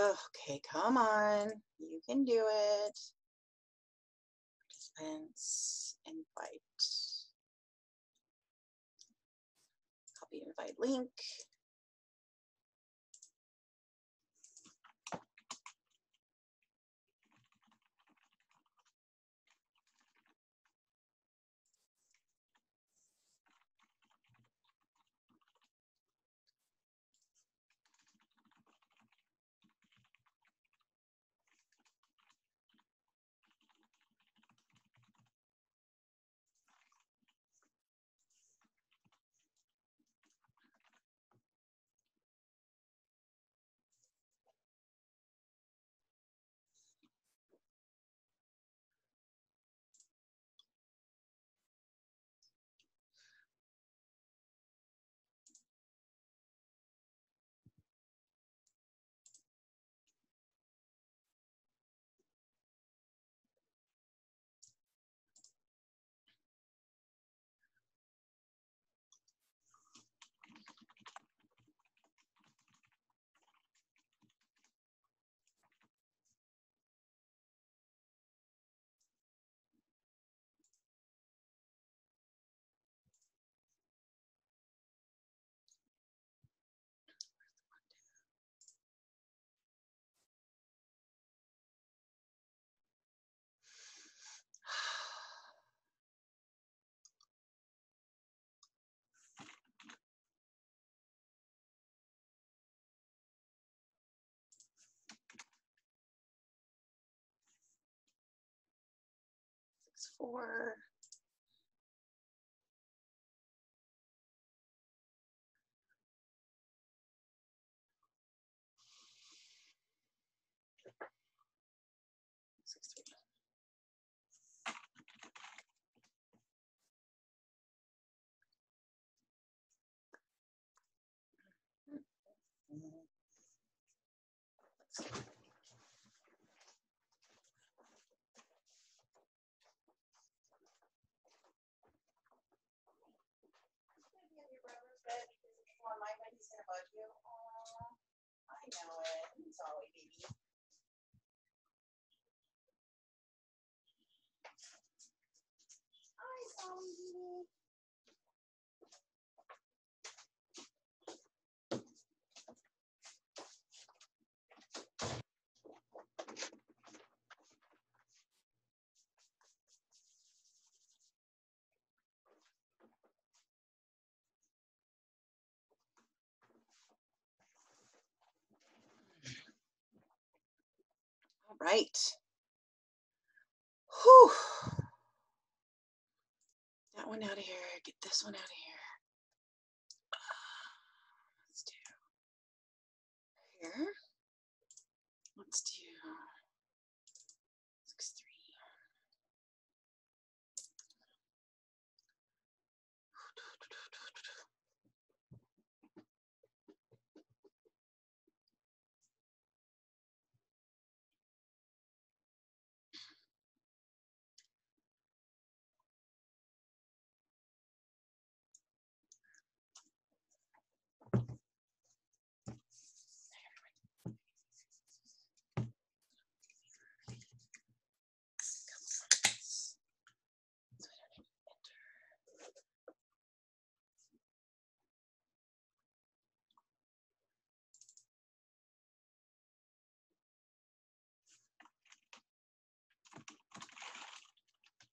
Okay, come on. You can do it. Participants, invite. Copy invite link. Six, four. Six, three. Your brother's bed because if you go on my bed, he's gonna bug you. Aw, I know it. It's always baby. Right. Whew. That one out of here. Get this one out of here. Ah, let's do here. Let's do six three.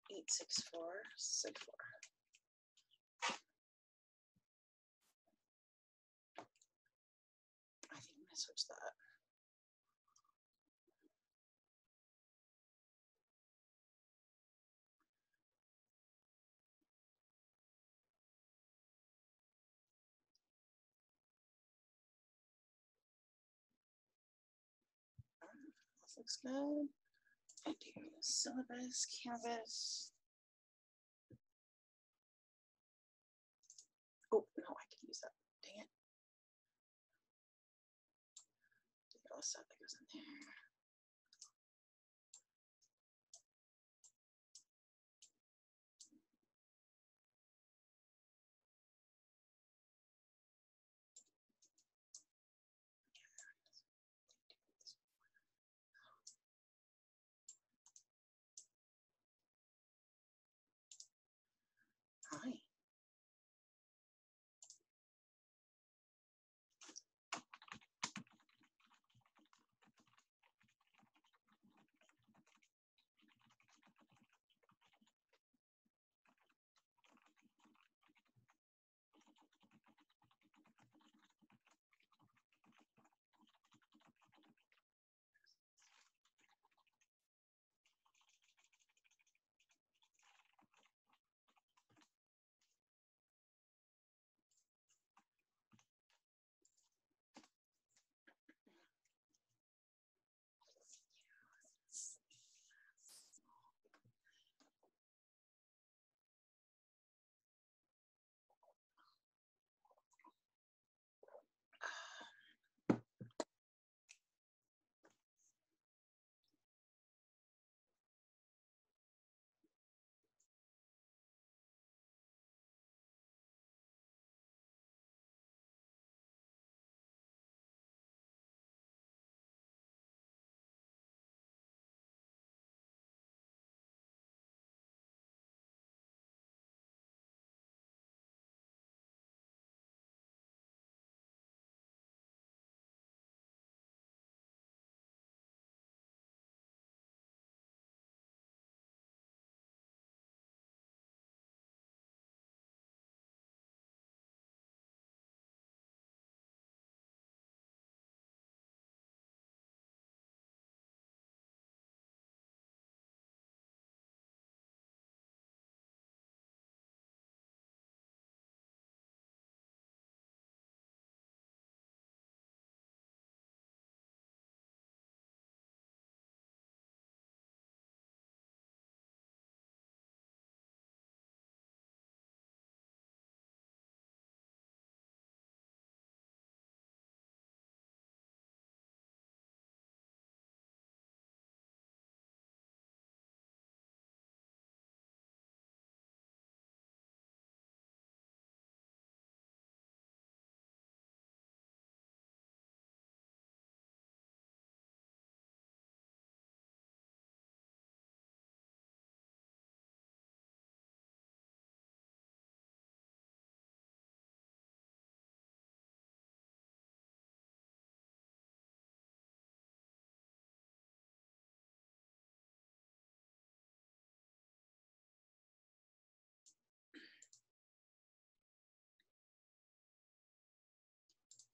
Eight six four. I think I'm gonna switch that. Looks good. I do syllabus, canvas. Oh, no, I can use that. Dang it. Stuff that goes in there.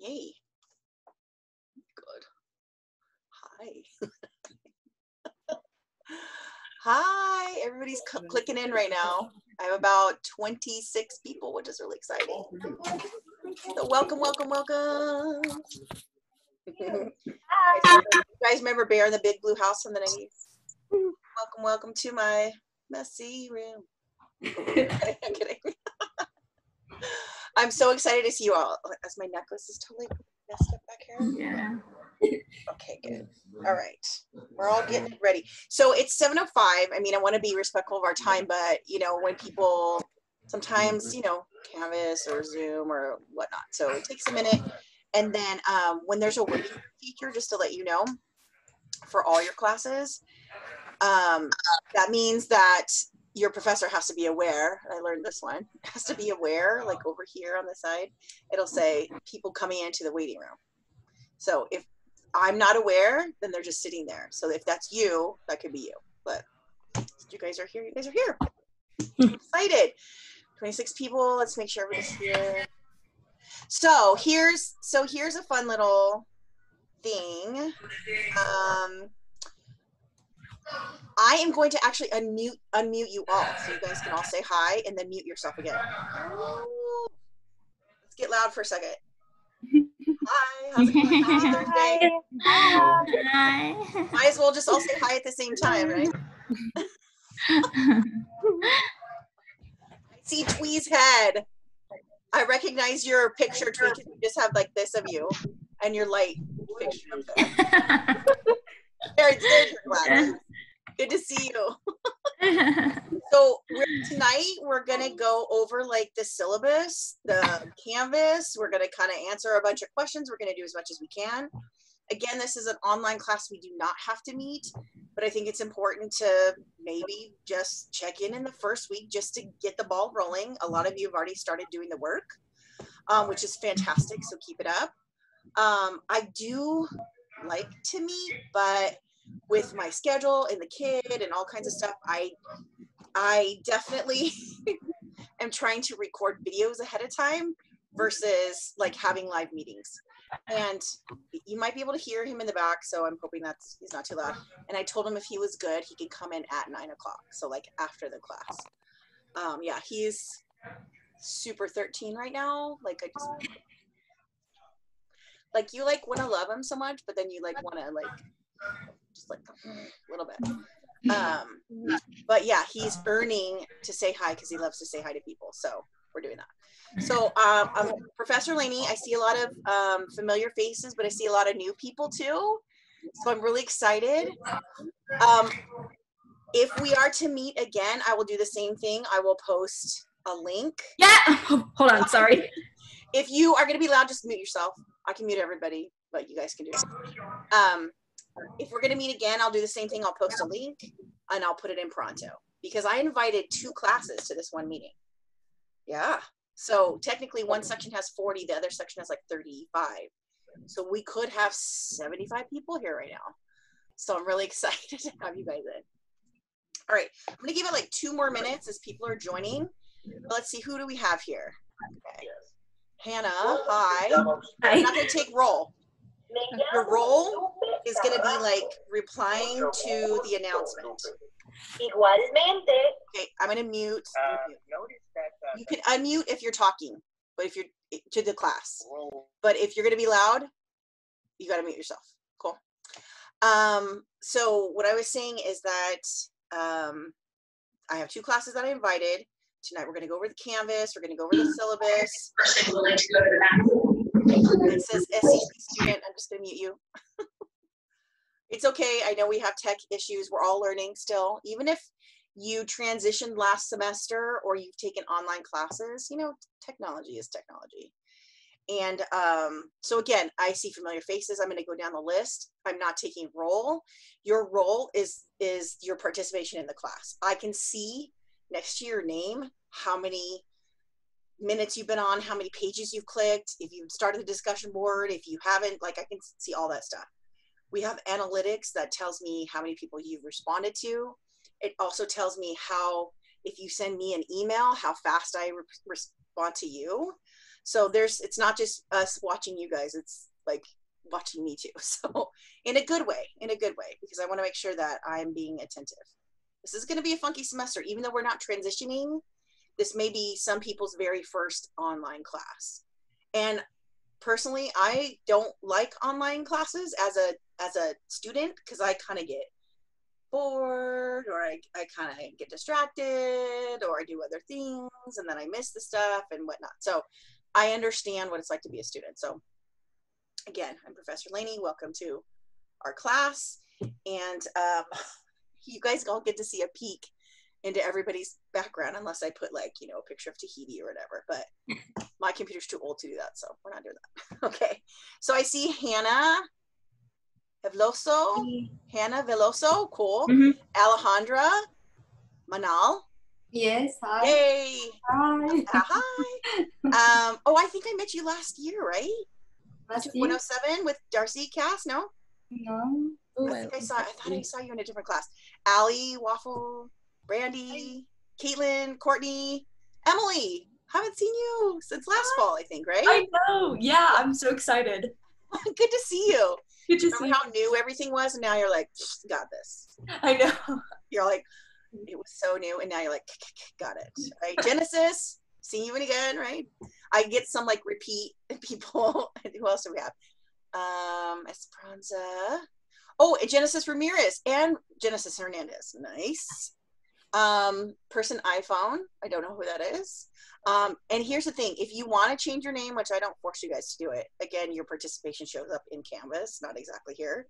Yay. Good. Hi. Hi, everybody's cl- clicking in right now. I have about 26 people, which is really exciting. So welcome, welcome, welcome. you guys remember Bear in the Big Blue House from the 90s? Welcome, welcome to my messy room. I'm kidding. I'm so excited to see you all. As my necklace is totally messed up back here. Yeah. Okay, good. All right. We're all getting ready. So it's 7:05. I mean, I want to be respectful of our time, but you know, when people sometimes, you know, Canvas or Zoom or whatnot. So it takes a minute. And then um, when there's a waiting feature, just to let you know, for all your classes, um, that means that your professor has to be aware. I learned this one has to be aware, like over here on the side, it'll say people coming into the waiting room. So if I'm not aware, then they're just sitting there. So if that's you, that could be you. But you guys are here. You guys are here. I'm excited. 26 people. Let's make sure everybody's here. So here's so here's a fun little thing. Um, I am going to actually unmute unmute you all so you guys can all say hi and then mute yourself again. Let's get loud for a second. Hi, how's it going? Happy Thursday. Hi. Might as well just all say hi at the same time, right? I see Twee's head. I recognize your picture, Twee, because you just have like this of you and your light picture. of them. There, there's your glasses. Good to see you. So we're, tonight we're gonna go over like the syllabus, the Canvas. We're gonna kind of answer a bunch of questions. We're gonna do as much as we can. Again, this is an online class. We do not have to meet, but I think it's important to maybe just check in in the first week just to get the ball rolling. A lot of you have already started doing the work, um, which is fantastic. So keep it up. Um, I do like to meet, but with my schedule and the kid and all kinds of stuff, I I definitely am trying to record videos ahead of time versus like having live meetings. And you might be able to hear him in the back, so I'm hoping that's he's not too loud. And I told him if he was good, he could come in at nine o'clock, so like after the class. Um, yeah, he's super 13 right now. Like I just like you like want to love him so much, but then you like want to like just like a little bit. Um, but yeah, he's earning to say hi because he loves to say hi to people. So we're doing that. So um, um, Professor Laney, I see a lot of um, familiar faces, but I see a lot of new people too. So I'm really excited. Um, if we are to meet again, I will do the same thing. I will post a link. yeah. Hold on. Sorry. If you are going to be loud, just mute yourself. I can mute everybody, but you guys can do it. Um, if we're going to meet again, I'll do the same thing. I'll post a link and I'll put it in pronto because I invited two classes to this one meeting. Yeah. So technically one section has 40, the other section has like 35. So we could have 75 people here right now. So I'm really excited to have you guys in. All right, I'm gonna give it like two more minutes as people are joining. Let's see, who do we have here? Okay. Hannah, hi. I'm not gonna take roll. Your role is gonna be like replying to the announcement. Igualmente, Okay, I'm gonna mute. Uh, notice that uh, You can unmute if you're talking, but if you're to the class. But if you're gonna be loud, you gotta mute yourself. Cool. Um, so what I was saying is that um, I have two classes that I invited. Tonight we're gonna go over the Canvas, we're gonna go over the syllabus. It says SEC student, I'm just gonna mute you. It's okay, I know we have tech issues, we're all learning still. Even if you transitioned last semester or you've taken online classes, you know, technology is technology. And um, so again, I see familiar faces. I'm going to go down the list. I'm not taking role. Your role is is your participation in the class. I can see next to your name how many minutes you've been on, how many pages you've clicked, if you've started the discussion board, if you haven't, like I can see all that stuff. We have analytics that tells me how many people you've responded to. It also tells me how, if you send me an email, how fast I re- respond to you. So there's it's not just us watching you guys, it's like watching me too. So in a good way, in a good way, because I want to make sure that I'm being attentive. This is going to be a funky semester, even though we're not transitioning. This may be some people's very first online class. And personally, I don't like online classes as a as a student because I kind of get bored or I, I kind of get distracted or I do other things and then I miss the stuff and whatnot. So I understand what it's like to be a student. So again, I'm Professor Laney. Welcome to our class. And um, you guys all get to see a peek into everybody's background unless I put like, you know, a picture of Tahiti or whatever. But my computer's too old to do that. So we're not doing that. okay. So I see Hannah Veloso. Hannah Veloso. Cool. Mhm. Alejandra Manal. Yes, hi. Yay. Hi. Uh, hi. Um, oh, I think I met you last year, right? Last year? 107 with Darcy Cass, no? No. I think I saw. I thought I saw you in a different class. Allie, Waffle, Brandy, Caitlin, Courtney, Emily. Haven't seen you since last fall, I think, right? I know. Yeah, I'm so excited. Good to see you. Good to see. Remember how new everything was, and now you're like, got this. I know. You're like, it was so new, and now you're like, got it. Right? Genesis, seeing you again, right? I get some like repeat people. Who else do we have? Um, Esperanza. Oh, Genesis Ramirez and Genesis Hernandez. Nice. Um, person iPhone. I don't know who that is. Um, and here's the thing: if you want to change your name, which I don't force you guys to do it, again, your participation shows up in Canvas, not exactly here.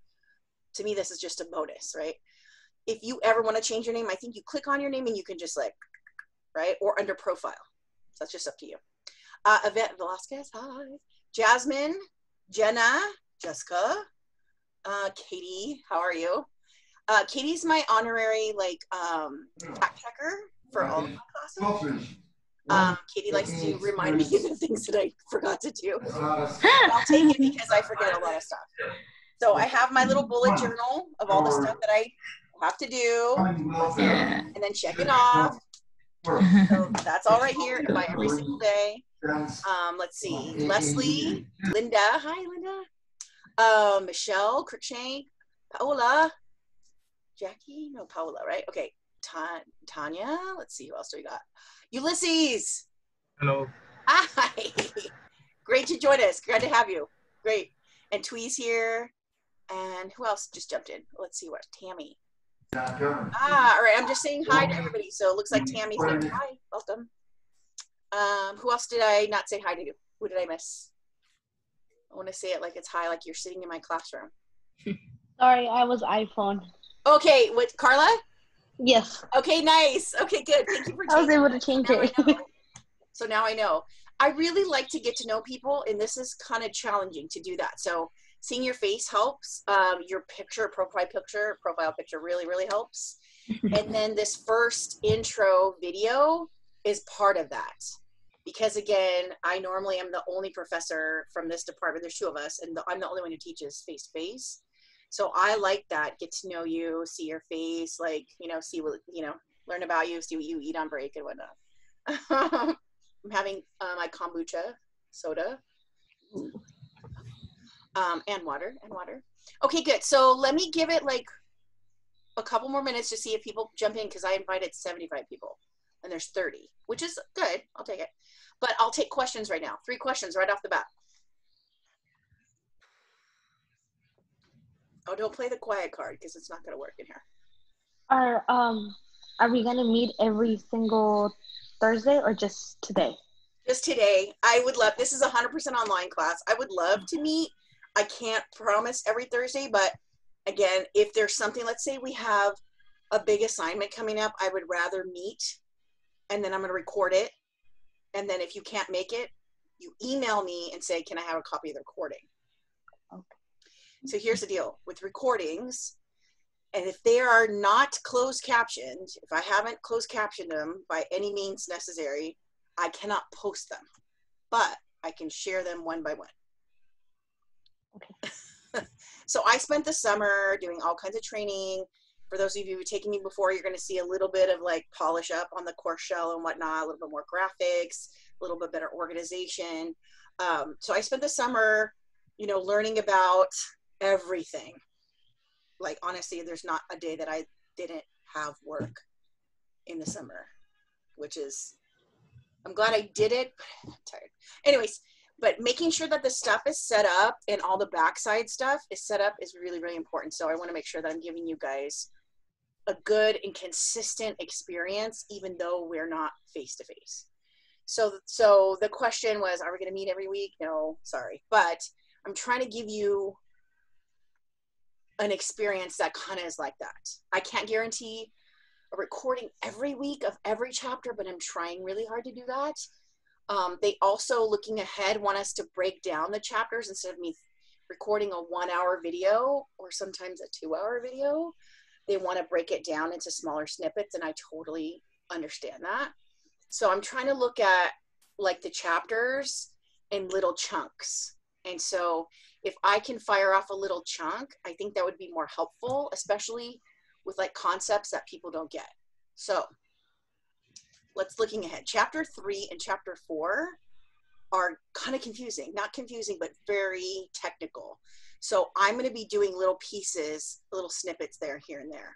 To me, this is just a bonus, right? If you ever want to change your name, I think you click on your name and you can just like, right, or under profile. So that's just up to you. Uh, Yvette Velasquez, hi. Jasmine, Jenna, Jessica, uh, Katie, how are you? Uh, Katie's my honorary like um, fact checker for all of my classes. Um, Katie likes to remind me of the things that I forgot to do. I'll take it because I forget a lot of stuff. So I have my little bullet journal of all the stuff that I have to do, and then check it off. So that's all right here by every single day. Um, let's see, Leslie, Linda, hi Linda, uh, Michelle, Cruikshank, Paola, Jackie, no Paola, right? Okay, Ta- Tanya. Let's see who else do we got. Ulysses. Hello. Hi. Great to join us. Glad to have you. Great. And Twee's here. And who else just jumped in? Let's see what. Tammy. Ah, all right. I'm just saying hi to everybody. So it looks like Tammy's there. Hi. Welcome. Um, who else did I not say hi to? Who did I miss? I want to say it like it's hi, like you're sitting in my classroom. Sorry, I was iPhone. Okay, what Carla? Yes, Okay, nice. Okay, good. Thank you for I was able to change now it. so now I know. I really like to get to know people, and this is kind of challenging to do that. So seeing your face helps. Um, your picture, profile picture, profile picture really, really helps. and then this first intro video is part of that. Because again, I normally am the only professor from this department. There's two of us, and the, I'm the only one who teaches face to face. So I like that. Get to know you, see your face, like you know, see what you know, learn about you, see what you eat on break and whatnot. I'm having uh, my kombucha soda. Um, and water, and water. Okay, good. So let me give it like a couple more minutes to see if people jump in because I invited 75 people and there's 30, which is good. I'll take it. But I'll take questions right now. Three questions right off the bat. Oh, don't play the quiet card because it's not going to work in here. Are um are we gonna meet every single Thursday or just today? just today i would love this is a 100% online class i would love to meet i can't promise every thursday but again if there's something let's say we have a big assignment coming up i would rather meet and then i'm going to record it and then if you can't make it you email me and say can i have a copy of the recording. So here's the deal with recordings and if they are not closed captioned if i haven't closed captioned them by any means necessary I cannot post them, but I can share them one by one. Okay. so I spent the summer doing all kinds of training. For those of you who've taken me before, you're going to see a little bit of like polish up on the course shell and whatnot, a little bit more graphics, a little bit better organization. Um, so I spent the summer, you know, learning about everything. Like honestly, there's not a day that I didn't have work in the summer, which is I'm glad I did it, I'm tired. Anyways, but making sure that the stuff is set up and all the backside stuff is set up is really, really important. So I want to make sure that I'm giving you guys a good and consistent experience, even though we're not face to face. So, so the question was, are we going to meet every week? No, sorry, but I'm trying to give you an experience that kind of is like that. I can't guarantee a recording every week of every chapter, but I'm trying really hard to do that. Um, they also, looking ahead, want us to break down the chapters instead of me recording a one hour video or sometimes a two hour video. They want to break it down into smaller snippets, and I totally understand that. So I'm trying to look at like the chapters in little chunks. And so if I can fire off a little chunk, I think that would be more helpful, especially with like concepts that people don't get. So let's looking ahead. Chapter three and chapter four are kind of confusing, not confusing, but very technical. So I'm going to be doing little pieces, little snippets there, here and there.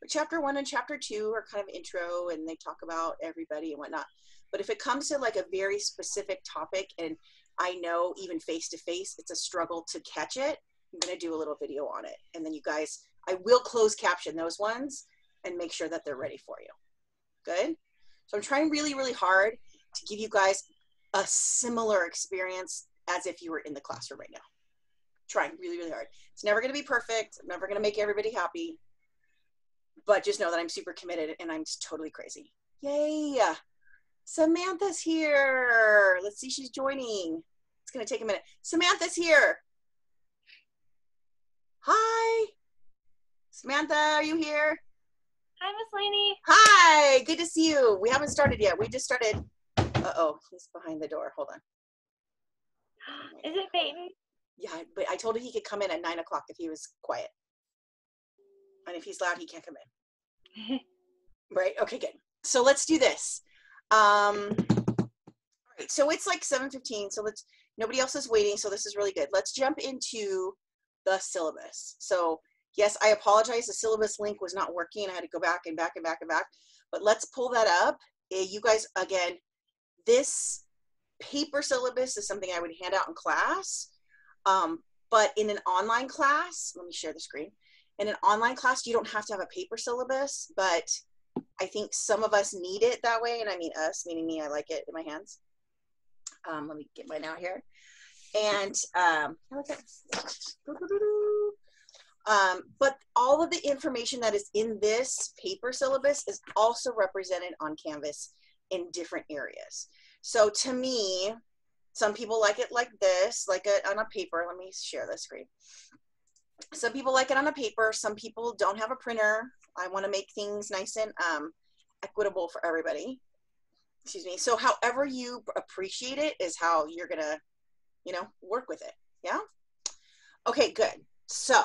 But chapter one and chapter two are kind of intro and they talk about everybody and whatnot. But if it comes to like a very specific topic and I know even face to face, it's a struggle to catch it, I'm going to do a little video on it. And then you guys, I will close caption those ones and make sure that they're ready for you. Good? So I'm trying really, really hard to give you guys a similar experience as if you were in the classroom right now. Trying really, really hard. It's never going to be perfect. I'm never going to make everybody happy. But just know that I'm super committed and I'm totally crazy. Yay! Samantha's here. Let's see, she's joining. It's going to take a minute. Samantha's here. Hi. Samantha, are you here? Hi, Miss Laney. Hi, good to see you. We haven't started yet. We just started. Uh oh, he's behind the door. Hold on. Is it Peyton? Yeah, but I told him he could come in at nine o'clock if he was quiet. And if he's loud, he can't come in. right? Okay, good. So let's do this. Um, all right, so it's like 7.15, so let's, nobody else is waiting, so this is really good. Let's jump into the syllabus. So yes, I apologize, the syllabus link was not working. I had to go back and back and back and back, but let's pull that up. Eh, You guys, again, this paper syllabus is something I would hand out in class, um, but in an online class, let me share the screen. In an online class, you don't have to have a paper syllabus, but I think some of us need it that way, and I mean us, meaning me. I like it in my hands. Um, let me get mine out here, and um, um, but all of the information that is in this paper syllabus is also represented on Canvas in different areas. So to me, some people like it like this, like it on a paper. Let me share the screen. Some people like it on a paper. Some people don't have a printer. I want to make things nice and um, equitable for everybody. Excuse me. So however you appreciate it is how you're gonna, you know, work with it. Yeah. Okay, good. So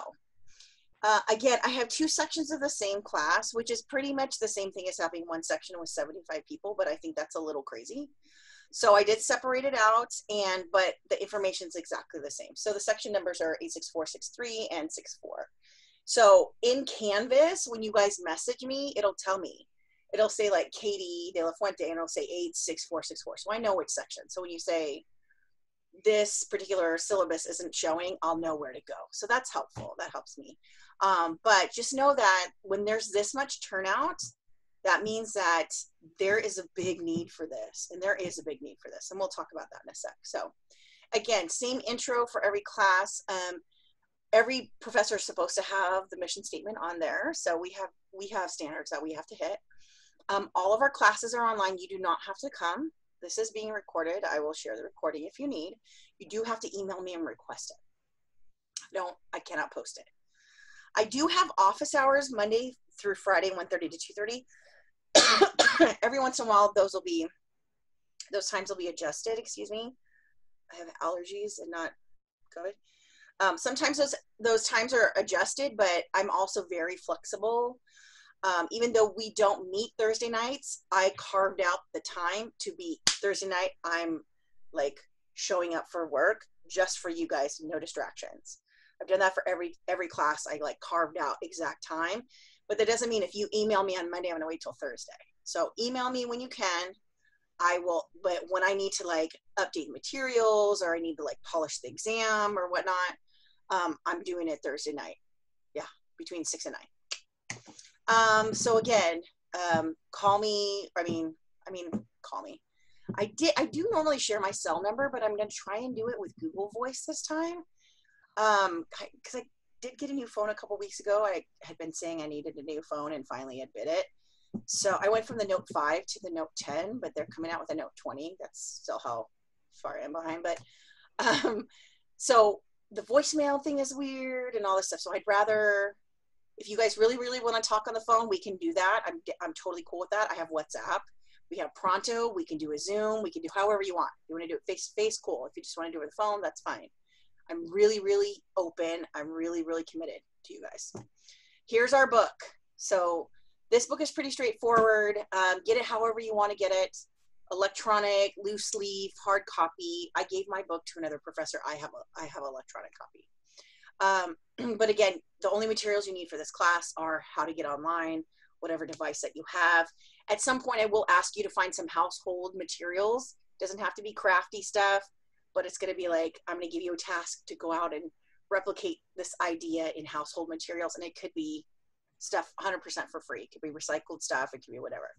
uh, again, I have two sections of the same class, which is pretty much the same thing as having one section with 75 people, but I think that's a little crazy. So I did separate it out, and but the information is exactly the same. So the section numbers are 86463 and 64. So in Canvas, when you guys message me, it'll tell me. It'll say like Katie De La Fuente, and it'll say 86464. So I know which section. So when you say this particular syllabus isn't showing, I'll know where to go. So that's helpful. That helps me. Um, but just know that when there's this much turnout, that means that there is a big need for this, and there is a big need for this, and we'll talk about that in a sec. So, again, same intro for every class. Um, every professor is supposed to have the mission statement on there, so we have we have standards that we have to hit. Um, all of our classes are online. You do not have to come. This is being recorded. I will share the recording if you need. You do have to email me and request it. Don't I cannot post it. I do have office hours Monday through Friday, 1.30 to 2.30. Every once in a while, those will be, those times will be adjusted, excuse me. I have allergies and not COVID. Um, sometimes those, those times are adjusted, but I'm also very flexible. Um, even though we don't meet Thursday nights, I carved out the time to be Thursday night. I'm like showing up for work just for you guys, no distractions. I've done that for every every class. I like carved out exact time, but that doesn't mean if you email me on Monday, I'm gonna wait till Thursday. So email me when you can. I will, but when I need to like update materials or I need to like polish the exam or whatnot, um, I'm doing it Thursday night. Yeah, between six and nine. Um, so again, um, call me. I mean, I mean, call me. I did. I do normally share my cell number, but I'm going to try and do it with Google Voice this time. Um, because I did get a new phone a couple weeks ago. I had been saying I needed a new phone, and finally admit it. So I went from the Note 5 to the Note 10, but they're coming out with a Note 20. That's still how far I'm behind. But um, so the voicemail thing is weird and all this stuff. So I'd rather, if you guys really, really want to talk on the phone, we can do that. I'm, I'm totally cool with that. I have WhatsApp. We have Pronto. We can do a Zoom. We can do however you want. You want to do it face to face, cool. If you just want to do it with the phone, that's fine. I'm really, really open. I'm really, really committed to you guys. Here's our book. So this book is pretty straightforward. Um, get it however you want to get it. Electronic, loose leaf, hard copy. I gave my book to another professor. I have a I have electronic copy. Um, but again, the only materials you need for this class are how to get online, whatever device that you have. At some point, I will ask you to find some household materials. Doesn't have to be crafty stuff, but it's going to be like I'm going to give you a task to go out and replicate this idea in household materials, and it could be stuff 100% for free. It could be recycled stuff. It could be whatever.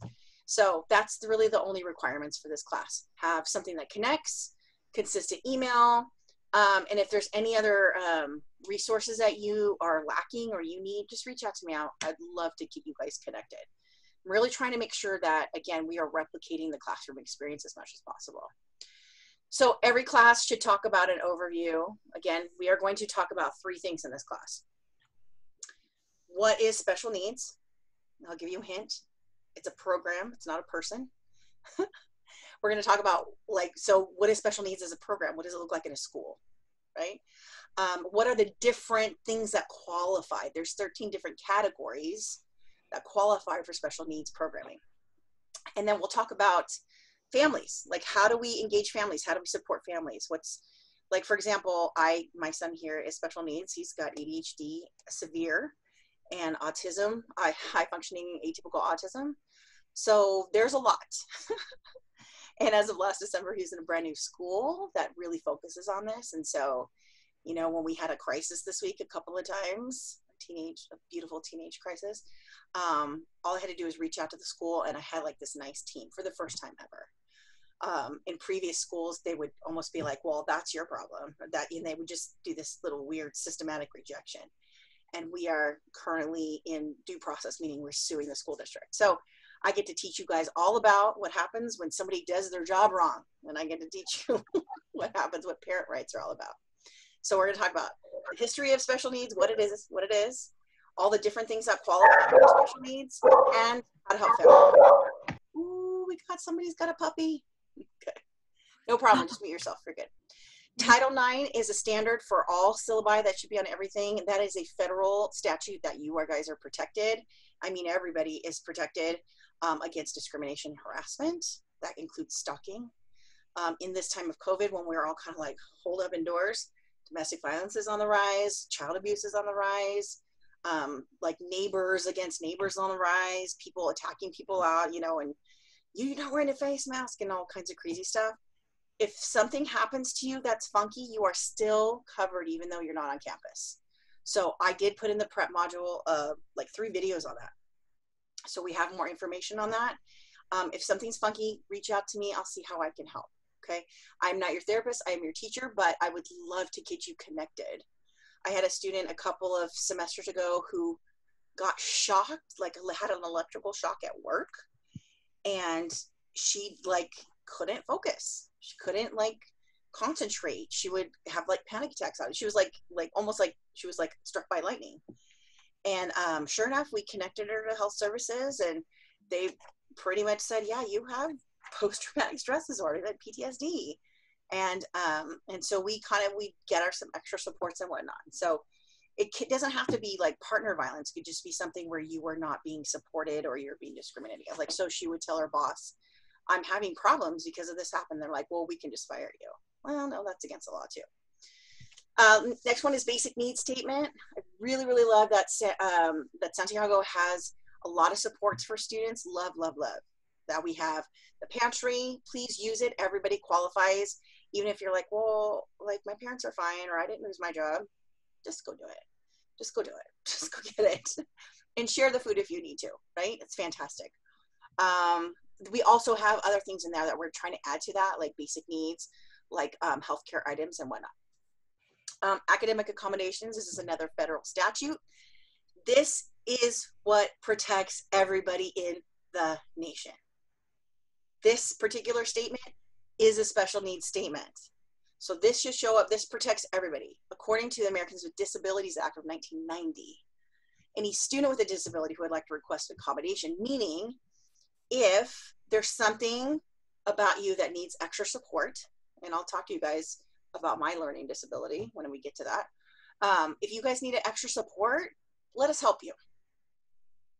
So that's really the only requirements for this class. Have something that connects, consistent email, um, and if there's any other um, resources that you are lacking or you need, just reach out to me. I'll, I'd love to keep you guys connected. I'm really trying to make sure that, again, we are replicating the classroom experience as much as possible. So every class should talk about an overview. Again, we are going to talk about three things in this class. What is special needs? I'll give you a hint. It's a program, it's not a person. We're going to talk about like, so what is special needs as a program? What does it look like in a school, right? Um, what are the different things that qualify? There's 13 different categories that qualify for special needs programming. And then we'll talk about families, like how do we engage families? How do we support families? What's like, for example, I, my son here is special needs. He's got ADHD, severe, and autism, high functioning atypical autism. So there's a lot. and as of last December, he's in a brand new school that really focuses on this. And so, you know, when we had a crisis this week a couple of times, a teenage, a beautiful teenage crisis, um, all I had to do was reach out to the school, and I had like this nice team for the first time ever. Um, in previous schools, they would almost be like, "Well, that's your problem," that, and they would just do this little weird systematic rejection and we are currently in due process, meaning we're suing the school district. So I get to teach you guys all about what happens when somebody does their job wrong, and I get to teach you what happens, what parent rights are all about. So we're going to talk about the history of special needs, what it is, what it is, all the different things that qualify for special needs, and how to help families. Ooh, we got somebody's got a puppy. Okay. No problem. Just mute yourself. You're good. Title IX is a standard for all syllabi that should be on everything. That is a federal statute that you are guys are protected. I mean, everybody is protected um, against discrimination and harassment. That includes stalking. Um, in this time of COVID, when we're all kind of like holed up indoors, domestic violence is on the rise, child abuse is on the rise, um, like neighbors against neighbors on the rise, people attacking people out, you know, and you not wearing a face mask and all kinds of crazy stuff if something happens to you that's funky, you are still covered even though you're not on campus. So I did put in the prep module uh, like three videos on that. So we have more information on that. Um, if something's funky, reach out to me. I'll see how I can help. Okay. I'm not your therapist. I am your teacher, but I would love to get you connected. I had a student a couple of semesters ago who got shocked, like had an electrical shock at work. And she like couldn't focus. She couldn't like concentrate. She would have like panic attacks on it. She was like like almost like she was like struck by lightning. And um, sure enough we connected her to health services and they pretty much said yeah you have post-traumatic stress disorder that ptsd and um, and so we kind of we get our some extra supports and whatnot. So it doesn't have to be like partner violence. It could just be something where you are not being supported or you're being discriminated against. Like, so she would tell her boss, I'm having problems because of this happened. They're like, well, we can just fire you. Well, no, that's against the law too. Um, next one is basic needs statement. I really, really love that. Um, that Santiago has a lot of supports for students. Love, love, love that we have the pantry. Please use it. Everybody qualifies. Even if you're like, well, like my parents are fine or I didn't lose my job, just go do it. Just go do it. Just go get it. And share the food if you need to, right? It's fantastic. Um, we also have other things in there that we're trying to add to that, like basic needs, like um, healthcare items and whatnot. Um, academic accommodations, this is another federal statute. This is what protects everybody in the nation. This particular statement is a special needs statement. So this should show up, this protects everybody. According to the Americans with Disabilities Act of 1990, any student with a disability who would like to request accommodation, meaning if there's something about you that needs extra support, and I'll talk to you guys about my learning disability when we get to that. Um, if you guys need extra support, let us help you.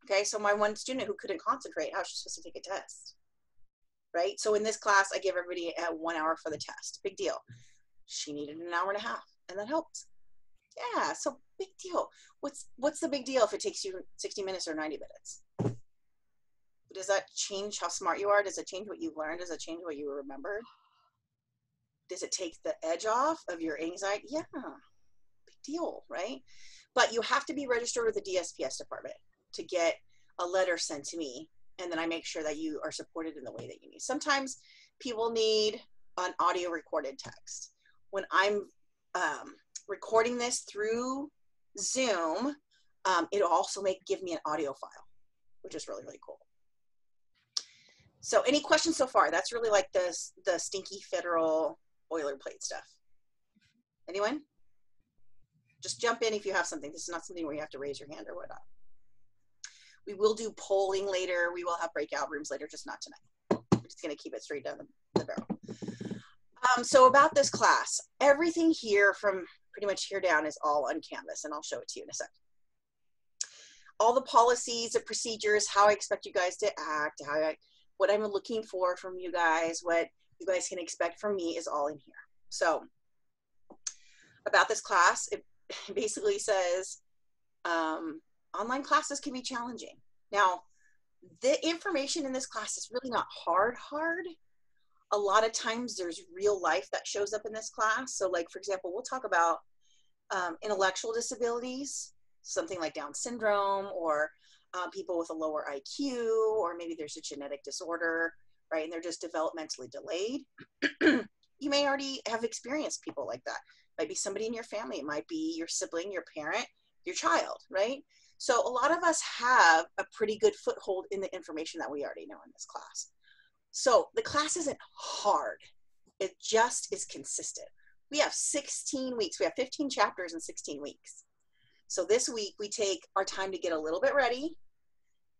Okay, so my one student who couldn't concentrate, how is she supposed to take a test? Right? So in this class, I give everybody a one hour for the test. Big deal. She needed an hour and a half, and that helped. Yeah, so big deal. What's what's the big deal if it takes you 60 minutes or 90 minutes? Does that change how smart you are? Does it change what you've learned? Does it change what you remember? Does it take the edge off of your anxiety? Yeah, big deal, right? But you have to be registered with the DSPS department to get a letter sent to me, and then I make sure that you are supported in the way that you need. Sometimes people need an audio recorded text. When I'm um, recording this through Zoom, um, it'll also make give me an audio file, which is really really cool. So, any questions so far? That's really like the the stinky federal boilerplate stuff. Anyone? Just jump in if you have something. This is not something where you have to raise your hand or whatnot. We will do polling later. We will have breakout rooms later, just not tonight. We're just going to keep it straight down the, the barrel. Um, so about this class, everything here from pretty much here down is all on Canvas, and I'll show it to you in a sec. All the policies, the procedures, how I expect you guys to act, how I, what I'm looking for from you guys, what you guys can expect from me is all in here. So about this class, it basically says um, online classes can be challenging. Now, the information in this class is really not hard, hard. A lot of times there's real life that shows up in this class. So like, for example, we'll talk about um, intellectual disabilities, something like Down syndrome or uh, people with a lower IQ, or maybe there's a genetic disorder, right? And they're just developmentally delayed. you may already have experienced people like that. Might be somebody in your family, it might be your sibling, your parent, your child, right? So a lot of us have a pretty good foothold in the information that we already know in this class. So the class isn't hard. It just is consistent. We have 16 weeks. We have 15 chapters in 16 weeks. So this week we take our time to get a little bit ready.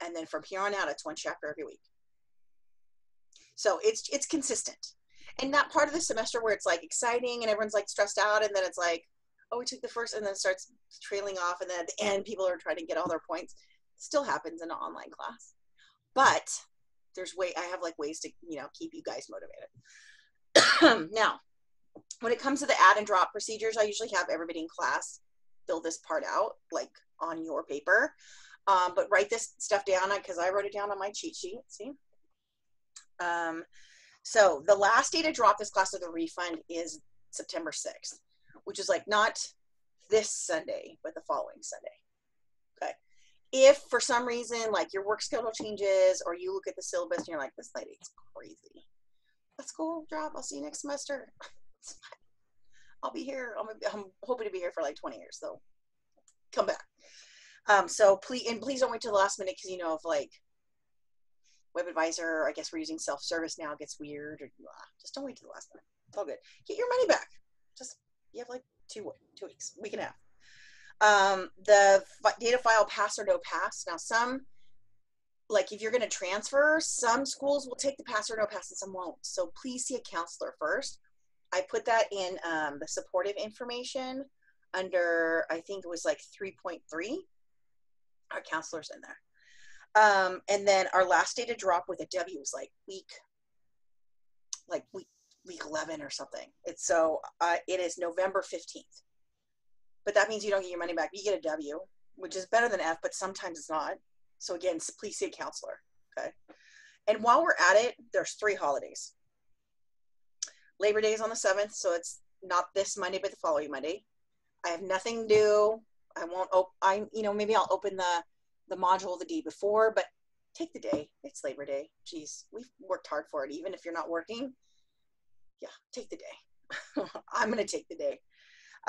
And then from here on out, it's one chapter every week. So it's it's consistent. And not part of the semester where it's like exciting and everyone's like stressed out and then it's like, oh, we took the first and then starts trailing off and then at the end people are trying to get all their points. Still happens in an online class. But there's way I have like ways to, you know, keep you guys motivated. now, when it comes to the add and drop procedures, I usually have everybody in class fill this part out like on your paper. Um, but write this stuff down because I wrote it down on my cheat sheet. See? Um, so the last day to drop this class of the refund is September 6th, which is like not this Sunday, but the following Sunday. Okay. If for some reason like your work schedule changes or you look at the syllabus and you're like, this lady's crazy. that's cool. drop. I'll see you next semester. I'll be here. I'm, I'm hoping to be here for like 20 years. So come back. Um, so please, and please don't wait till the last minute because you know if like WebAdvisor, I guess we're using self-service now, gets weird or blah. just don't wait till the last minute. It's all good. Get your money back. Just you have like two two weeks, week and a half. Um, the data file pass or no pass. Now some, like if you're going to transfer, some schools will take the pass or no pass and some won't. So please see a counselor first. I put that in um, the supportive information under I think it was like 3.3. Our counselors in there. Um, and then our last day to drop with a W was like week, like week week 11 or something. It's so uh, it is November 15th. But that means you don't get your money back. You get a W, which is better than F, but sometimes it's not. So again, please see a counselor. Okay. And while we're at it, there's three holidays. Labor Day is on the 7th, so it's not this Monday, but the following Monday. I have nothing due. I won't op- I you know, maybe I'll open the the module the day before, but take the day. It's Labor Day. Jeez, we've worked hard for it. Even if you're not working, yeah, take the day. I'm gonna take the day.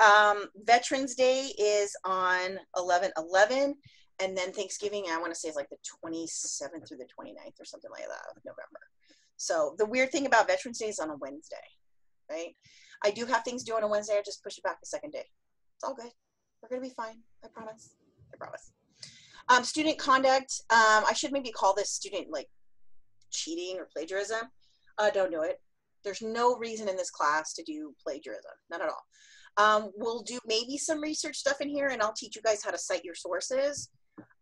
Um, Veterans Day is on 11 11, and then Thanksgiving, I want to say, is like the 27th through the 29th or something like that of November. So the weird thing about Veterans Day is on a Wednesday, right? I do have things due on a Wednesday. I just push it back the second day. It's all good. We're gonna be fine. I promise. I promise. Um, student conduct. Um, I should maybe call this student like cheating or plagiarism. Uh, don't do it. There's no reason in this class to do plagiarism. None at all. Um, we'll do maybe some research stuff in here, and I'll teach you guys how to cite your sources.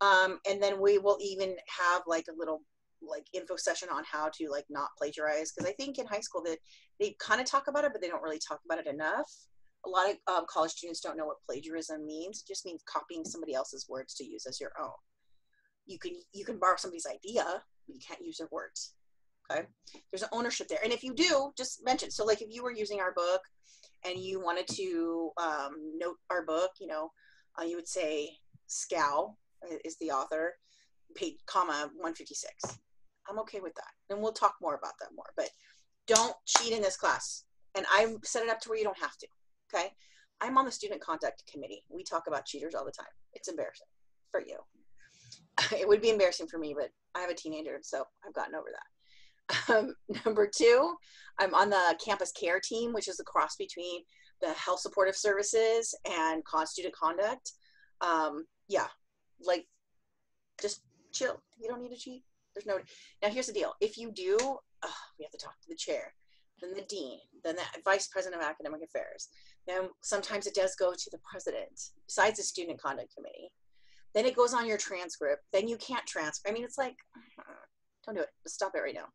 Um, and then we will even have like a little like info session on how to like not plagiarize because I think in high school that they kind of talk about it, but they don't really talk about it enough. A lot of um, college students don't know what plagiarism means. It just means copying somebody else's words to use as your own. You can you can borrow somebody's idea, but you can't use their words. Okay, there's an ownership there, and if you do, just mention. So like if you were using our book and you wanted to um, note our book, you know, uh, you would say Scow is the author, page comma 156. I'm okay with that, and we'll talk more about that more. But don't cheat in this class, and I've set it up to where you don't have to. Okay, I'm on the student conduct committee. We talk about cheaters all the time. It's embarrassing for you. It would be embarrassing for me, but I have a teenager, so I've gotten over that. Um, number two, I'm on the campus care team, which is a cross between the health supportive services and con student conduct. Um, yeah, like just chill. You don't need to cheat. There's no. Now here's the deal. If you do, we have to talk to the chair, then the dean, then the vice president of academic affairs. Then sometimes it does go to the president, besides the student conduct committee. Then it goes on your transcript. Then you can't transfer. I mean, it's like, uh, don't do it. Just stop it right now.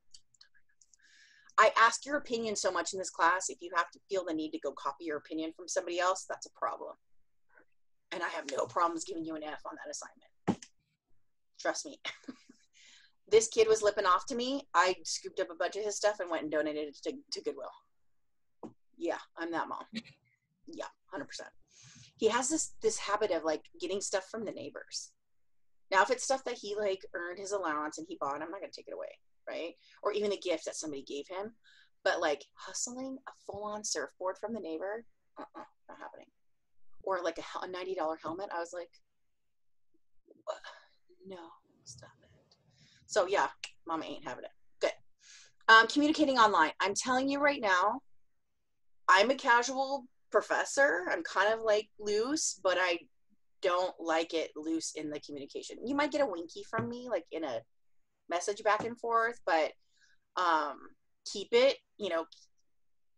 I ask your opinion so much in this class. If you have to feel the need to go copy your opinion from somebody else, that's a problem. And I have no problems giving you an F on that assignment. Trust me. this kid was lipping off to me. I scooped up a bunch of his stuff and went and donated it to, to Goodwill. Yeah, I'm that mom. Yeah, 100%. He has this this habit of like getting stuff from the neighbors. Now, if it's stuff that he like earned his allowance and he bought, I'm not gonna take it away, right? Or even a gift that somebody gave him. But like hustling a full-on surfboard from the neighbor, uh-uh, not happening. Or like a, a ninety dollar helmet. I was like, no, stop it. So yeah, mama ain't having it. Good. Um, communicating online. I'm telling you right now, I'm a casual professor. I'm kind of like loose, but I don't like it loose in the communication. You might get a winky from me, like in a message back and forth, but um, keep it, you know,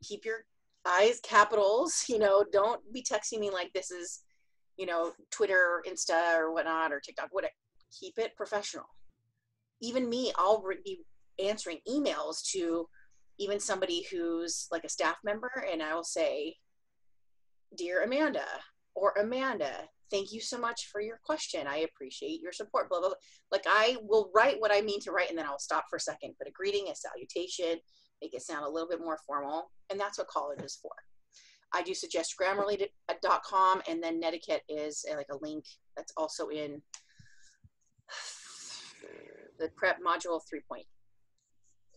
keep your eyes capitals, you know, don't be texting me like this is, you know, Twitter, Insta, or whatnot, or TikTok, whatever. Keep it professional. Even me, I'll be answering emails to even somebody who's like a staff member, and I will say, Dear Amanda, or Amanda, thank you so much for your question. I appreciate your support. Blah, blah, blah. Like I will write what I mean to write and then I'll stop for a second. But a greeting, a salutation, make it sound a little bit more formal. And that's what college is for. I do suggest grammarly.com and then Netiquette is uh, like a link that's also in the prep module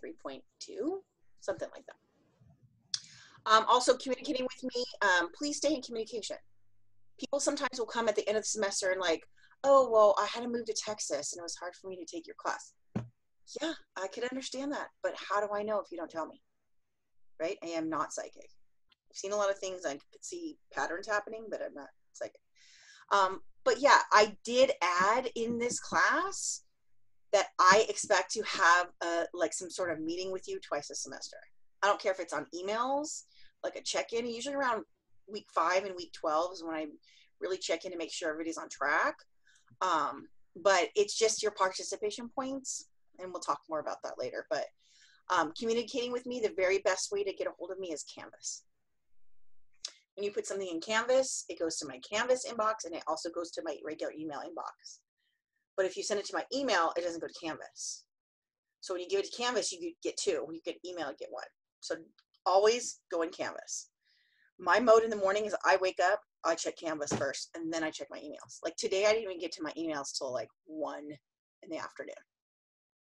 3.3.2, something like that. Um, also communicating with me, um, please stay in communication people sometimes will come at the end of the semester and like, oh, well, I had to move to Texas and it was hard for me to take your class. Yeah, I could understand that, but how do I know if you don't tell me? Right? I am not psychic. I've seen a lot of things. I could see patterns happening, but I'm not psychic. Um, but yeah, I did add in this class that I expect to have a, like some sort of meeting with you twice a semester. I don't care if it's on emails, like a check-in, usually around week five and week 12 is when I really check in to make sure everybody's on track. Um, but it's just your participation points, and we'll talk more about that later. But um, communicating with me, the very best way to get a hold of me is Canvas. When you put something in Canvas, it goes to my Canvas inbox and it also goes to my regular email inbox. But if you send it to my email, it doesn't go to Canvas. So when you give it to Canvas, you get two. When you get email, you get one. So always go in Canvas. My mode in the morning is I wake up, I check Canvas first, and then I check my emails. Like today, I didn't even get to my emails till like one in the afternoon.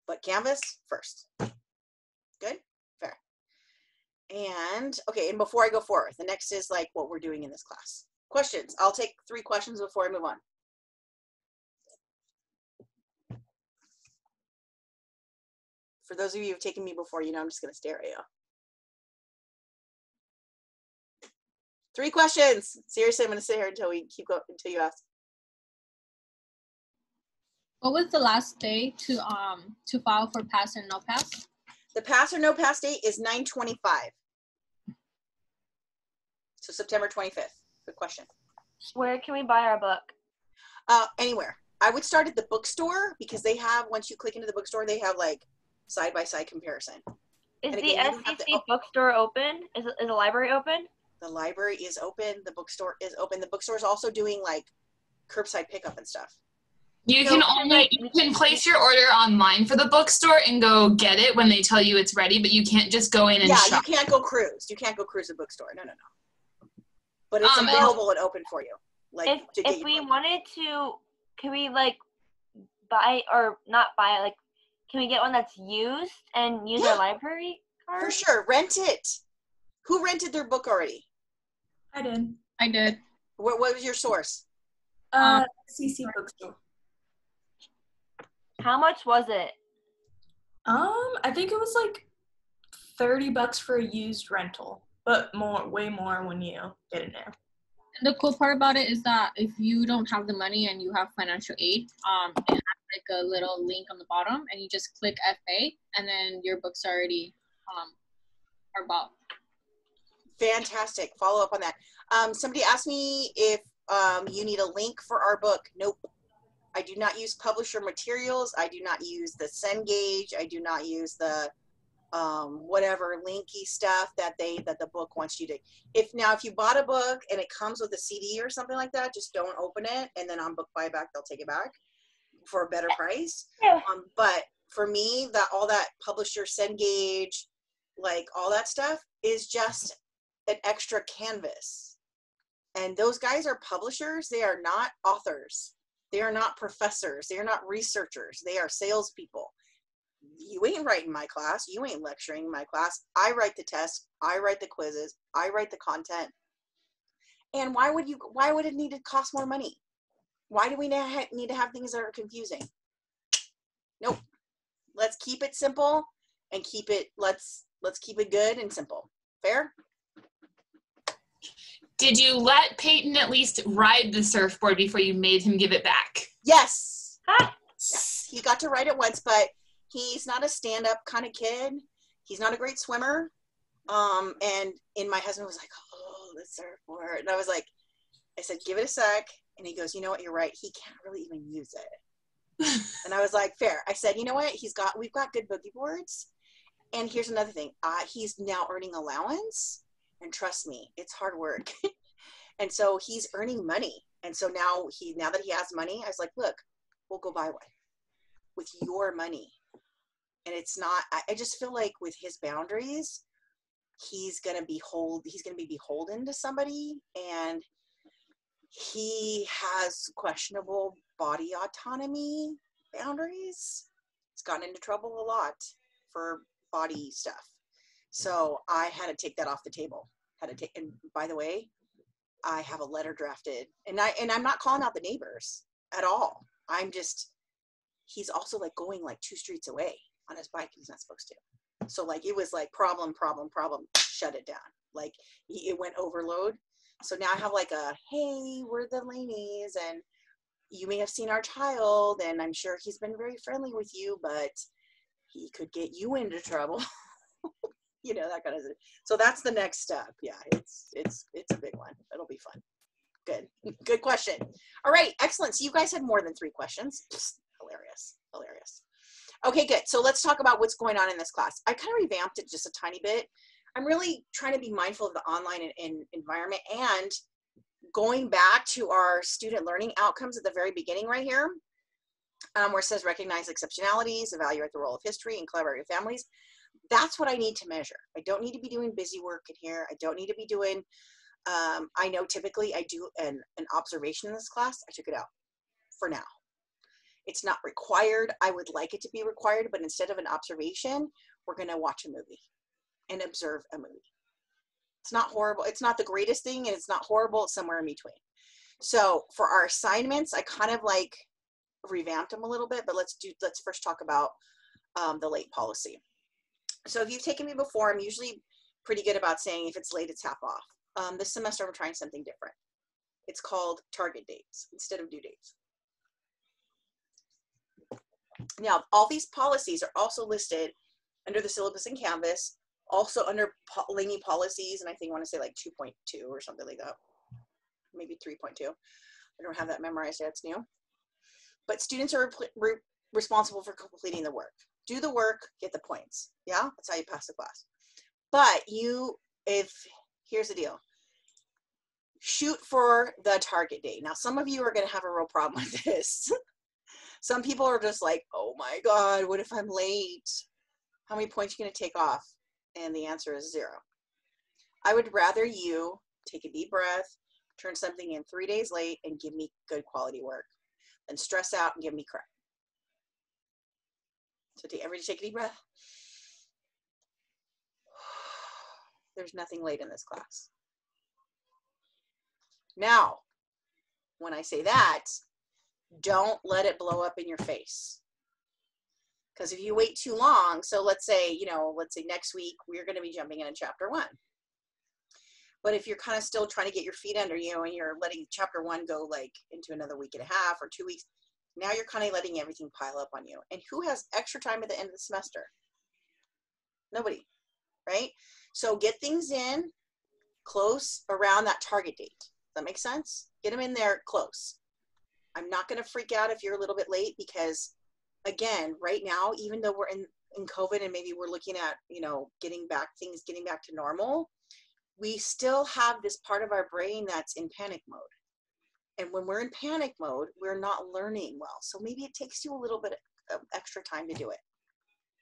But Canvas first. Good? Fair. And okay, and before I go forward, the next is like what we're doing in this class. Questions. I'll take three questions before I move on. For those of you who've taken me before, you know I'm just gonna stare at you. Three questions. Seriously, I'm gonna sit here until we keep going until you ask. What was the last day to um to file for pass and no pass? The pass or no pass date is 925. So September 25th. Good question. Where can we buy our book? Uh, anywhere. I would start at the bookstore because they have, once you click into the bookstore, they have like side by side comparison. Is And the again, you don't have SEC to- oh. bookstore open? Is, is the library open? The library is open. The bookstore is open. The bookstore is also doing like curbside pickup and stuff. You So can can, only you can place your order online for the bookstore and go get it when they tell you it's ready, but you can't just go in and yeah, shop. you can't go cruise. You can't go cruise the bookstore. No, no, no. But it's Um, available and open for you. Like if to if your we book. wanted to, can we like buy or not buy? Like, can we get one that's used and use Yeah. our library card? For sure, rent it. Who rented their book already? I did. I did. What, what was your source? Uh, CC bookstore. How much was it? Um, I think it was like thirty bucks for a used rental, but more, way more when you get it new. And the cool part about it is that if you don't have the money and you have financial aid, um, it has like a little link on the bottom, and you just click FA, and then your books already um are bought. Fantastic. Follow up on that. Um, somebody asked me if um, you need a link for our book. Nope. I do not use publisher materials. I do not use the Cengage. I do not use the um, whatever linky stuff that they that the book wants you to. If now if you bought a book and it comes with a CD or something like that, just don't open it, and then on book buyback they'll take it back for a better price. Yeah. Um, but for me, that all that publisher Cengage, like all that stuff, is just an extra canvas. And those guys are publishers. They are not authors. They are not professors. They are not researchers. They are salespeople. You ain't writing my class. You ain't lecturing my class. I write the tests. I write the quizzes. I write the content. And why would you? Why would it need to cost more money? Why do we need to have things that are confusing? Nope. Let's keep it simple and keep it. Let's let's keep it good and simple. Fair. Did you let Peyton at least ride the surfboard before you made him give it back? Yes. Yes. He got to ride it once, but he's not a stand-up kind of kid. He's not a great swimmer. Um, and and my husband was like, "Oh, the surfboard," and I was like, "I said, give it a sec." And he goes, "You know what? You're right. He can't really even use it." and I was like, "Fair." I said, "You know what? He's got we've got good boogie boards." And here's another thing. Uh, he's now earning allowance, and trust me, it's hard work. and so he's earning money. And so now he now that he has money, I was like, "Look, we'll go buy one with your money." And it's not. I, I just feel like with his boundaries, he's gonna be hold. He's gonna be beholden to somebody, and he has questionable body autonomy boundaries. He's gotten into trouble a lot for body stuff. So I had to take that off the table. Had to take and by the way, I have a letter drafted. And I and I'm not calling out the neighbors at all. I'm just he's also like going like two streets away on his bike. He's not supposed to. So like it was like problem, problem, problem, shut it down. Like it went overload. So now I have like a hey, we're the Laneys and you may have seen our child and I'm sure he's been very friendly with you, but he could get you into trouble. you know that kind of so that's the next step. Yeah it's it's it's a big one. It'll be fun. Good. Good question. All right. Excellent. So you guys had more than three questions. Psst, hilarious. Hilarious. Okay good. So let's talk about what's going on in this class. I kind of revamped it just a tiny bit. I'm really trying to be mindful of the online and, and environment and going back to our student learning outcomes at the very beginning right here um, where it says recognize exceptionalities evaluate the role of history and collaborate with families that's what I need to measure. I don't need to be doing busy work in here. I don't need to be doing, um, I know typically I do an, an observation in this class. I took it out for now. It's not required. I would like it to be required, but instead of an observation, we're going to watch a movie and observe a movie. It's not horrible. It's not the greatest thing and it's not horrible. It's somewhere in between. So for our assignments, I kind of like revamped them a little bit, but let's do, let's first talk about um, the late policy. So if you've taken me before, I'm usually pretty good about saying if it's late, it's half off. Um, this semester, I'm trying something different. It's called target dates instead of due dates. Now, all these policies are also listed under the syllabus in Canvas, also under po policies, and I think I want to say like 2.2 or something like that, maybe 3.2. I don't have that memorized yet, it's new. But students are re responsible for completing the work do the work, get the points. Yeah, that's how you pass the class. But you, if, here's the deal shoot for the target date. Now, some of you are going to have a real problem with this. some people are just like, oh my God, what if I'm late? How many points are you going to take off? And the answer is zero. I would rather you take a deep breath, turn something in three days late, and give me good quality work than stress out and give me crap. So take, everybody take a deep breath. There's nothing late in this class. Now, when I say that, don't let it blow up in your face. Because if you wait too long, so let's say, you know, let's say next week we're going to be jumping into chapter one. But if you're kind of still trying to get your feet under you and you're letting chapter one go like into another week and a half or two weeks, now you're kind of letting everything pile up on you. And who has extra time at the end of the semester? Nobody, right? So get things in close around that target date. Does that make sense? Get them in there close. I'm not going to freak out if you're a little bit late because, again, right now, even though we're in, in COVID and maybe we're looking at, you know, getting back things, getting back to normal, we still have this part of our brain that's in panic mode. And when we're in panic mode, we're not learning well. So maybe it takes you a little bit of extra time to do it.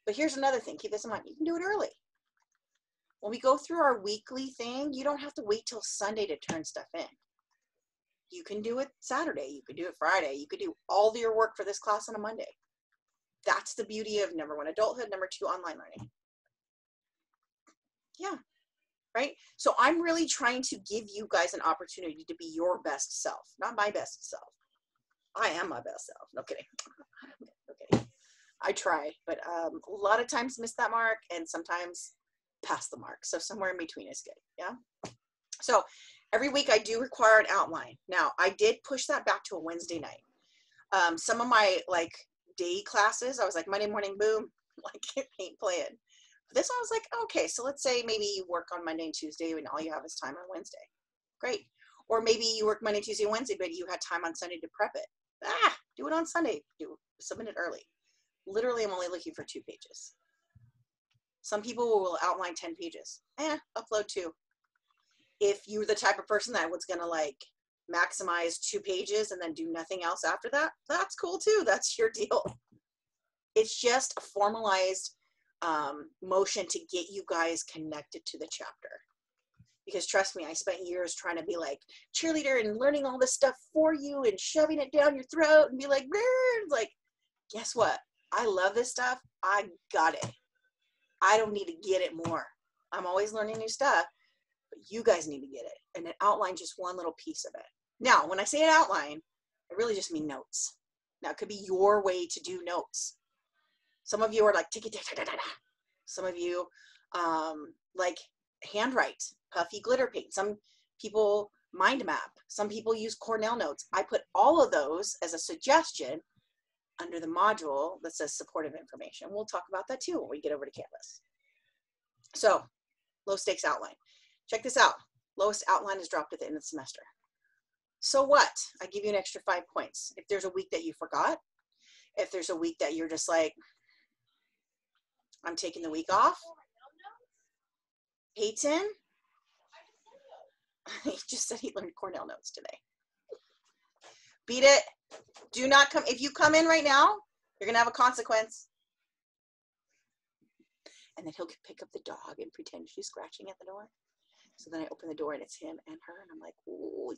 But here's another thing keep this in mind you can do it early. When we go through our weekly thing, you don't have to wait till Sunday to turn stuff in. You can do it Saturday, you could do it Friday, you could do all your work for this class on a Monday. That's the beauty of number one, adulthood, number two, online learning. Yeah, right? So I'm really trying to give you guys an opportunity to be your best self, not my best self. I am my best self. No kidding. Okay. I try, but um, a lot of times miss that mark and sometimes pass the mark. So somewhere in between is good. Yeah. So every week I do require an outline. Now I did push that back to a Wednesday night. Um, some of my like day classes, I was like Monday morning, boom, like it ain't playing. This one was like, okay, so let's say maybe you work on Monday and Tuesday and all you have is time on Wednesday. Great. Or maybe you work Monday, Tuesday, Wednesday, but you had time on Sunday to prep it. Ah, do it on Sunday. Do submit it early. Literally, I'm only looking for two pages. Some people will outline 10 pages. Eh, upload two. If you're the type of person that was gonna like maximize two pages and then do nothing else after that, that's cool too. That's your deal. It's just a formalized um, motion to get you guys connected to the chapter. Because trust me, I spent years trying to be like cheerleader and learning all this stuff for you and shoving it down your throat and be like, like, guess what? I love this stuff. I got it. I don't need to get it more. I'm always learning new stuff, but you guys need to get it. And it outline just one little piece of it. Now, when I say an outline, I really just mean notes. Now, it could be your way to do notes. Some of you are like. Some of you um, like handwrite, puffy glitter paint. Some people mind map. Some people use Cornell notes. I put all of those as a suggestion under the module that says supportive information. We'll talk about that too when we get over to Canvas. So, low stakes outline. Check this out. Lowest outline is dropped at the end of the semester. So what? I give you an extra five points. If there's a week that you forgot, if there's a week that you're just like, I'm taking the week off. Peyton, he just said he learned Cornell notes today. Beat it. Do not come. If you come in right now, you're going to have a consequence. And then he'll pick up the dog and pretend she's scratching at the door. So then I open the door and it's him and her. And I'm like, ooh.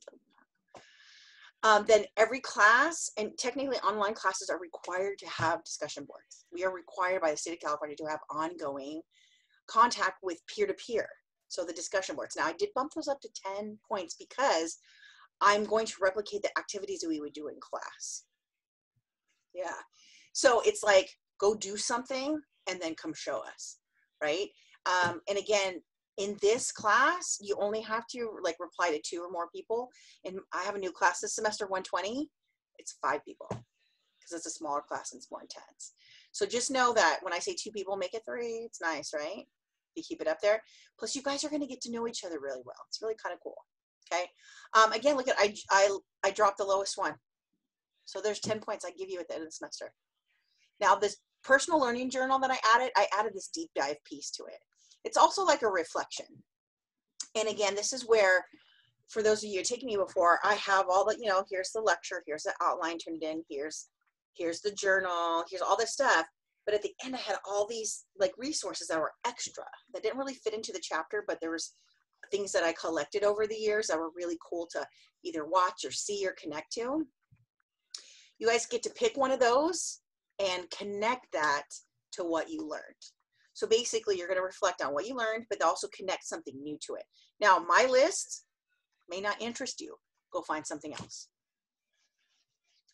Um, then every class, and technically online classes are required to have discussion boards. We are required by the state of California to have ongoing contact with peer to peer. So the discussion boards. Now I did bump those up to 10 points because I'm going to replicate the activities that we would do in class. Yeah. So it's like, go do something and then come show us, right? Um, and again, in this class, you only have to like reply to two or more people. And I have a new class this semester, 120. It's five people because it's a smaller class and it's more intense. So just know that when I say two people make it three, it's nice, right? You keep it up there. Plus, you guys are going to get to know each other really well. It's really kind of cool. Okay. Um, again, look at I, I I dropped the lowest one. So there's 10 points I give you at the end of the semester. Now this personal learning journal that I added, I added this deep dive piece to it. It's also like a reflection. And again, this is where, for those of you taking me before, I have all the, you know, here's the lecture, here's the outline turned in, here's, here's the journal, here's all this stuff. But at the end, I had all these like resources that were extra that didn't really fit into the chapter, but there was things that I collected over the years that were really cool to either watch or see or connect to. You guys get to pick one of those and connect that to what you learned. So basically, you're going to reflect on what you learned, but also connect something new to it. Now, my list may not interest you. Go find something else.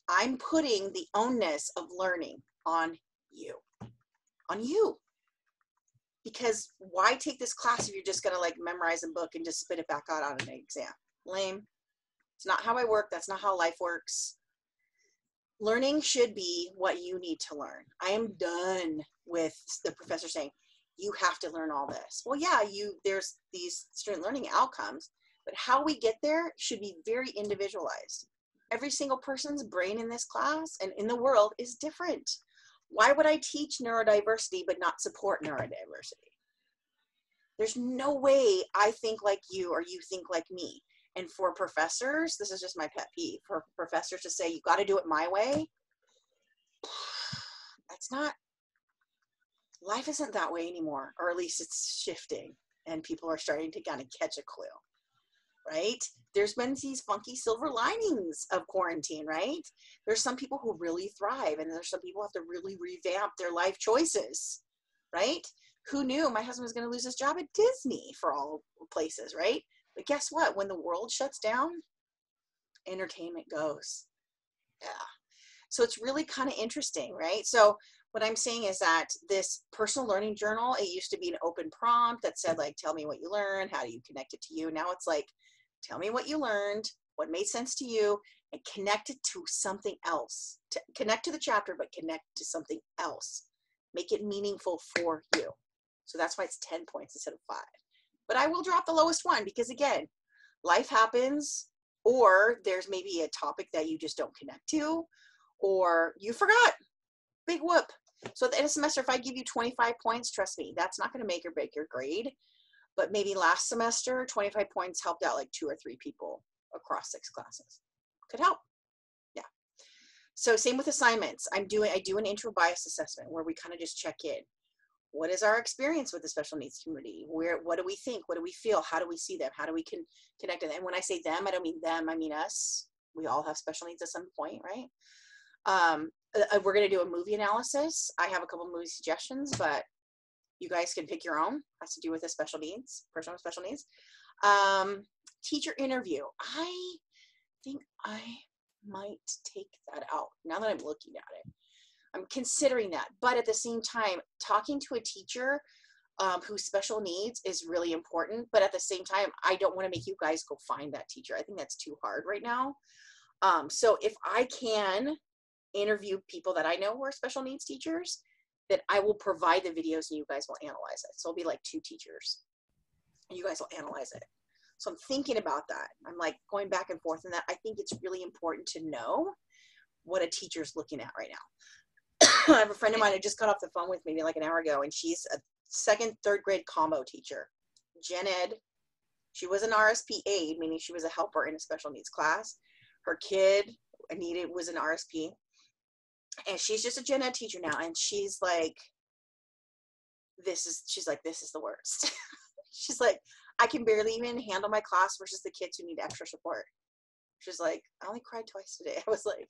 I'm putting the ownness of learning on you. On you. Because why take this class if you're just going to like memorize a book and just spit it back out on an exam? Lame. It's not how I work. That's not how life works learning should be what you need to learn. I am done with the professor saying, you have to learn all this. Well, yeah, you there's these student learning outcomes, but how we get there should be very individualized. Every single person's brain in this class and in the world is different. Why would I teach neurodiversity but not support neurodiversity? There's no way I think like you or you think like me. And for professors, this is just my pet peeve for professors to say, you got to do it my way. That's not, life isn't that way anymore, or at least it's shifting and people are starting to kind of catch a clue, right? There's been these funky silver linings of quarantine, right? There's some people who really thrive, and there's some people who have to really revamp their life choices, right? Who knew my husband was going to lose his job at Disney for all places, right? But guess what? When the world shuts down, entertainment goes. Yeah. So it's really kind of interesting, right? So what I'm saying is that this personal learning journal, it used to be an open prompt that said like, tell me what you learned, how do you connect it to you? Now it's like, tell me what you learned, what made sense to you, and connect it to something else. To connect to the chapter, but connect to something else. Make it meaningful for you. So that's why it's 10 points instead of five but I will drop the lowest one because again, life happens or there's maybe a topic that you just don't connect to or you forgot. Big whoop. So at the end of semester, if I give you 25 points, trust me, that's not going to make or break your grade. But maybe last semester, 25 points helped out like two or three people across six classes. Could help. Yeah. So same with assignments. I'm doing, I do an intro bias assessment where we kind of just check in what is our experience with the special needs community? Where what do we think? What do we feel? How do we see them? How do we can connect? To them? and when i say them i don't mean them i mean us. We all have special needs at some point right? Um, uh, we're going to do a movie analysis. I have a couple movie suggestions but you guys can pick your own. It has to do with the special needs person with special needs. Um, teacher interview. I think i might take that out now that i'm looking at it I'm considering that. But at the same time, talking to a teacher um, special needs is really important. But at the same time, I don't want to make you guys go find that teacher. I think that's too hard right now. Um, so if I can interview people that I know who are special needs teachers, then I will provide the videos and you guys will analyze it. So it'll be like two teachers. And you guys will analyze it. So I'm thinking about that. I'm like going back and forth in that. I think it's really important to know what a teacher's looking at right now. I have a friend of mine who just got off the phone with me like an hour ago, and she's a second, third grade combo teacher. Gen Ed. She was an RSP aide, meaning she was a helper in a special needs class. Her kid, Anita, was an RSP. And she's just a gen ed teacher now. And she's like, this is, she's like, this is the worst. she's like, I can barely even handle my class versus the kids who need extra support. She's like, I only cried twice today. I was like,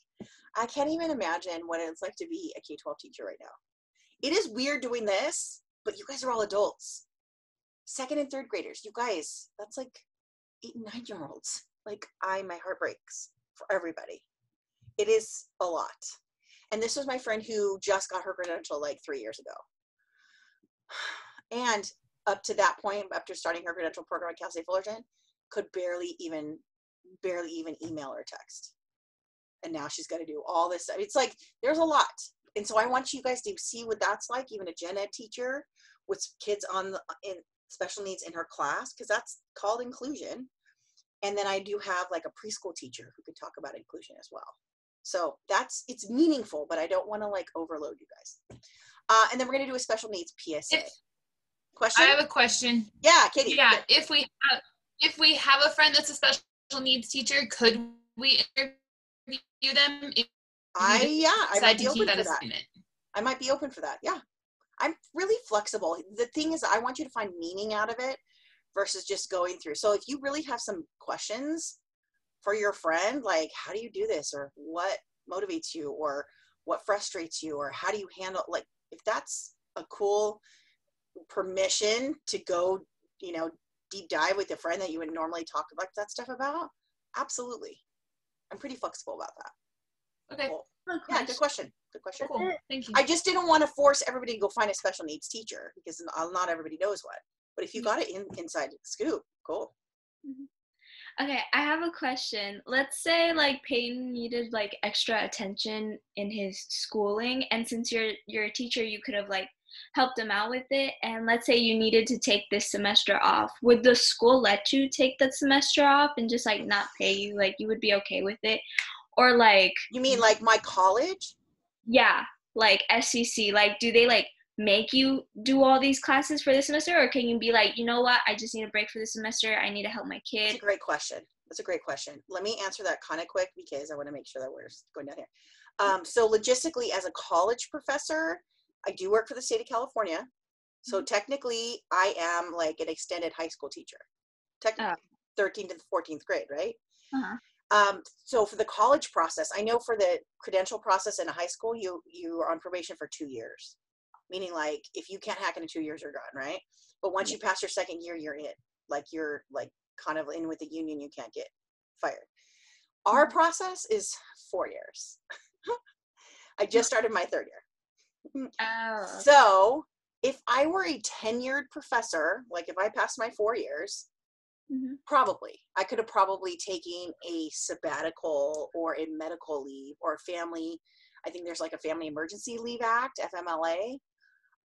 I can't even imagine what it's like to be a K 12 teacher right now. It is weird doing this, but you guys are all adults. Second and third graders, you guys, that's like eight and nine year olds. Like, I, my heart breaks for everybody. It is a lot. And this was my friend who just got her credential like three years ago. And up to that point, after starting her credential program at Cal State Fullerton, could barely even, barely even email or text. And now she's got to do all this. It's like there's a lot. And so I want you guys to see what that's like, even a gen ed teacher with kids on the, in special needs in her class, because that's called inclusion. And then I do have like a preschool teacher who could talk about inclusion as well. So that's it's meaningful, but I don't want to like overload you guys. Uh, and then we're gonna do a special needs PSA. If- Question? I have a question. yeah, Katie. Yeah, if we have if we have a friend that's a special needs teacher, could we interview them if I yeah, I might be open that for that. I might be open for that. Yeah. I'm really flexible. The thing is I want you to find meaning out of it versus just going through. So if you really have some questions for your friend, like how do you do this or what motivates you or what frustrates you or how do you handle like if that's a cool permission to go, you know, deep dive with a friend that you would normally talk about that stuff about, absolutely. I'm pretty flexible about that. Okay, Cool. Yeah, good question. Good question. cool. Thank you. I just didn't want to force everybody to go find a special needs teacher because uh, not everybody knows what. But if you mm-hmm. got it in, inside scoop, cool. Mm-hmm. Okay, I have a question. Let's say like Peyton needed like extra attention in his schooling, and since you're you're a teacher, you could have like helped them out with it. And let's say you needed to take this semester off. Would the school let you take that semester off and just like not pay you? Like you would be okay with it, or like You mean like my college? yeah, like SCC. Like, do they like make you do all these classes for the semester, or can you be like, you know what, I just need a break for the semester. I need to help my That's kid. a great question. That's a great question. Let me answer that kind of quick because I want to make sure that we're going down here. Um, so logistically, as a college professor, I do work for the state of California. So technically, I am like an extended high school teacher. Technically, 13th to the 14th grade, right? Uh-huh. Um, so for the college process, I know for the credential process in a high school, you you are on probation for two years, meaning like if you can't hack in two years, you're gone, right? But once you pass your second year, you're in. Like you're like kind of in with the union, you can't get fired. Our process is four years. I just started my third year. Oh. So if I were a tenured professor, like if I passed my four years, Mhm. probably I could have probably taken a sabbatical or a medical leave or a family. I think there's like a Family Emergency Leave Act, FMLA.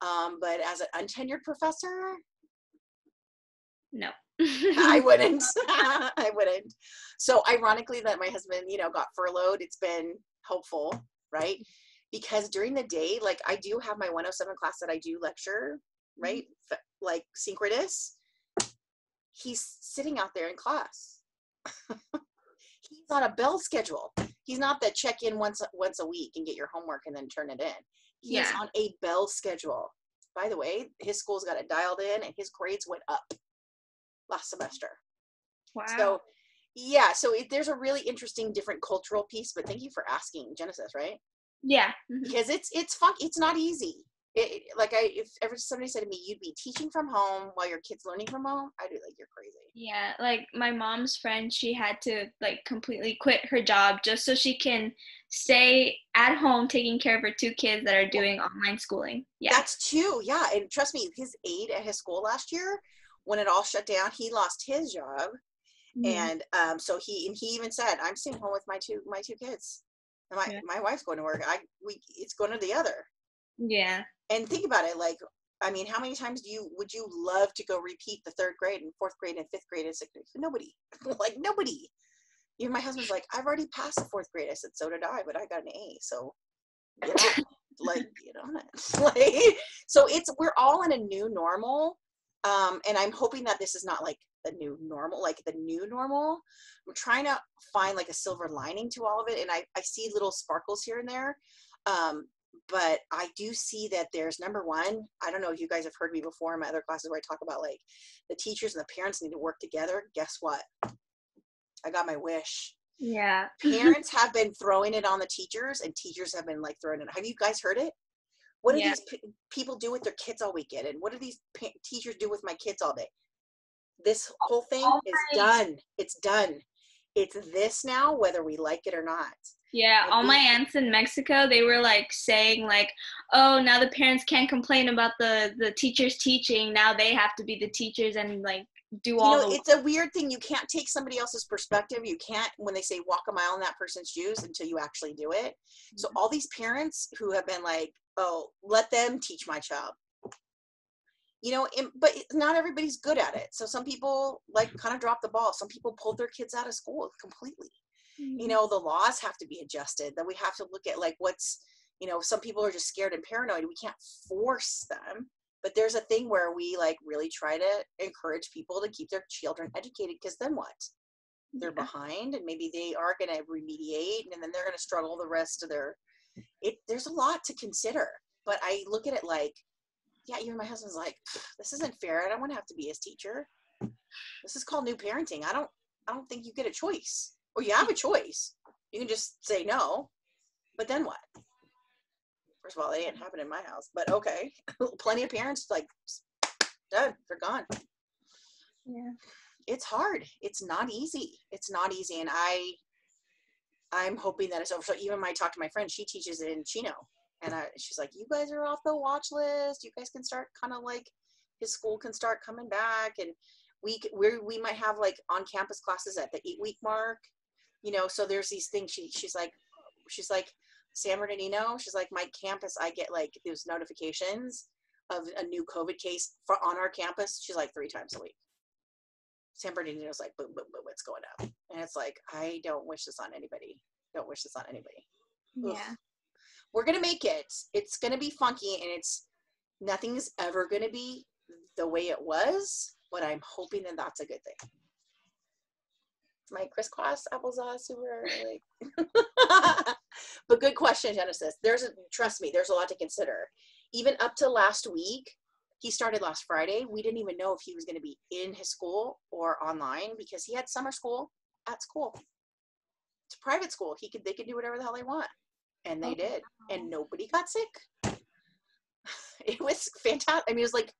Um, but as an untenured professor, No. I wouldn't. I wouldn't. So ironically that my husband, you know, got furloughed, it's been helpful, right? Because during the day, like I do have my 107 class that I do lecture, mm-hmm. right? F- Like synchronous. He's sitting out there in class. He's on a bell schedule. He's not that check in once once a week and get your homework and then turn it in. He's Yeah. on a bell schedule. By the way, his school's got it dialed in and his grades went up last semester. wow. So, yeah, so it, there's a really interesting, different cultural piece. But thank you for asking, Genesis, right? Yeah. mhm. Because it's it's fun. It's not easy. It, like I, if ever somebody said to me, "You'd be teaching from home while your kids learning from home," I'd be like, "You're crazy." Yeah, like my mom's friend, she had to like completely quit her job just so she can stay at home taking care of her two kids that are doing online schooling. Yeah. That's two. Yeah, and trust me, his aide at his school last year, when it all shut down, he lost his job, Mhm. and um, so he and he even said, "I'm staying home with my two my two kids." My Yeah. my wife's going to work. I we it's going to the other. yeah. and think about it like i mean how many times do you would you love to go repeat the third grade and fourth grade and fifth grade and sixth grade nobody like nobody you know, my husband's like i've already passed the fourth grade i said so did i but i got an a so get on like get on it like so it's we're all in a new normal um and i'm hoping that this is not like the new normal like the new normal i'm trying to find like a silver lining to all of it and i i see little sparkles here and there um but I do see that there's number one, I don't know if you guys have heard me before in my other classes where I talk about like the teachers and the parents need to work together. Guess what? I got my wish. Yeah. Parents have been throwing it on the teachers and teachers have been like throwing it. Have you guys heard it? What do Yeah. these p- people do with their kids all weekend? And what do these pa- teachers do with my kids all day? This whole thing is done. It's done. It's this now, whether we like it or not. Yeah, all my aunts in Mexico, they were like saying like, "Oh, now the parents can't complain about the the teachers teaching. Now they have to be the teachers and like do you know, the it's a weird thing. You can't take somebody else's perspective. You can't, when they say walk a mile in that person's shoes until you actually do it. So mm-hmm. all these parents who have been like, oh, let them teach my child. You know, and, but not everybody's good at it. So some people like kind of drop the ball. Some people pulled their kids out of school completely. You mm-hmm. know, the laws have to be adjusted. that we have to look at like what's, you know, some people are just scared and paranoid. We can't force them but there's a thing where we like really try to encourage people to keep their children educated because then what? They're behind and maybe they are going to remediate and then they're going to struggle the rest of their it there's a lot to consider. But i look at it like yeah even my husband's like this isn't fair i don't want to have to be his teacher. This is called new parenting. I don't i don't think you get a choice. Or you have a choice. You can just say no. But then what First of all, they didn't happen in my house, but okay. Plenty of parents like done, they're gone. Yeah. It's hard. It's not easy. It's not easy, and I, I'm hoping that it's over. So even when I talk to my friend, she teaches in Chino, and I, she's like, "You guys are off the watch list. You guys can start kind of like his school can start coming back, and we we we might have like on campus classes at the eight week mark, you know. So there's these things. She she's like, she's like San Bernardino. She's like, my campus, I get like those notifications of a new COVID case for on our campus. She's like three times a week. San Bernardino's like, boom, boom, boom, what's going up? And it's like, I don't wish this on anybody. Don't wish this on anybody. Oof. Yeah. We're gonna make it. It's gonna be funky, and it's nothing's ever gonna be the way it was. But I'm hoping that that's a good thing. My crisscross applesauce super like but good question genesis. There's a trust me there's a lot to consider. Even up to last week he started last friday. We didn't even know if he was going to be in his school or online because he had summer school at school. It's a private school. He could they could do whatever the hell they want. And they oh, did. And nobody got sick. It was fantastic i mean it was like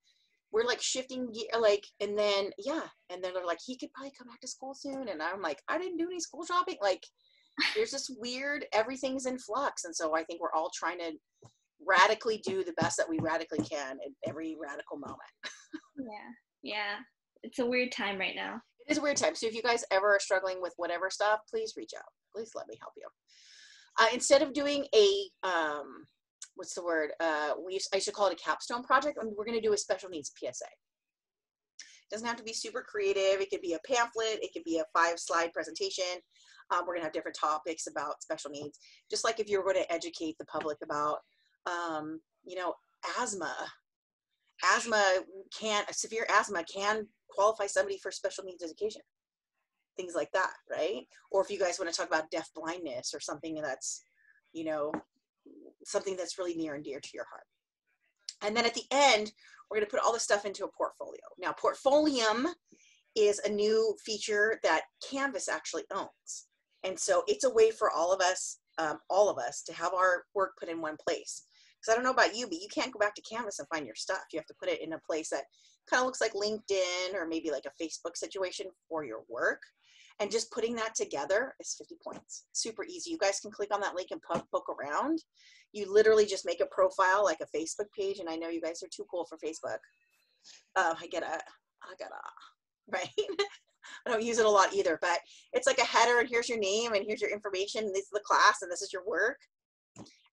we're like shifting gear like and then yeah and then they're like he could probably come back to school soon and i'm like i didn't do any school shopping like there's this weird everything's in flux and so i think we're all trying to radically do the best that we radically can at every radical moment Yeah. Yeah. It's a weird time right now. it is a weird time so if you guys ever are struggling with whatever stuff please reach out please let me help you uh, instead of doing a um what's the word uh we used, i used to call it a capstone project and we're going to do a special needs psa It doesn't have to be super creative it could be a pamphlet it could be a five slide presentation um, we're going to have different topics about special needs just like if you were going to educate the public about um, you know asthma. Asthma can severe asthma can qualify somebody for special needs education. Things like that right? Or if you guys want to talk about deaf blindness or something that's you know something that's really near and dear to your heart. And then at the end we're going to put all this stuff into a portfolio. Now portfolium is a new feature that canvas actually owns. And so it's a way for all of us um, all of us to have our work put in one place. Because i don't know about you but you can't go back to canvas and find your stuff. You have to put it in a place that kind of looks like linkedin or maybe like a facebook situation for your work and just putting that together is 50 points. Super easy. You guys can click on that link and poke, around. You literally just make a profile like a facebook page and i know you guys are too cool for facebook. Uh, i get a i got a right? I don't use it a lot either but it's like a header and here's your name and here's your information and this is the class and this is your work.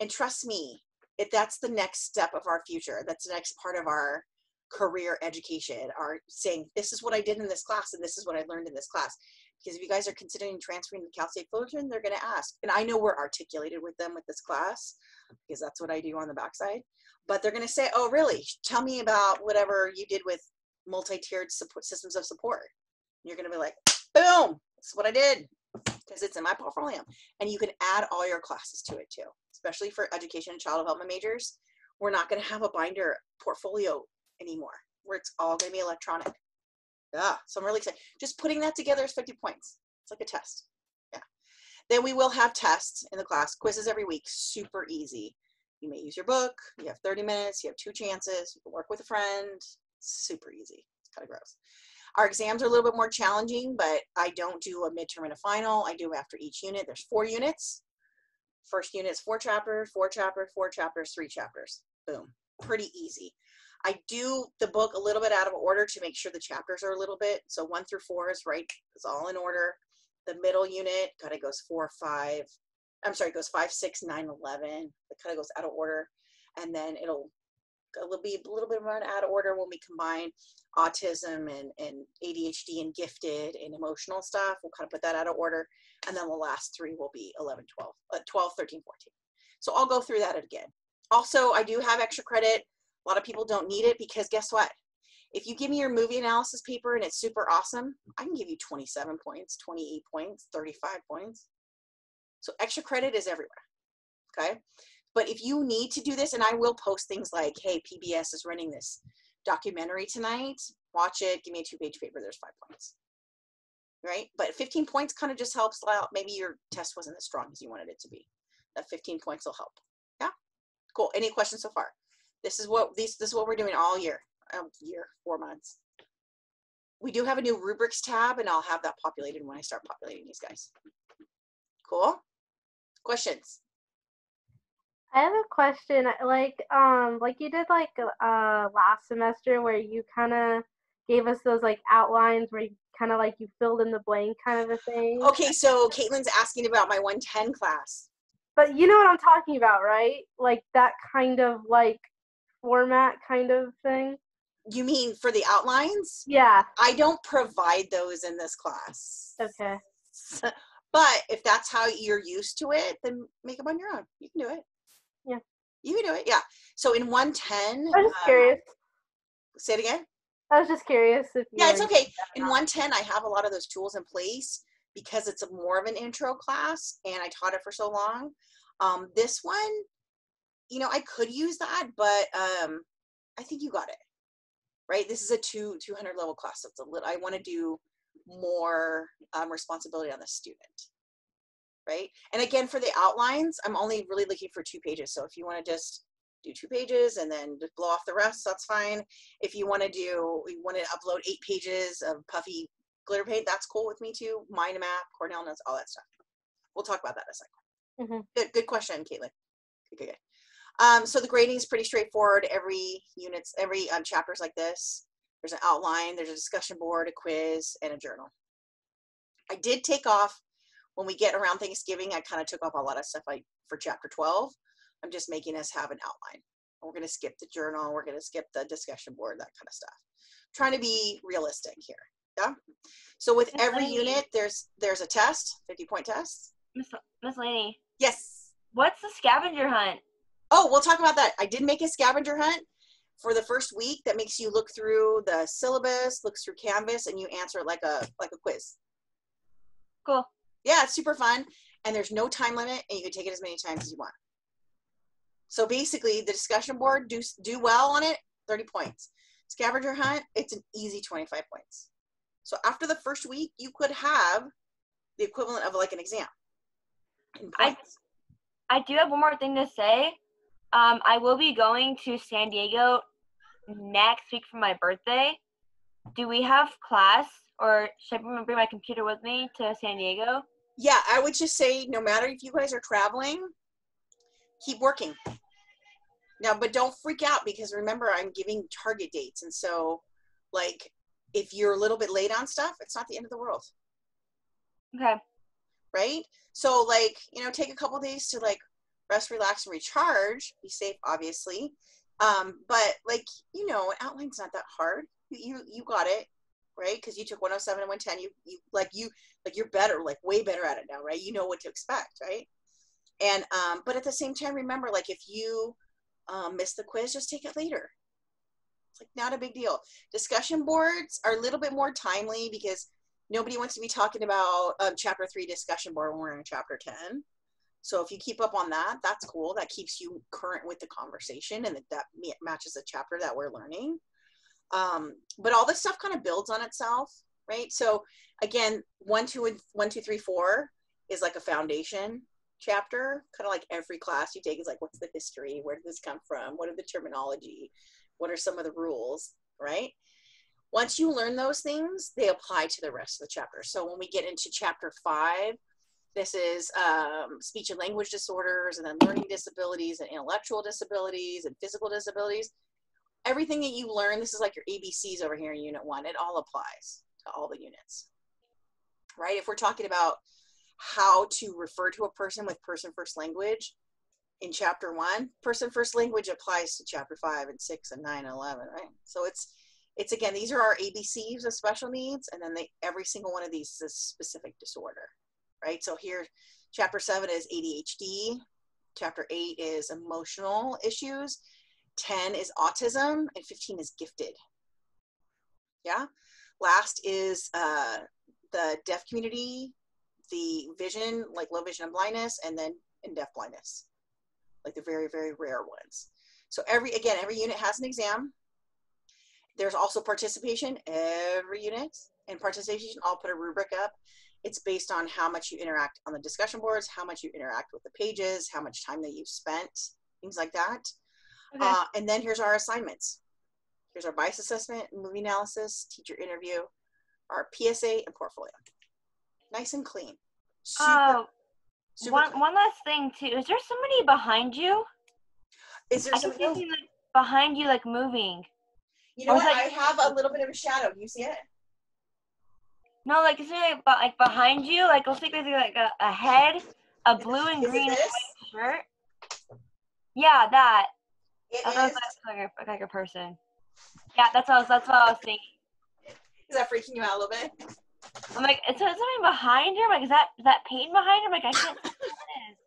And trust me it, that's the next step of our future. That's the next part of our career education, our saying, this is what I did in this class and this is what I learned in this class. Because if you guys are considering transferring to Cal State Fullerton, they're going to ask. And I know we're articulated with them with this class because that's what I do on the backside. But they're going to say, oh, really? Tell me about whatever you did with multi-tiered support systems of support. You're going to be like, boom, that's what I did because it's in my portfolio. And you can add all your classes to it too, especially for education and child development majors. We're not going to have a binder portfolio anymore where it's all going to be electronic. Yeah, so I'm really excited. Just putting that together is 50 points. It's like a test. Yeah. Then we will have tests in the class, quizzes every week, super easy. You may use your book, you have 30 minutes, you have two chances, you can work with a friend, super easy. It's kind of gross. Our exams are a little bit more challenging, but I don't do a midterm and a final. I do after each unit. There's four units. First unit is four chapters, four chapters, four chapters, three chapters. Boom. Pretty easy. I do the book a little bit out of order to make sure the chapters are a little bit. So one through four is right, it's all in order. The middle unit kind of goes four, five. I'm sorry, it goes five, six, nine, eleven. It kind of goes out of order. And then it'll it'll be a little bit more out of order when we combine autism and, and ADHD and gifted and emotional stuff. We'll kind of put that out of order. And then the last three will be 11, 12, uh, 12, 13, 14. So I'll go through that again. Also, I do have extra credit. A lot of people don't need it because guess what? If you give me your movie analysis paper and it's super awesome, I can give you 27 points, 28 points, 35 points. So extra credit is everywhere. Okay. But if you need to do this, and I will post things like, hey, PBS is running this documentary tonight, watch it, give me a two page paper, there's five points. Right? But 15 points kind of just helps out. Maybe your test wasn't as strong as you wanted it to be. That 15 points will help. Yeah? Cool. Any questions so far? This is what these this is what we're doing all year. Um, year, four months. We do have a new rubrics tab, and I'll have that populated when I start populating these guys. Cool. Questions? I have a question. Like, um, like you did like uh last semester where you kind of gave us those like outlines where you kind of like you filled in the blank kind of a thing. Okay, so Caitlin's asking about my 110 class. But you know what I'm talking about, right? Like that kind of like format kind of thing. You mean for the outlines? Yeah. I don't provide those in this class. Okay. But if that's how you're used to it, then make them on your own. You can do it. Yeah. You can do it. Yeah. So in 110. I was just curious. Say it again. I was just curious if you Yeah, it's okay. In 110, I have a lot of those tools in place because it's a more of an intro class and I taught it for so long. Um, this one, you know, I could use that, but um, I think you got it. Right? This is a two 200 level class. So it's a little, I want to do more um, responsibility on the student. Right? And again, for the outlines, I'm only really looking for two pages. So if you want to just do two pages and then just blow off the rest, that's fine. If you want to do, you want to upload eight pages of puffy glitter paint, that's cool with me too. Mind map, Cornell notes, all that stuff. We'll talk about that in a second. Mhm. Good, good question, Caitlin. Good, good, good. Um, so the grading is pretty straightforward. Every units, every um, chapter is like this. There's an outline, there's a discussion board, a quiz, and a journal. I did take off when we get around Thanksgiving. I kind of took off a lot of stuff I, for chapter 12. I'm just making us have an outline. We're going to skip the journal. We're going to skip the discussion board, that kind of stuff. Trying to be realistic here. Yeah. So with Miss every Laney. unit, there's there's a test, 50 point test. Miss Miss Laney, Yes. what's the scavenger hunt? Oh, we'll talk about that. I did make a scavenger hunt for the first week that makes you look through the syllabus, looks through Canvas, and you answer like a like a quiz. Cool. Yeah, it's super fun, and there's no time limit, and you can take it as many times as you want. So basically, the discussion board do do well on it, 30 points. Scavenger hunt, it's an easy 25 points. So after the first week, you could have the equivalent of like an exam. I. I do have one more thing to say. Um, I will be going to San Diego next week for my birthday. Do we have class, or should I bring- bring my computer with me to San Diego? yeah, I would just say no matter if you guys are traveling, keep working. Now, but don't freak out because remember, I'm giving target dates. And so, like, if you're a little bit late on stuff, it's not the end of the world, Okay. right? So, like, you know, take a couple days to like rest, relax, and recharge. Be safe, obviously. Um, but like you know, outline's not that hard. You you, you got it, right? Because you took 107 and 110. You you like you like you're better, like way better at it now, right? You know what to expect, right? And um, but at the same time, remember, like if you um, miss the quiz, just take it later. It's like not a big deal. Discussion boards are a little bit more timely because nobody wants to be talking about um, chapter three discussion board when we're in chapter 10. So if you keep up on that, that's cool. That keeps you current with the conversation and that, matches the chapter that we're learning. Um, but all this stuff kind of builds on itself, right? So again, one, two, and one, two, three, four is like a foundation chapter. Kind of like every class you take is like, what's the history? Where did this come from? What are the terminology? What are some of the rules, right? Once you learn those things, they apply to the rest of the chapter. So when we get into chapter five, this is um, speech and language disorders, and then learning disabilities, and intellectual disabilities, and physical disabilities. Everything that you learn, this is like your ABCs over here in Unit 1. It all applies to all the units, right? If we're talking about how to refer to a person with person first language in Chapter 1, person first language applies to Chapter 5 and 6 and 9 and 11, right? So it's it's again these are our abcs of special needs and then they every single one of these is a specific disorder right? So here chapter 7 is adhd chapter 8 is emotional issues 10 is autism and 15 is gifted. Yeah? Last is uh, the deaf community the vision like low vision and blindness and then in deaf blindness like the very very rare ones. So every again every unit has an exam. There's also participation every unit and participation i'll put a rubric up it's based on how much you interact on the discussion boards how much you interact with the pages how much time that you've spent things like that Okay. uh, and then here's our assignments here's our bias assessment movie analysis teacher interview our psa and portfolio nice and clean super, Oh, super one clean. one last thing too. Is there somebody behind you? is there I can like behind you, like moving. you know what i have a little bit of a shadow do you see it No, like is there like, be- like behind you? Like looks like there's like a, a head, a blue and is green shirt. Yeah, that. It I thought is. like a, like a person. Yeah, that's what I was, that's what I was thinking. Is that freaking you out a little bit? I'm like, is there something behind her? I'm like, is that is that pain behind her? I'm like, I can't see what it is.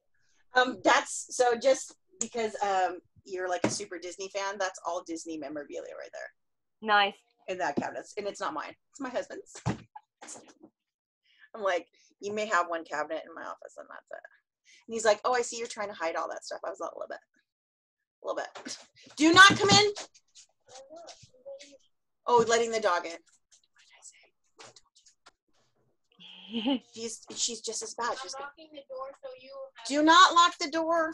Um, that's so just because um you're like a super Disney fan, that's all Disney memorabilia right there Nice. in that cabinet, and it's not mine. It's my husband's. I'm like, you may have one cabinet in my office, and that's it. And he's like, oh, I see you're trying to hide all that stuff. I was like, a little bit, a little bit. Do not come in. Oh, letting the dog in. What did I say? She's she's just as bad. She's gonna- locking the door so you Do not lock the door.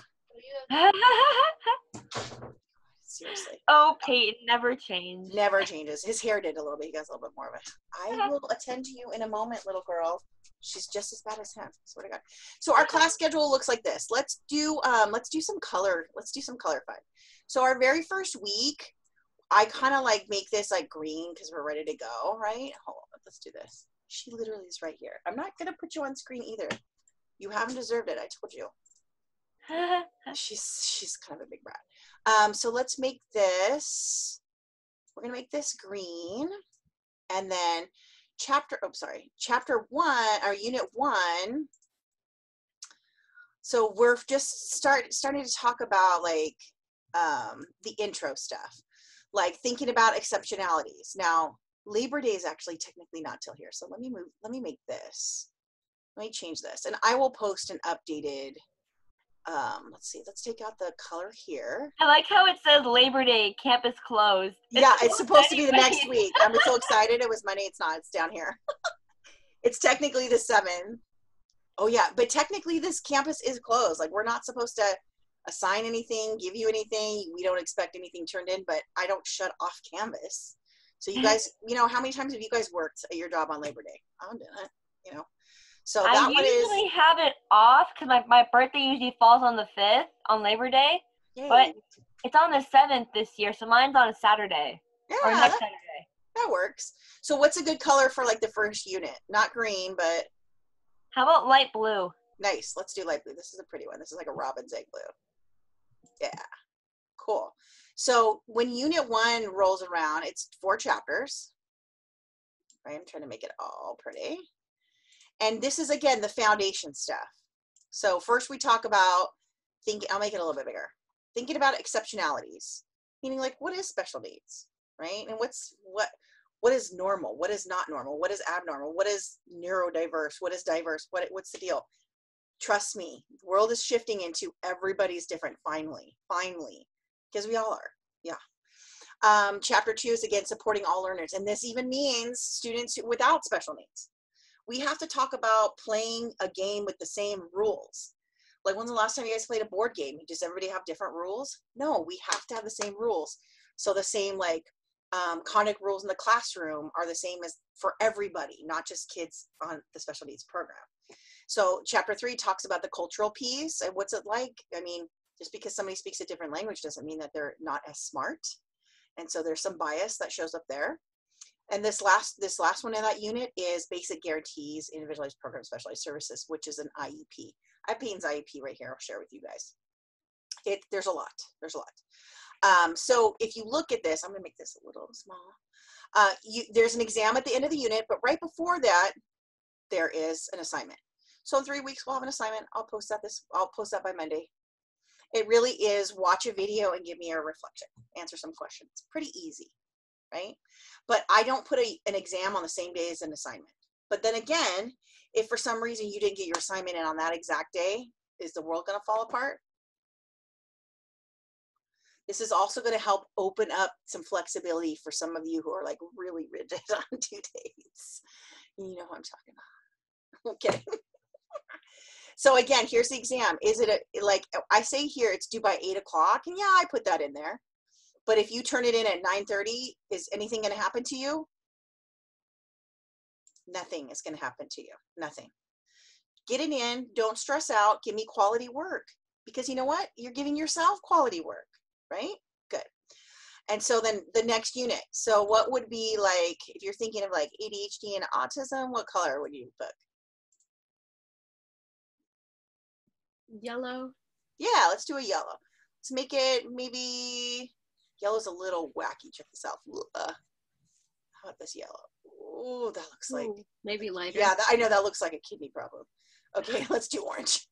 Seriously. oh, Peyton never changed. Never changes. His hair did a little bit. He got a little bit more of it. I will attend to you in a moment, little girl. She's just as bad as him. Swear to God. So our class schedule looks like this. Let's do um let's do some color. Let's do some color fun. So our very first week, I kind of like make this like green because we're ready to go, right? Hold on, let's do this. She literally is right here. I'm not gonna put you on screen either. You haven't deserved it. I told you. She's she's kind of a big brat. Um, so let's make this. We're gonna make this green, and then chapter. Oh, sorry, chapter one or unit one. So we're just start starting to talk about like um, the intro stuff, like thinking about exceptionalities. Now Labor Day is actually technically not till here, so let me move. Let me make this. Let me change this, and I will post an updated um let's see let's take out the color here. I like how it says Labor Day, campus closed. yeah it's supposed to be the next week. I'm so excited. It was monday. It's not. It's down here. It's technically the seventh. Oh yeah but technically this campus is closed. Like we're not supposed to assign anything give you anything. We don't expect anything turned in but i don't shut off canvas so you guys you know how many times have you guys worked at your job on labor day? I'm doing it you know so that I one is usually have it off because my, my birthday usually falls on the 5th on Labor Day, yay. but it's on the 7th this year, so mine's on a Saturday yeah, or that- next Saturday. That works. So what's a good color for like the first unit? Not green, but How about light blue? Nice. Let's do light blue. This is a pretty one. This is like a robin's egg blue. Yeah. Cool. So when unit one rolls around, it's four chapters. Right? I'm trying to make it all pretty. And this is again the foundation stuff. So first we talk about thinking, I'll make it a little bit bigger. Thinking about exceptionalities. Meaning like what is special needs? Right? And what's what what is normal? What is not normal? What is abnormal? What is neurodiverse? What is diverse? What what's the deal? Trust me, the world is shifting into everybody's different finally. Finally. Because we all are. Yeah. Um, chapter two is again supporting all learners. And this even means students without special needs. We have to talk about playing a game with the same rules. Like when's the last time you guys played a board game? Does everybody have different rules? No, we have to have the same rules. So the same like um, conduct rules in the classroom are the same as for everybody, not just kids on the special needs program. So chapter three talks about the cultural piece and what's it like. I mean, just because somebody speaks a different language doesn't mean that they're not as smart. And so there's some bias that shows up there. And this last this last one in that unit is basic guarantees, individualized program specialized services, which is an IEP. I have Payne's IEP right here. I'll share with you guys. It there's a lot. There's a lot. Um, so if you look at this, I'm gonna make this a little small. Uh, you, there's an exam at the end of the unit, but right before that, there is an assignment. So in three weeks, we'll have an assignment. I'll post that this. I'll post that by Monday. It really is watch a video and give me a reflection, answer some questions. Pretty easy, right? But I don't put a, an exam on the same day as an assignment. But then again, if for some reason you didn't get your assignment in on that exact day, is the world going to fall apart? This is also going to help open up some flexibility for some of you who are like really rigid on due dates. You know what I'm talking about. Okay. so again, here's the exam. Is it a, like I say here, it's due by eight o'clock, and yeah, I put that in there. But if you turn it in at 9:30, is anything going to happen to you? Nothing is going to happen to you. Nothing. Get it in. Don't stress out. Give me quality work because you know what? You're giving yourself quality work, right? Good. And so then the next unit. So what would be like if you're thinking of like ADHD and autism? What color would you book? Yellow. Yeah, let's do a yellow. Let's make it maybe yellow's a little wacky. Check this out. Uh, how about this yellow? Oh, that looks like Ooh, maybe lighter. yeah. That, I know that looks like a kidney problem. Okay, let's do orange.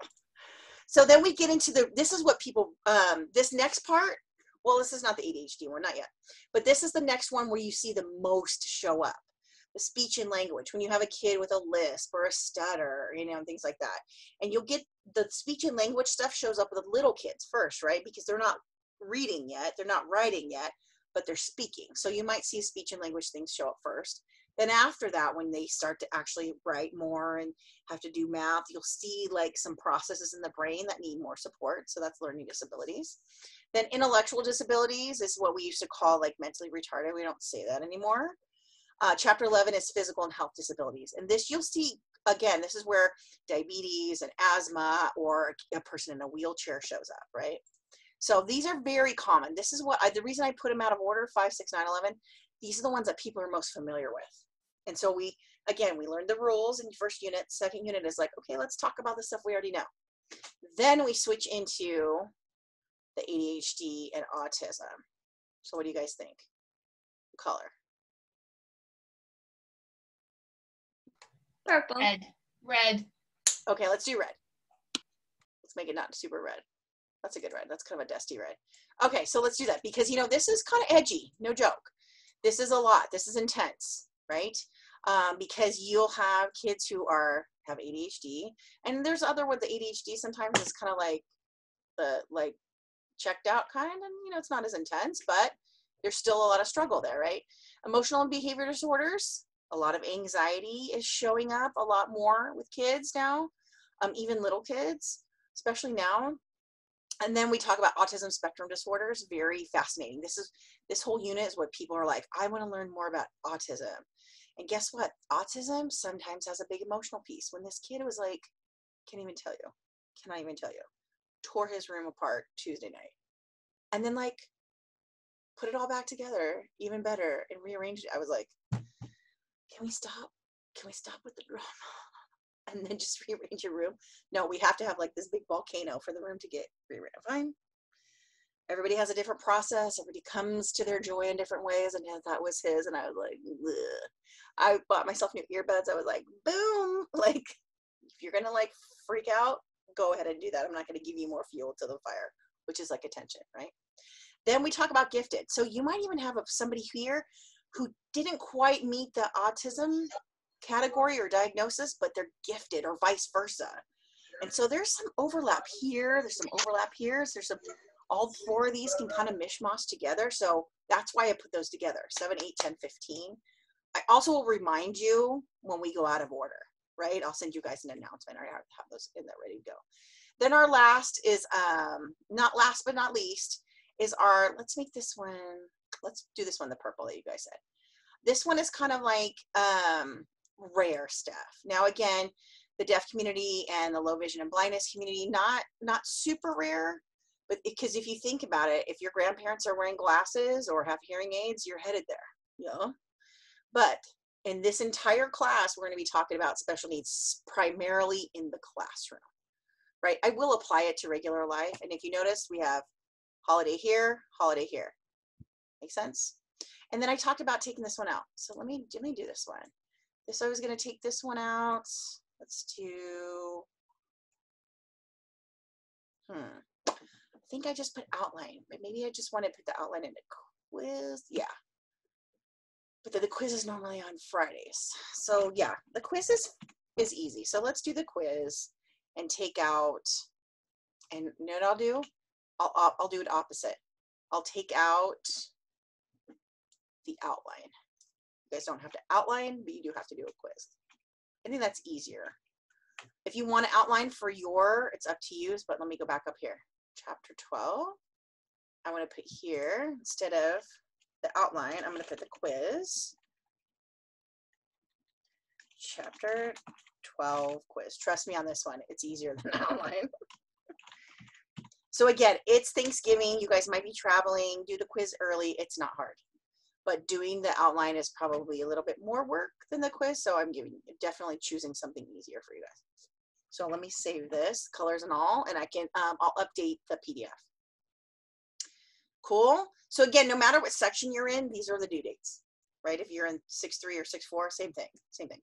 so then we get into the. This is what people. Um, this next part. Well, this is not the ADHD one, not yet. But this is the next one where you see the most show up the speech and language when you have a kid with a lisp or a stutter you know and things like that and you'll get the speech and language stuff shows up with the little kids first right because they're not reading yet they're not writing yet but they're speaking. So you might see speech and language things show up first. Then after that when they start to actually write more and have to do math you'll see like some processes in the brain that need more support. So that's learning disabilities. Then intellectual disabilities is what we used to call like mentally retarded. We don't say that anymore. Uh, chapter 11 is physical and health disabilities. And this you'll see, again, this is where diabetes and asthma or a person in a wheelchair shows up, right? So these are very common. This is what I, the reason I put them out of order, 5, 6, 9, 11, these are the ones that people are most familiar with. And so we, again, we learned the rules in first unit. Second unit is like, okay, let's talk about the stuff we already know. Then we switch into the ADHD and autism. So what do you guys think? Color. Purple. Red. Red. Okay, let's do red. Let's make it not super red. That's a good red. That's kind of a dusty red. Okay, so let's do that because you know this is kind of edgy. No joke. This is a lot. This is intense, right? Um, because you'll have kids who are have ADHD, and there's other with the ADHD. Sometimes it's kind of like the like checked out kind, and you know it's not as intense, but there's still a lot of struggle there, right? Emotional and behavior disorders a lot of anxiety is showing up a lot more with kids now, um, even little kids, especially now. And then we talk about autism spectrum disorders. Very fascinating. This is this whole unit is what people are like. I want to learn more about autism. And guess what? Autism sometimes has a big emotional piece. When this kid was like, can't even tell you, cannot even tell you, tore his room apart Tuesday night, and then like put it all back together even better and rearranged it. I was like, can we stop? Can we stop with the drama? And then just rearrange your room. No, we have to have like this big volcano for the room to get rearranged. Fine. Everybody has a different process. Everybody comes to their joy in different ways, and that was his. And I was like, Ugh. I bought myself new earbuds. I was like, boom! Like, if you're gonna like freak out, go ahead and do that. I'm not gonna give you more fuel to the fire, which is like attention, right? Then we talk about gifted. So you might even have somebody here who didn't quite meet the autism category or diagnosis, but they're gifted or vice versa. And so there's some overlap here, there's some overlap here, so there's some, all four of these can kind of mishmash together. So that's why I put those together, 7, 8, 10, 15. I also will remind you when we go out of order, right? I'll send you guys an announcement. I have those in there ready to go. Then our last is, um, not last but not least, is our, let's make this one, let's do this one, the purple that you guys said. This one is kind of like um, rare stuff. Now, again, the deaf community and the low vision and blindness community, not not super rare, but because if you think about it, if your grandparents are wearing glasses or have hearing aids, you're headed there. Yeah. But in this entire class, we're going to be talking about special needs primarily in the classroom, right? I will apply it to regular life. And if you notice, we have holiday here, holiday here. Make sense? And then I talked about taking this one out. So let me, let me do this one. This, I was going to take this one out. Let's do, hmm. I think I just put outline, but maybe I just want to put the outline in the quiz. Yeah. But the quiz is normally on Fridays. So yeah, the quiz is, is easy. So let's do the quiz and take out, and you know what I'll do? I'll, I'll, I'll do it opposite. I'll take out the outline. You guys don't have to outline, but you do have to do a quiz. I think that's easier. If you want to outline for your, it's up to you, but let me go back up here. Chapter 12. I want to put here, instead of the outline, I'm going to put the quiz. Chapter 12 quiz. Trust me on this one. It's easier than outline. so again, it's Thanksgiving. You guys might be traveling. Do the quiz early. It's not hard but doing the outline is probably a little bit more work than the quiz. So I'm giving definitely choosing something easier for you guys. So let me save this colors and all, and I can, um, I'll update the PDF. Cool. So again, no matter what section you're in, these are the due dates, right? If you're in six three or six four, same thing, same thing.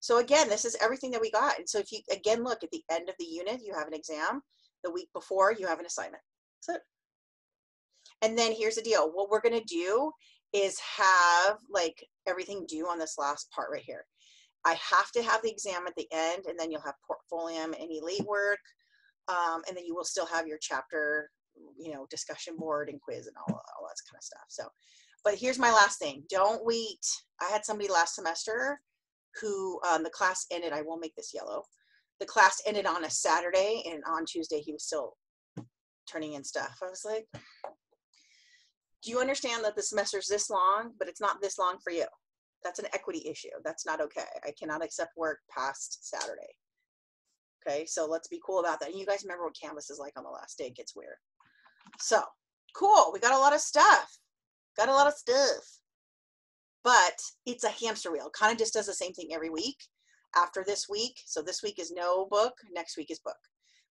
So again, this is everything that we got. And so if you, again, look at the end of the unit, you have an exam. The week before, you have an assignment. That's it. And then here's the deal. What we're going to do is have like everything due on this last part right here. I have to have the exam at the end and then you'll have portfolio, any late work, um, and then you will still have your chapter, you know, discussion board and quiz and all, all that kind of stuff. So, but here's my last thing. Don't wait. I had somebody last semester who um, the class ended, I will make this yellow. The class ended on a Saturday and on Tuesday he was still turning in stuff. I was like, do you understand that the semester is this long, but it's not this long for you? That's an equity issue. That's not okay. I cannot accept work past Saturday. Okay, so let's be cool about that. And you guys remember what Canvas is like on the last day. It gets weird. So, cool. We got a lot of stuff. Got a lot of stuff. But it's a hamster wheel. Kind of just does the same thing every week after this week. So this week is no book. Next week is book.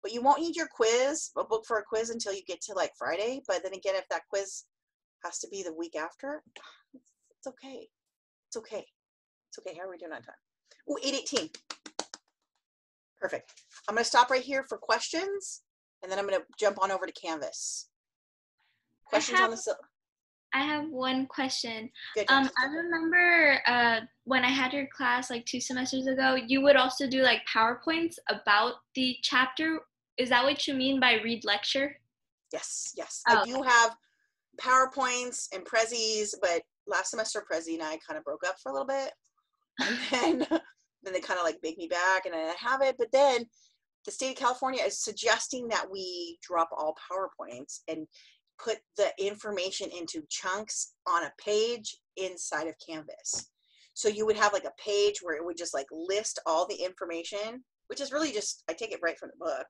But you won't need your quiz, a book for a quiz until you get to like Friday. But then again, if that quiz has to be the week after, it's, it's okay. It's okay. It's okay. How are we doing on time? Oh, 818. Perfect. I'm going to stop right here for questions, and then I'm going to jump on over to Canvas. Questions have, on the I have one question. Good, um, I remember uh, when I had your class like two semesters ago, you would also do like PowerPoints about the chapter. Is that what you mean by read lecture? Yes, yes. Oh, I do have PowerPoints and Prezis, but last semester Prezi and I kind of broke up for a little bit. And then then they kind of like begged me back and I have it. But then the state of California is suggesting that we drop all PowerPoints and put the information into chunks on a page inside of Canvas. So you would have like a page where it would just like list all the information, which is really just, I take it right from the book.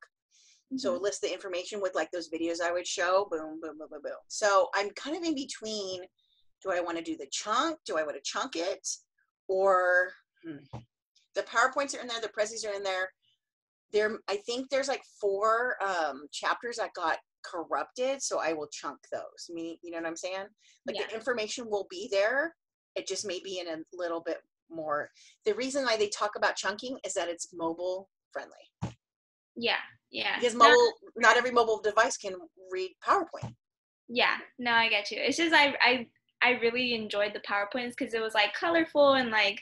So it lists the information with like those videos I would show, boom, boom, boom, boom, boom. So I'm kind of in between. Do I want to do the chunk? Do I want to chunk it? Or hmm, the PowerPoints are in there, the Prezis are in there. There, I think there's like four um, chapters that got corrupted, so I will chunk those. I Meaning, you know what I'm saying? Like Yeah. the information will be there. It just may be in a little bit more. The reason why they talk about chunking is that it's mobile friendly. Yeah, yeah. Because No, mobile, not every mobile device can read PowerPoint. yeah, no, I get you. It's just I I I really enjoyed the PowerPoints because it was like colorful and like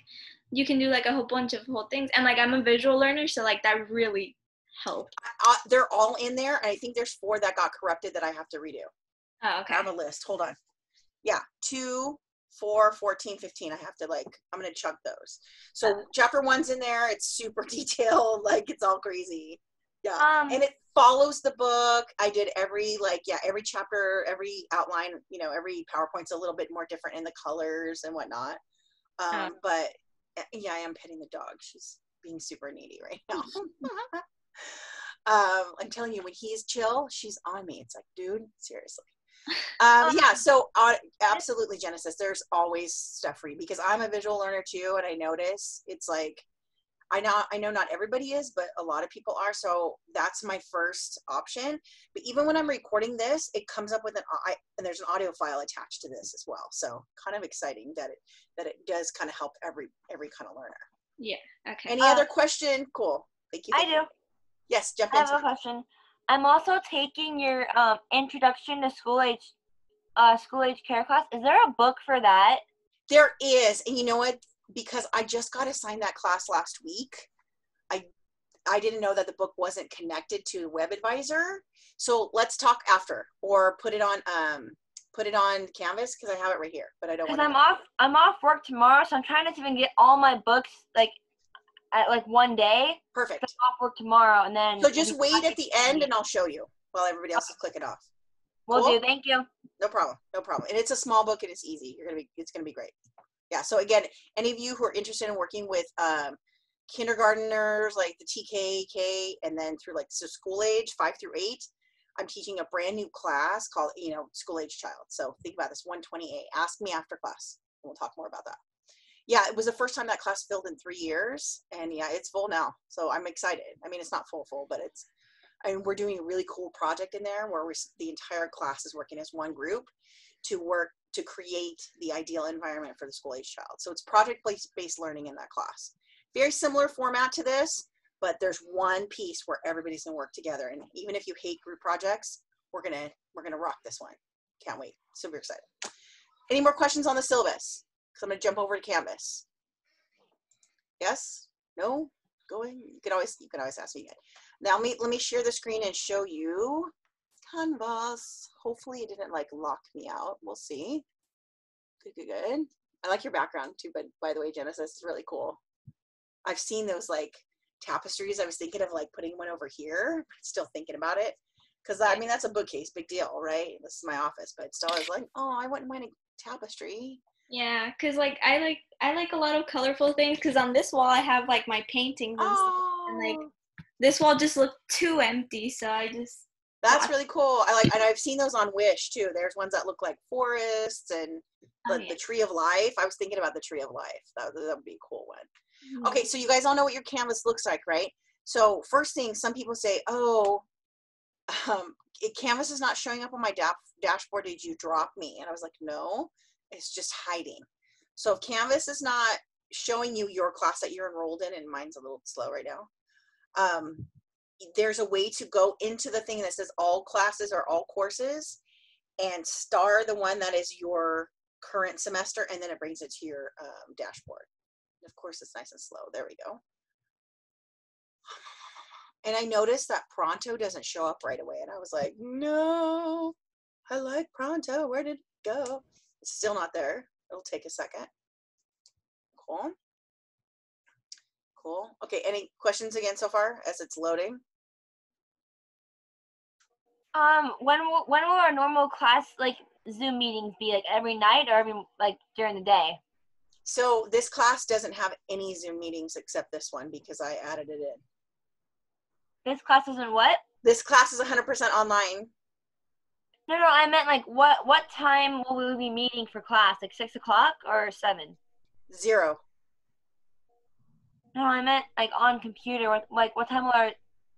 you can do like a whole bunch of whole things and like I'm a visual learner, so like that really helped. Uh, they're all in there, and I think there's four that got corrupted that I have to redo. Oh, okay. I have a list. Hold on. Yeah, two, four, 14, 15. I have to like, I'm going to chunk those. So chapter one's in there. It's super detailed. Like it's all crazy. Yeah. Um, and it follows the book. I did every, like, yeah, every chapter, every outline, you know, every PowerPoint's a little bit more different in the colors and whatnot. Um, But uh, yeah, I am petting the dog. She's being super needy right now. um, I'm telling you, when he's chill, she's on me. It's like, dude, seriously. Um, yeah, so uh, absolutely, Genesis. There's always stuff for you because I'm a visual learner too, and I notice it's like I know I know not everybody is, but a lot of people are. So that's my first option. But even when I'm recording this, it comes up with an I, and there's an audio file attached to this as well. So kind of exciting that it that it does kind of help every every kind of learner. Yeah. Okay. Any Uh, other question? Cool. Thank you. I do. Yes, jump I have into a question. I'm also taking your um, introduction to school age uh, school age care class. Is there a book for that? There is, and you know what? Because I just got assigned that class last week, I I didn't know that the book wasn't connected to WebAdvisor. So let's talk after, or put it on um put it on Canvas because I have it right here, but I don't Because I'm off I'm off work tomorrow, so I'm trying to even get all my books like at like one day. Perfect. Off work tomorrow, and then So just wait at the end, and I'll show you while everybody else is clicking off. We'll Cool? do. Thank you. No problem. No problem. And it's a small book and it's easy. You're gonna be it's gonna be great. Yeah. So again, any of you who are interested in working with um, kindergarteners like the TKK and then through like so school age five through eight, I'm teaching a brand new class called you know school age child. So think about this 128. Ask me after class. and We'll talk more about that. Yeah, it was the first time that class filled in three years, and yeah, it's full now. So I'm excited. I mean, it's not full full, but it's and we're doing a really cool project in there where the entire class is working as one group to work to create the ideal environment for the school age child. So it's project based learning in that class. Very similar format to this, but there's one piece where everybody's gonna work together. And even if you hate group projects, we're gonna we're gonna rock this one. Can't wait. Super excited. Any more questions on the syllabus? Because I'm gonna jump over to Canvas. Yes? No? Going? You can always you can always ask me again. Now let me let me share the screen and show you Canvas. Hopefully it didn't like lock me out. We'll see. Good, good, good. I like your background too, but by the way, Genesis is really cool. I've seen those like tapestries. I was thinking of like putting one over here, still thinking about it. Cause I mean that's a bookcase, big deal, right? This is my office, but still I was like, oh, I wouldn't mind a tapestry. Yeah, cause like I like I like a lot of colorful things. Cause on this wall I have like my paintings and stuff, and like Oh, this wall just looked too empty. So I just that's really cool. I like, and I've seen those on Wish too. There's ones that look like forests and Oh, the, yeah. the tree of life. I was thinking about the tree of life. That, that would be a cool one. Mhm. Okay, so you guys all know what your canvas looks like, right? So first thing, some people say, "Oh, um, it, Canvas is not showing up on my da- dashboard. Did you drop me?" And I was like, "No, it's just hiding." So if Canvas is not showing you your class that you're enrolled in, and mine's a little slow right now, um, there's a way to go into the thing that says all classes or all courses, and star the one that is your current semester, and then it brings it to your um, dashboard. Of course, it's nice and slow. There we go. And I noticed that Pronto doesn't show up right away. And I was like, no, I like Pronto. Where did it go? It's still not there. It'll take a second. Cool. Cool. Okay, any questions again so far as it's loading? Um, when will when will our normal class like Zoom meetings be? Like every night or every like during the day? So this class doesn't have any Zoom meetings except this one because I added it in. This class isn't what? This class is 100% online. No, no, I meant like what what time will we be meeting for class? Like six o'clock or seven? Zero. No, I meant like on computer. Like what time will our,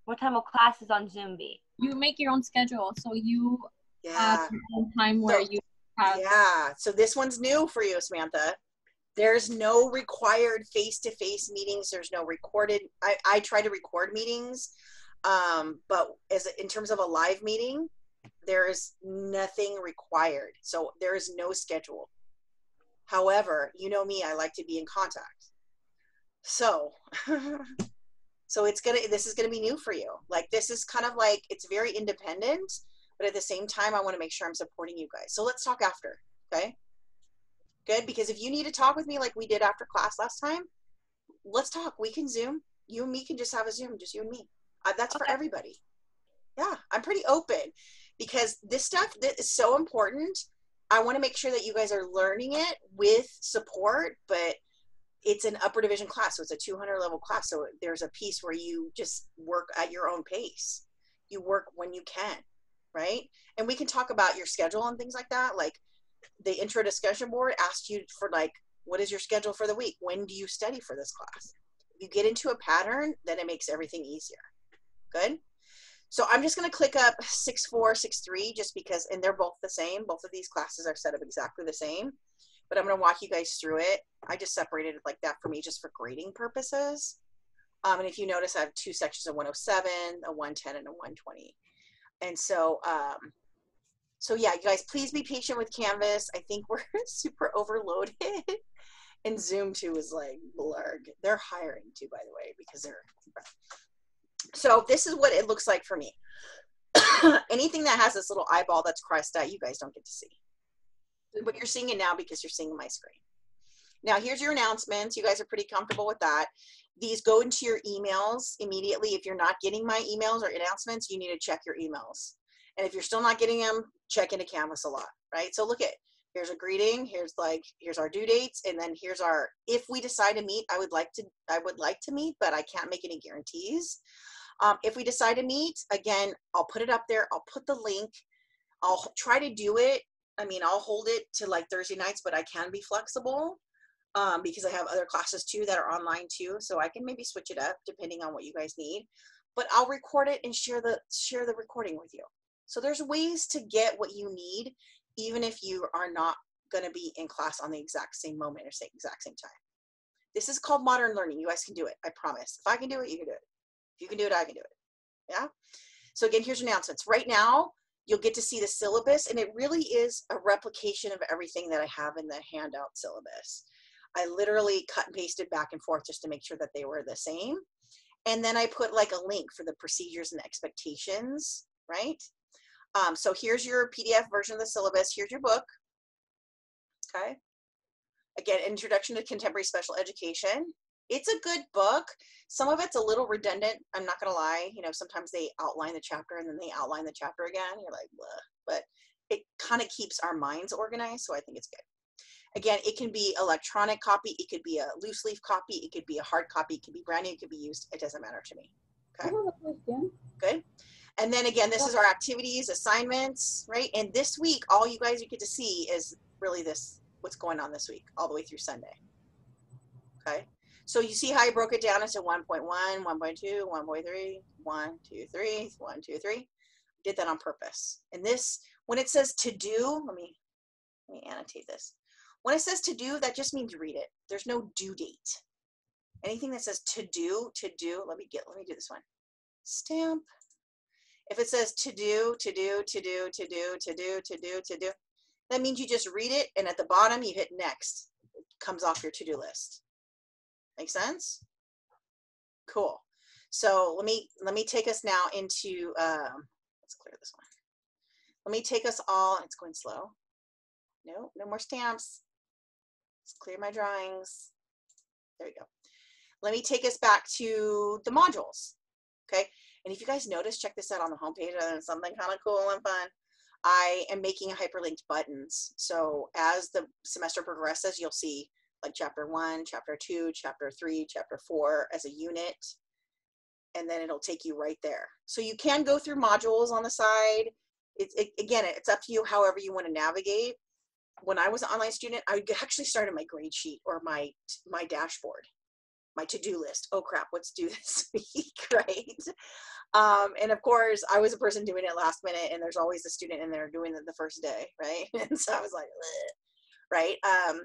what time will classes on Zoom be? You make your own schedule, so you Yeah. have your own time where So- you have. Yeah, so this one's new for you, Samantha. There's no required face-to-face meetings. There's no recorded. I, I try to record meetings, um, but as in terms of a live meeting, there is nothing required. So there is no schedule. However, you know me, I like to be in contact. So, so it's gonna. This is gonna be new for you. Like this is kind of like it's very independent but at the same time, I want to make sure I'm supporting you guys. So let's talk after, okay? Good, because if you need to talk with me like we did after class last time, let's talk. We can Zoom. You and me can just have a Zoom, just you and me. Uh, that's for everybody. Yeah, I'm pretty open because this stuff that is so important. I want to make sure that you guys are learning it with support, but it's an upper division class, so it's a 200 level class. So there's a piece where you just work at your own pace. You work when you can right? And we can talk about your schedule and things like that. Like the intro discussion board asked you for like, what is your schedule for the week? When do you study for this class? If you get into a pattern, then it makes everything easier. Good. So I'm just going to click up six four, six three, just because, and they're both the same. Both of these classes are set up exactly the same, but I'm going to walk you guys through it. I just separated it like that for me, just for grading purposes. Um, and if you notice, I have two sections of 107, a 110, and a 120 and so um so yeah you guys please be patient with canvas. I think we're super overloaded. And zoom too is like blurg they're hiring too by the way because they're so this is what it looks like for me. Anything that has this little eyeball that's crossed out you guys don't get to see but you're seeing it now because you're seeing my screen now here's your announcements you guys are pretty comfortable with that these go into your emails immediately. If you're not getting my emails or announcements, you need to check your emails. And if you're still not getting them, check into Canvas a lot, right? So look at here's a greeting, here's like here's our due dates, and then here's our if we decide to meet, I would like to I would like to meet, but I can't make any guarantees. Um, if we decide to meet, again, I'll put it up there. I'll put the link. I'll try to do it. I mean, I'll hold it to like Thursday nights, but I can be flexible um, because I have other classes too that are online too. So I can maybe switch it up depending on what you guys need. But I'll record it and share the share the recording with you. So there's ways to get what you need, even if you are not going to be in class on the exact same moment or same exact same time. This is called modern learning. You guys can do it. I promise. If I can do it, you can do it. If you can do it, I can do it. Yeah. So again, here's announcements. Right now, you'll get to see the syllabus, and it really is a replication of everything that I have in the handout syllabus. I literally cut and pasted back and forth just to make sure that they were the same. And then I put like a link for the procedures and expectations, right? Um, so here's your PDF version of the syllabus. Here's your book. Okay. Again, Introduction to Contemporary Special Education. It's a good book. Some of it's a little redundant. I'm not going to lie. You know, sometimes they outline the chapter and then they outline the chapter again. You're like, Bleh. but it kind of keeps our minds organized. So I think it's good. Again, it can be electronic copy, it could be a loose leaf copy, it could be a hard copy, it could be brand new, it could be used. It doesn't matter to me. Okay. Good. And then again, this is our activities, assignments, right? And this week, all you guys you get to see is really this what's going on this week, all the way through Sunday. Okay. So you see how I broke it down into 1.1, 1.2, 1.3, 1, 2, 3, 1, 2, 3. Did that on purpose. And this, when it says to do, let me let me annotate this. When it says to do, that just means read it. There's no due date. Anything that says to do, to do, let me get, let me do this one. Stamp. If it says to do, to do, to do, to do, to do, to do, to do, that means you just read it and at the bottom you hit next. It comes off your to-do list. Make sense? Cool. So let me let me take us now into um, let's clear this one. Let me take us all. It's going slow. No, no more stamps. Let's clear my drawings. There we go. Let me take us back to the modules. Okay. And if you guys notice, check this out on the homepage, other than something kind of cool and fun. I am making hyperlinked buttons. So as the semester progresses, you'll see like chapter one, chapter two, chapter three, chapter four as a unit. And then it'll take you right there. So you can go through modules on the side. It's it, again, it's up to you however you want to navigate. When I was an online student, I would actually started my grade sheet or my my dashboard. my to-do list. Oh crap, what's due this week, right? Um, and of course, I was a person doing it last minute, and there's always a student in there doing it the first day, right? And so I was like, Ugh. right? Um,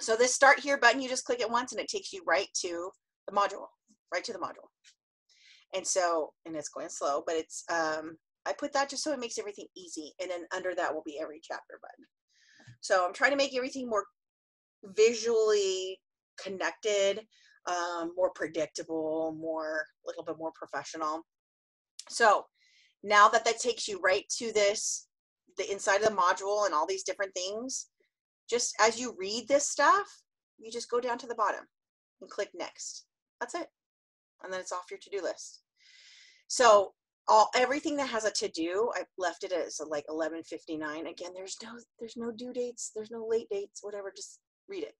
so this start here button, you just click it once, and it takes you right to the module, right to the module. And so, and it's going slow, but it's um, I put that just so it makes everything easy, and then under that will be every chapter button. So I'm trying to make everything more visually connected, um, more predictable, more a little bit more professional. So now that that takes you right to this, the inside of the module and all these different things, just as you read this stuff, you just go down to the bottom and click next. That's it. And then it's off your to-do list. So all everything that has a to do, I left it as like 11:59. Again, there's no there's no due dates, there's no late dates, whatever. Just read it.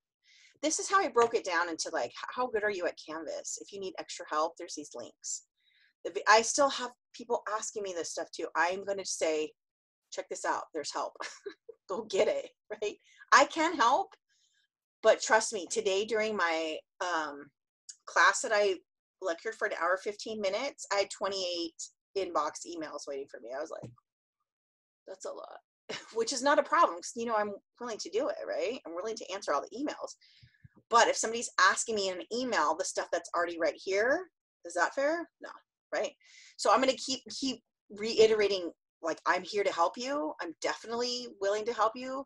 This is how I broke it down into like how good are you at Canvas? If you need extra help, there's these links. I still have people asking me this stuff too. I'm going to say, check this out. There's help. Go get it. Right? I can help, but trust me. Today during my um, class that I lectured for an hour 15 minutes, I had 28 inbox emails waiting for me. I was like, that's a lot, which is not a problem because, you know, I'm willing to do it, right? I'm willing to answer all the emails. But if somebody's asking me in an email the stuff that's already right here, is that fair? No, right? So I'm going to keep keep reiterating like I'm here to help you. I'm definitely willing to help you.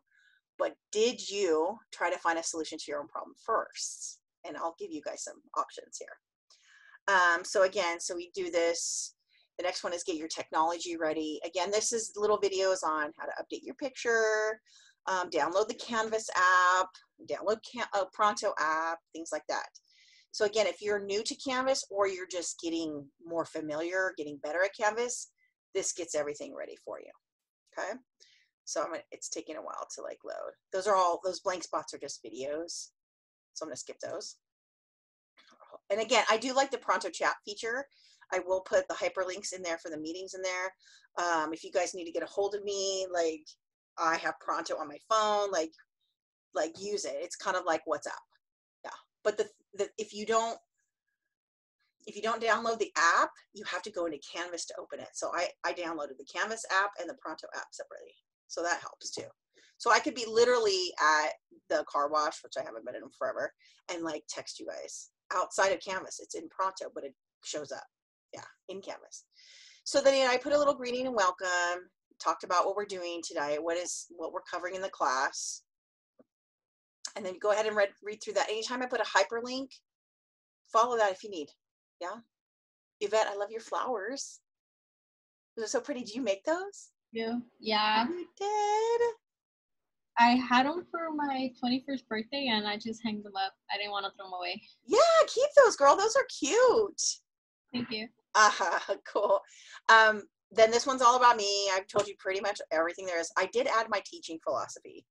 But did you try to find a solution to your own problem first? And I'll give you guys some options here. Um, so again, so we do this the next one is get your technology ready. Again, this is little videos on how to update your picture, um, download the Canvas app, download Cam uh, Pronto app, things like that. So again, if you're new to Canvas or you're just getting more familiar, getting better at Canvas, this gets everything ready for you, okay? So I'm gonna, it's taking a while to like load. Those are all, those blank spots are just videos. So I'm gonna skip those. And again, I do like the Pronto chat feature I will put the hyperlinks in there for the meetings in there. Um, if you guys need to get a hold of me, like I have Pronto on my phone, like like use it. It's kind of like WhatsApp. Yeah. But the, the if you don't if you don't download the app, you have to go into Canvas to open it. So I, I downloaded the Canvas app and the Pronto app separately. So that helps too. So I could be literally at the car wash, which I haven't been in forever, and like text you guys outside of Canvas. It's in Pronto, but it shows up yeah, in Canvas. So then I put a little greeting and welcome, talked about what we're doing today, what is what we're covering in the class. And then go ahead and read, read through that. Anytime I put a hyperlink, follow that if you need. Yeah. Yvette, I love your flowers. Those are so pretty. Do you make those? Yeah. Yeah. You did? I had them for my 21st birthday and I just hanged them up. I didn't want to throw them away. Yeah, keep those, girl. Those are cute. Thank you. Uh-huh, cool. Um, then this one's all about me. I've told you pretty much everything there is. I did add my teaching philosophy.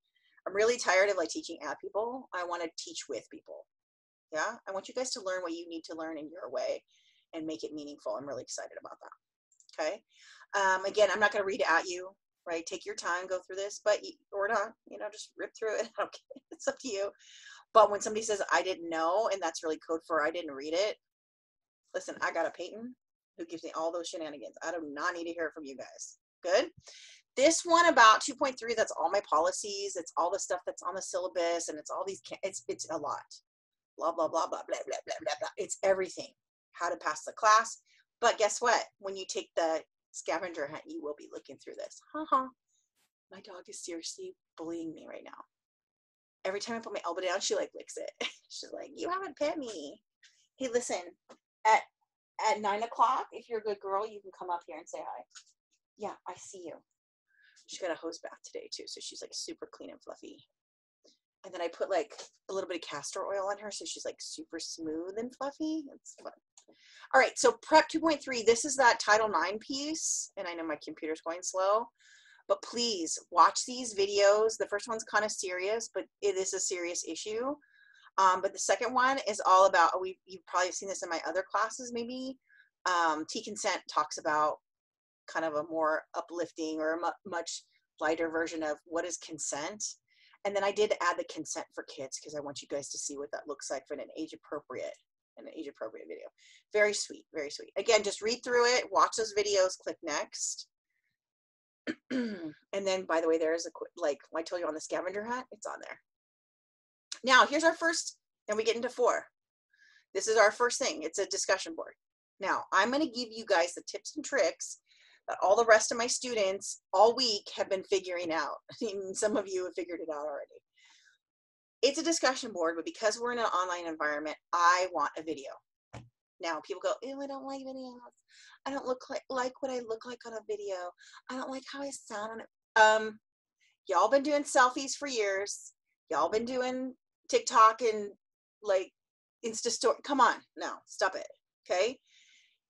I'm really tired of like teaching at people. I want to teach with people. Yeah, I want you guys to learn what you need to learn in your way and make it meaningful. I'm really excited about that. Okay. Um, again, I'm not going to read at you, right? Take your time, go through this, but or not, you know, just rip through it. It's up to you. But when somebody says I didn't know, and that's really code for I didn't read it, Listen, I got a Peyton who gives me all those shenanigans. I do not need to hear from you guys. Good. This one about 2.3, that's all my policies. It's all the stuff that's on the syllabus and it's all these, it's, it's a lot. Blah, blah, blah, blah, blah, blah, blah, blah, blah. It's everything. How to pass the class. But guess what? When you take the scavenger hunt, you will be looking through this. Haha. My dog is seriously bullying me right now. Every time I put my elbow down, she like licks it. She's like, you haven't pet me. Hey, listen, at at nine o'clock, if you're a good girl, you can come up here and say hi. Yeah, I see you. She got a hose bath today too, so she's like super clean and fluffy. And then I put like a little bit of castor oil on her, so she's like super smooth and fluffy. It's fun. All right, so prep 2.3. This is that Title IX piece, and I know my computer's going slow, but please watch these videos. The first one's kind of serious, but it is a serious issue. Um, but the second one is all about, we you've probably seen this in my other classes maybe. Um, Tea Consent talks about kind of a more uplifting or a mu much lighter version of what is consent. And then I did add the consent for kids because I want you guys to see what that looks like for an age appropriate and an age appropriate video. Very sweet, very sweet. Again, just read through it, watch those videos, click next. and then, by the way, there is a quick, like I told you on the scavenger hunt, it's on there. Now, here's our first, then we get into four. This is our first thing. It's a discussion board. Now, I'm going to give you guys the tips and tricks that all the rest of my students all week have been figuring out. Some of you have figured it out already. It's a discussion board, but because we're in an online environment, I want a video. Now, people go, ew, I don't like videos. I don't look like, like what I look like on a video. I don't like how I sound on it. Um, y'all been doing selfies for years. Y'all been doing TikTok and like Insta story. Come on, no, stop it. Okay.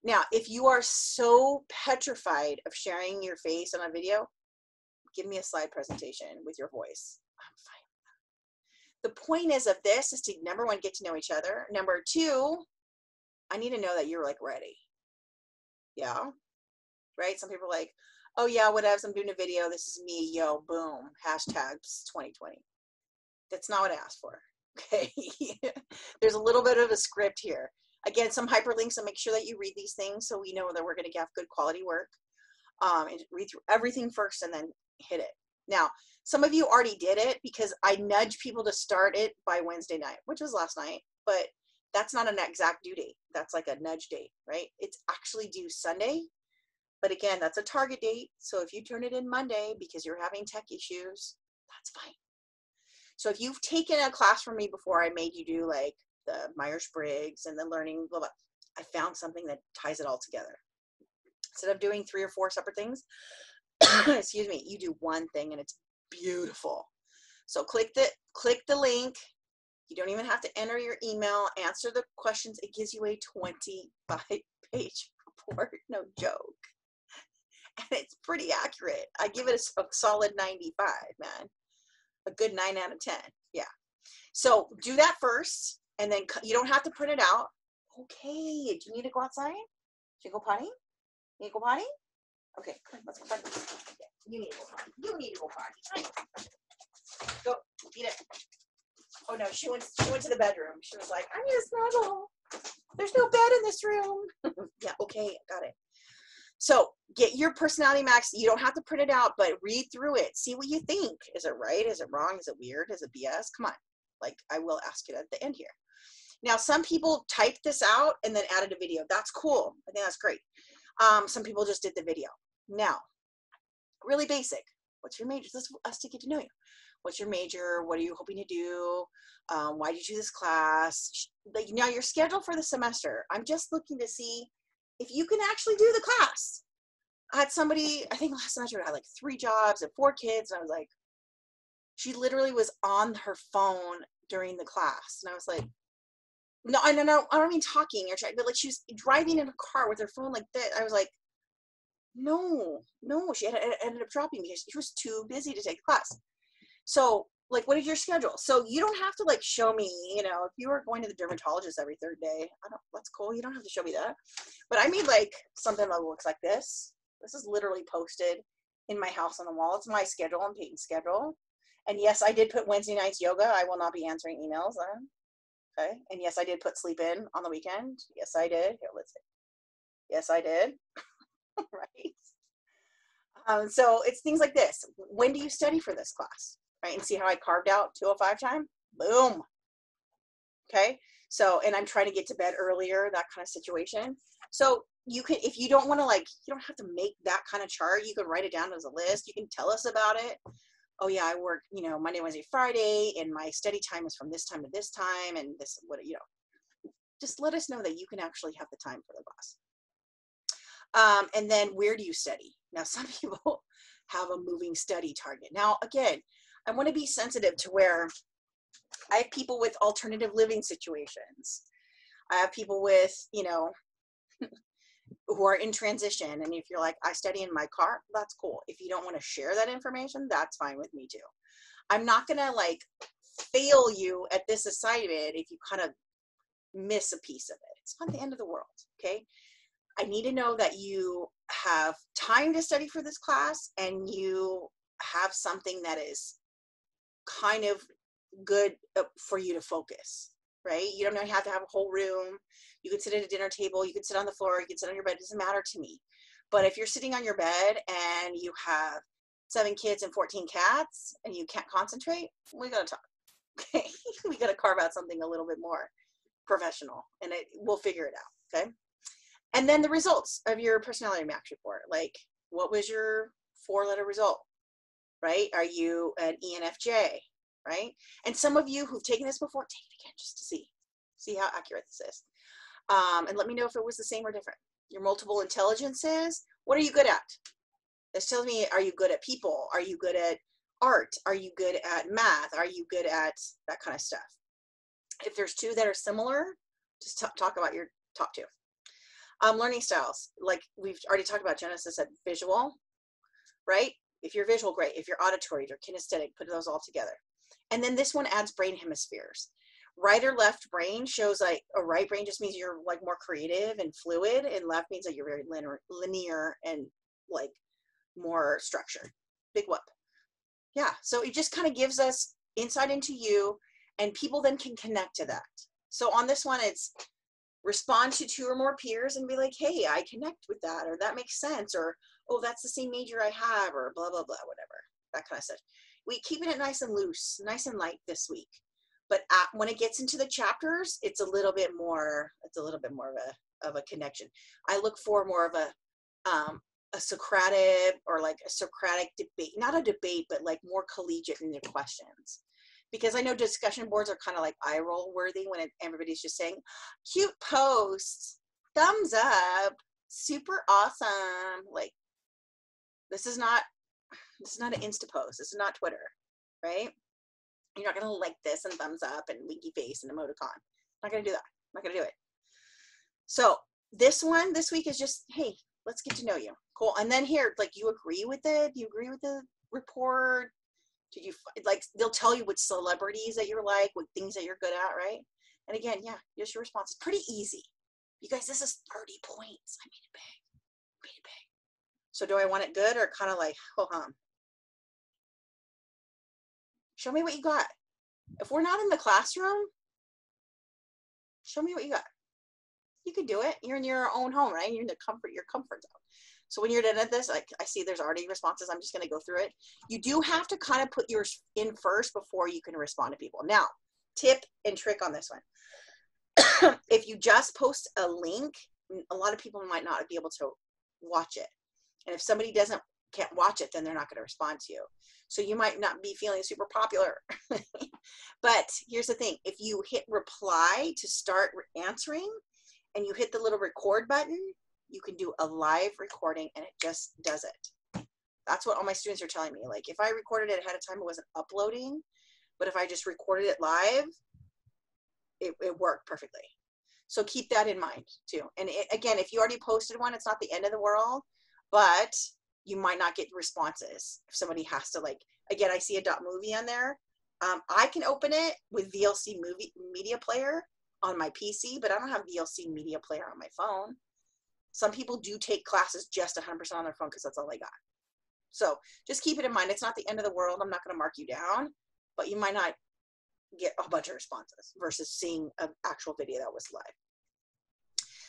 Now, if you are so petrified of sharing your face on a video, give me a slide presentation with your voice. I'm fine. The point is of this is to number one, get to know each other. Number two, I need to know that you're like ready. Yeah. Right? Some people are like, oh yeah, whatever, I'm doing a video. This is me, yo, boom, hashtags 2020. That's not what I asked for. Okay. There's a little bit of a script here. Again, some hyperlinks, and make sure that you read these things so we know that we're going to have good quality work. Um, and read through everything first and then hit it. Now, some of you already did it because I nudge people to start it by Wednesday night, which was last night, but that's not an exact due date. That's like a nudge date, right? It's actually due Sunday. But again, that's a target date. So if you turn it in Monday because you're having tech issues, that's fine. So if you've taken a class from me before, I made you do like the Myers Briggs and the learning, blah, blah, I found something that ties it all together. Instead of doing three or four separate things, excuse me, you do one thing and it's beautiful. So click the click the link. You don't even have to enter your email, answer the questions. It gives you a 25 page report, no joke. And it's pretty accurate. I give it a, a solid 95, man. A good 9 out of 10. Yeah. So do that first and then you don't have to print it out. Okay, do you need to go outside? Should you go potty? You need to go potty? Okay, let's go potty. You need to go potty. You need to go potty. Go, eat it. Oh no, she went. She went to the bedroom. She was like, "I need a snuggle." There's no bed in this room. yeah, okay, got it. So get your personality max. You don't have to print it out, but read through it. See what you think. Is it right? Is it wrong? Is it weird? Is it BS? Come on. Like I will ask it at the end here. Now, some people typed this out and then added a video. That's cool. I think that's great. Um, some people just did the video. Now, really basic. What's your major? This is us to get to know you. What's your major? What are you hoping to do? Um, why did you choose this class? Like now, your schedule for the semester. I'm just looking to see if you can actually do the class. I had somebody, I think last semester, I had like three jobs and four kids, and I was like, she literally was on her phone during the class, and I was like, no, I don't know. I don't mean talking or trying, but like she was driving in a car with her phone like that. I was like, no, no. She had, ended up dropping because she was too busy to take class. So, like, what is your schedule? So you don't have to like show me. You know, if you were going to the dermatologist every third day, I don't. That's cool. You don't have to show me that. But I mean, like something that looks like this. This is literally posted in my house on the wall. It's my schedule and Peyton's schedule. And yes, I did put Wednesday nights yoga. I will not be answering emails. Okay. And yes, I did put sleep in on the weekend. Yes, I did. Here, let's see. Yes, I did. right. Um, so it's things like this. When do you study for this class? Right. And see how I carved out 205 time? Boom. Okay. So, and I'm trying to get to bed earlier, that kind of situation. So you can, if you don't want to like, you don't have to make that kind of chart. You can write it down as a list. You can tell us about it oh yeah, I work, you know, Monday, Wednesday, Friday, and my study time is from this time to this time, and this, what, you know, just let us know that you can actually have the time for the class. Um, and then where do you study? Now, some people have a moving study target. Now, again, I want to be sensitive to where I have people with alternative living situations. I have people with, you know, who are in transition and if you're like i study in my car that's cool. If you don't want to share that information that's fine with me too. I'm not gonna like fail you at this assignment if you kind of miss a piece of it. It's not the end of the world okay? I need to know that you have time to study for this class and you have something that is kind of good uh, for you to focus right? You don't have to have a whole room. You could sit at a dinner table, you could sit on the floor, you could sit on your bed, it doesn't matter to me. But if you're sitting on your bed and you have seven kids and 14 cats and you can't concentrate, we gotta talk. Okay. we gotta carve out something a little bit more professional and it we'll figure it out. Okay. And then the results of your personality max report. Like what was your four letter result? Right? Are you an ENFJ? Right? And some of you who've taken this before, take it again just to see. See how accurate this is. Um, and let me know if it was the same or different. Your multiple intelligences, what are you good at? This tells me, are you good at people? Are you good at art? Are you good at math? Are you good at that kind of stuff? If there's two that are similar, just talk, about your top two. Um, learning styles, like we've already talked about, Genesis said visual, right? If you're visual, great. If you're auditory, you're kinesthetic, put those all together. And then this one adds brain hemispheres. Right or left brain shows like a right brain just means you're like more creative and fluid, and left means that you're very linear, linear and like more structured. Big whoop. Yeah. So it just kind of gives us insight into you, and people then can connect to that. So on this one, it's respond to two or more peers and be like, hey, I connect with that, or that makes sense, or oh, that's the same major I have, or blah, blah, blah, whatever, that kind of stuff. We keeping it nice and loose, nice and light this week. But at, when it gets into the chapters, it's a little bit more, it's a little bit more of a, of a connection. I look for more of a, um, a Socratic or like a Socratic debate, not a debate, but like more collegiate in their questions because I know discussion boards are kind of like eye roll worthy when it, everybody's just saying, cute post, thumbs up, super awesome. Like, this is not, this is not an Insta post. This is not Twitter, right? You're not going to like this and thumbs up and winky face and emoticon. Not going to do that. Not going to do it. So this one this week is just, hey, let's get to know you. Cool. And then here, like, you agree with it? Do You agree with the report? Did you like? They'll tell you what celebrities that you're like, what things that you're good at, right? And again, yeah, just your response. It's pretty easy. You guys, this is 30 points. I made it big. Made it big. So do I want it good or kind of like ho hum? Show me what you got. If we're not in the classroom, show me what you got. You can do it. You're in your own home, right? You're in the comfort, your comfort zone. So when you're done at this, I, I see there's already responses. I'm just going to go through it. You do have to kind of put yours in first before you can respond to people. Now, tip and trick on this one. if you just post a link, a lot of people might not be able to watch it. And if somebody doesn't can't watch it, then they're not going to respond to you. So you might not be feeling super popular. but here's the thing if you hit reply to start answering and you hit the little record button, you can do a live recording and it just does it. That's what all my students are telling me. Like if I recorded it ahead of time, it wasn't uploading, but if I just recorded it live, it, it worked perfectly. So keep that in mind too. And it, again, if you already posted one, it's not the end of the world, but you might not get responses if somebody has to like, again, I see a dot movie on there. Um, I can open it with VLC movie media player on my PC, but I don't have VLC media player on my phone. Some people do take classes just 100% on their phone because that's all they got. So just keep it in mind. It's not the end of the world. I'm not going to mark you down, but you might not get a bunch of responses versus seeing an actual video that was live.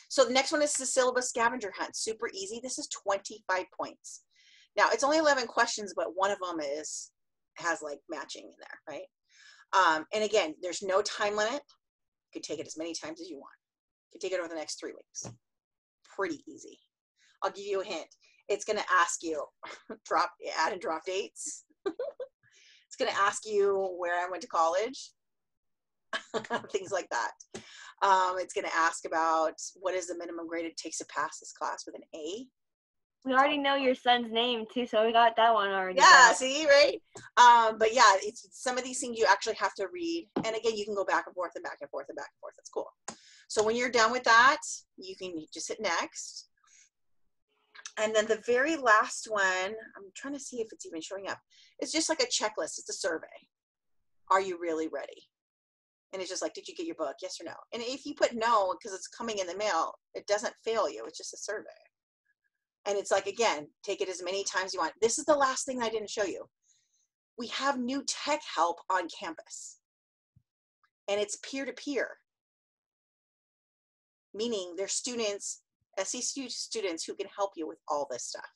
So the next one is the syllabus scavenger hunt. Super easy. This is 25 points. Now it's only 11 questions, but one of them is has like matching in there, right? Um, and again, there's no time limit. You could take it as many times as you want. You could take it over the next three weeks pretty easy. I'll give you a hint. It's going to ask you drop add and drop dates. it's going to ask you where I went to college, things like that. Um, it's going to ask about what is the minimum grade it takes to pass this class with an A. We already know your son's name too, so we got that one already. Yeah, see, right? Um, but yeah, it's some of these things you actually have to read, and again, you can go back and forth and back and forth and back and forth. That's cool. So when you're done with that, you can just hit next. And then the very last one, I'm trying to see if it's even showing up. It's just like a checklist. It's a survey. Are you really ready? And it's just like, did you get your book? Yes or no? And if you put no, because it's coming in the mail, it doesn't fail you. It's just a survey. And it's like, again, take it as many times you want. This is the last thing I didn't show you. We have new tech help on campus. And it's peer to peer meaning they're students, SE stu- students who can help you with all this stuff.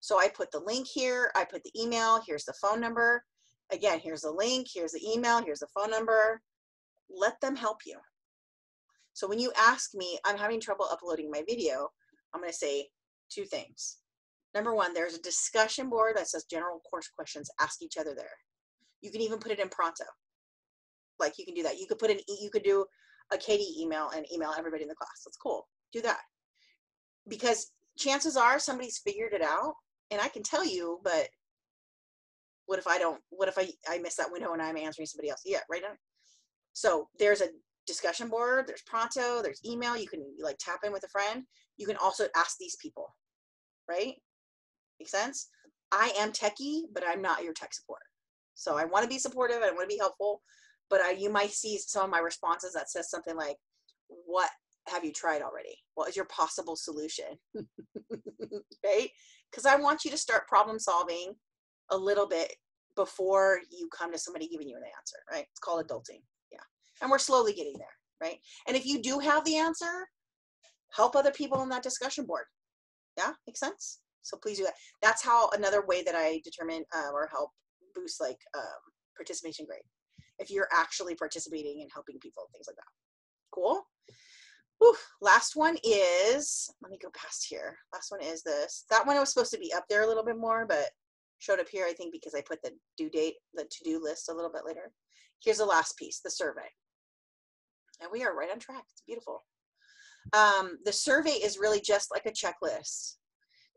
So I put the link here, I put the email, here's the phone number. Again, here's the link, here's the email, here's the phone number. Let them help you. So when you ask me, I'm having trouble uploading my video, I'm going to say two things. Number one, there's a discussion board that says general course questions. Ask each other there. You can even put it in pronto. Like you can do that. You could put an e- you could do a Katie email and email everybody in the class. That's cool. Do that because chances are somebody's figured it out, and I can tell you, but what if I don't? What if I I miss that window and I'm answering somebody else? Yeah, right now. So there's a discussion board. There's pronto. There's email. You can like tap in with a friend. You can also ask these people, right? Make sense? I am techie, but I'm not your tech support. So I want to be supportive. I want to be helpful, but I, you might see some of my responses that says something like, "What have you tried already? What is your possible solution?" right? Because I want you to start problem solving a little bit before you come to somebody giving you an answer. Right? It's called adulting. And we're slowly getting there. Right? And if you do have the answer, help other people in that discussion board. Yeah, makes sense. So please do that. That's how another way that I determine uh, or help boost like um, participation grade. If you're actually participating and helping people, things like that. Cool. Whew. Last one is, let me go past here. Last one is this. That one was supposed to be up there a little bit more, but showed up here, I think, because I put the due date, the to-do list a little bit later. Here's the last piece, the survey. And we are right on track. It's beautiful. Um, the survey is really just like a checklist.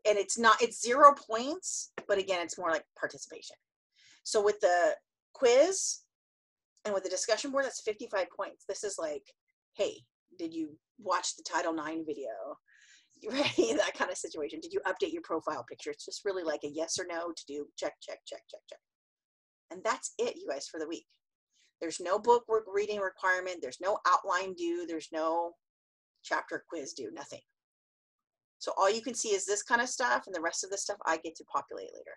And it's not, it's zero points, but again, it's more like participation. So with the quiz and with the discussion board, that's 55 points. This is like, hey, did you watch the Title IX video? Right, that kind of situation. Did you update your profile picture? It's just really like a yes or no to do check, check, check, check, check. And that's it, you guys, for the week. There's no book reading requirement. There's no outline due. There's no chapter quiz due, nothing. So all you can see is this kind of stuff and the rest of the stuff I get to populate later.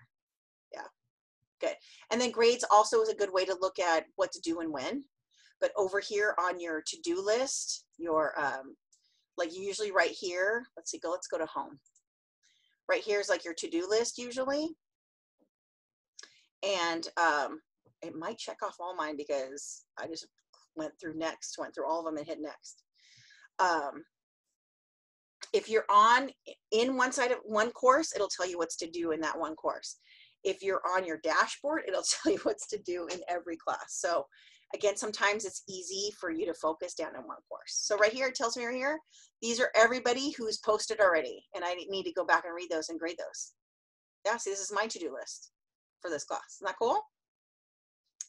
Yeah, good. And then grades also is a good way to look at what to do and when. But over here on your to-do list, your, um, like usually right here, let's see, go, let's go to home. Right here is like your to-do list usually. And um, it might check off all mine because I just went through next, went through all of them and hit next. Um, if you're on in one side of one course, it'll tell you what's to do in that one course. If you're on your dashboard, it'll tell you what's to do in every class. So again, sometimes it's easy for you to focus down in one course. So right here, it tells me right here, these are everybody who's posted already. And I need to go back and read those and grade those. Yeah, see, this is my to-do list for this class. Isn't that cool?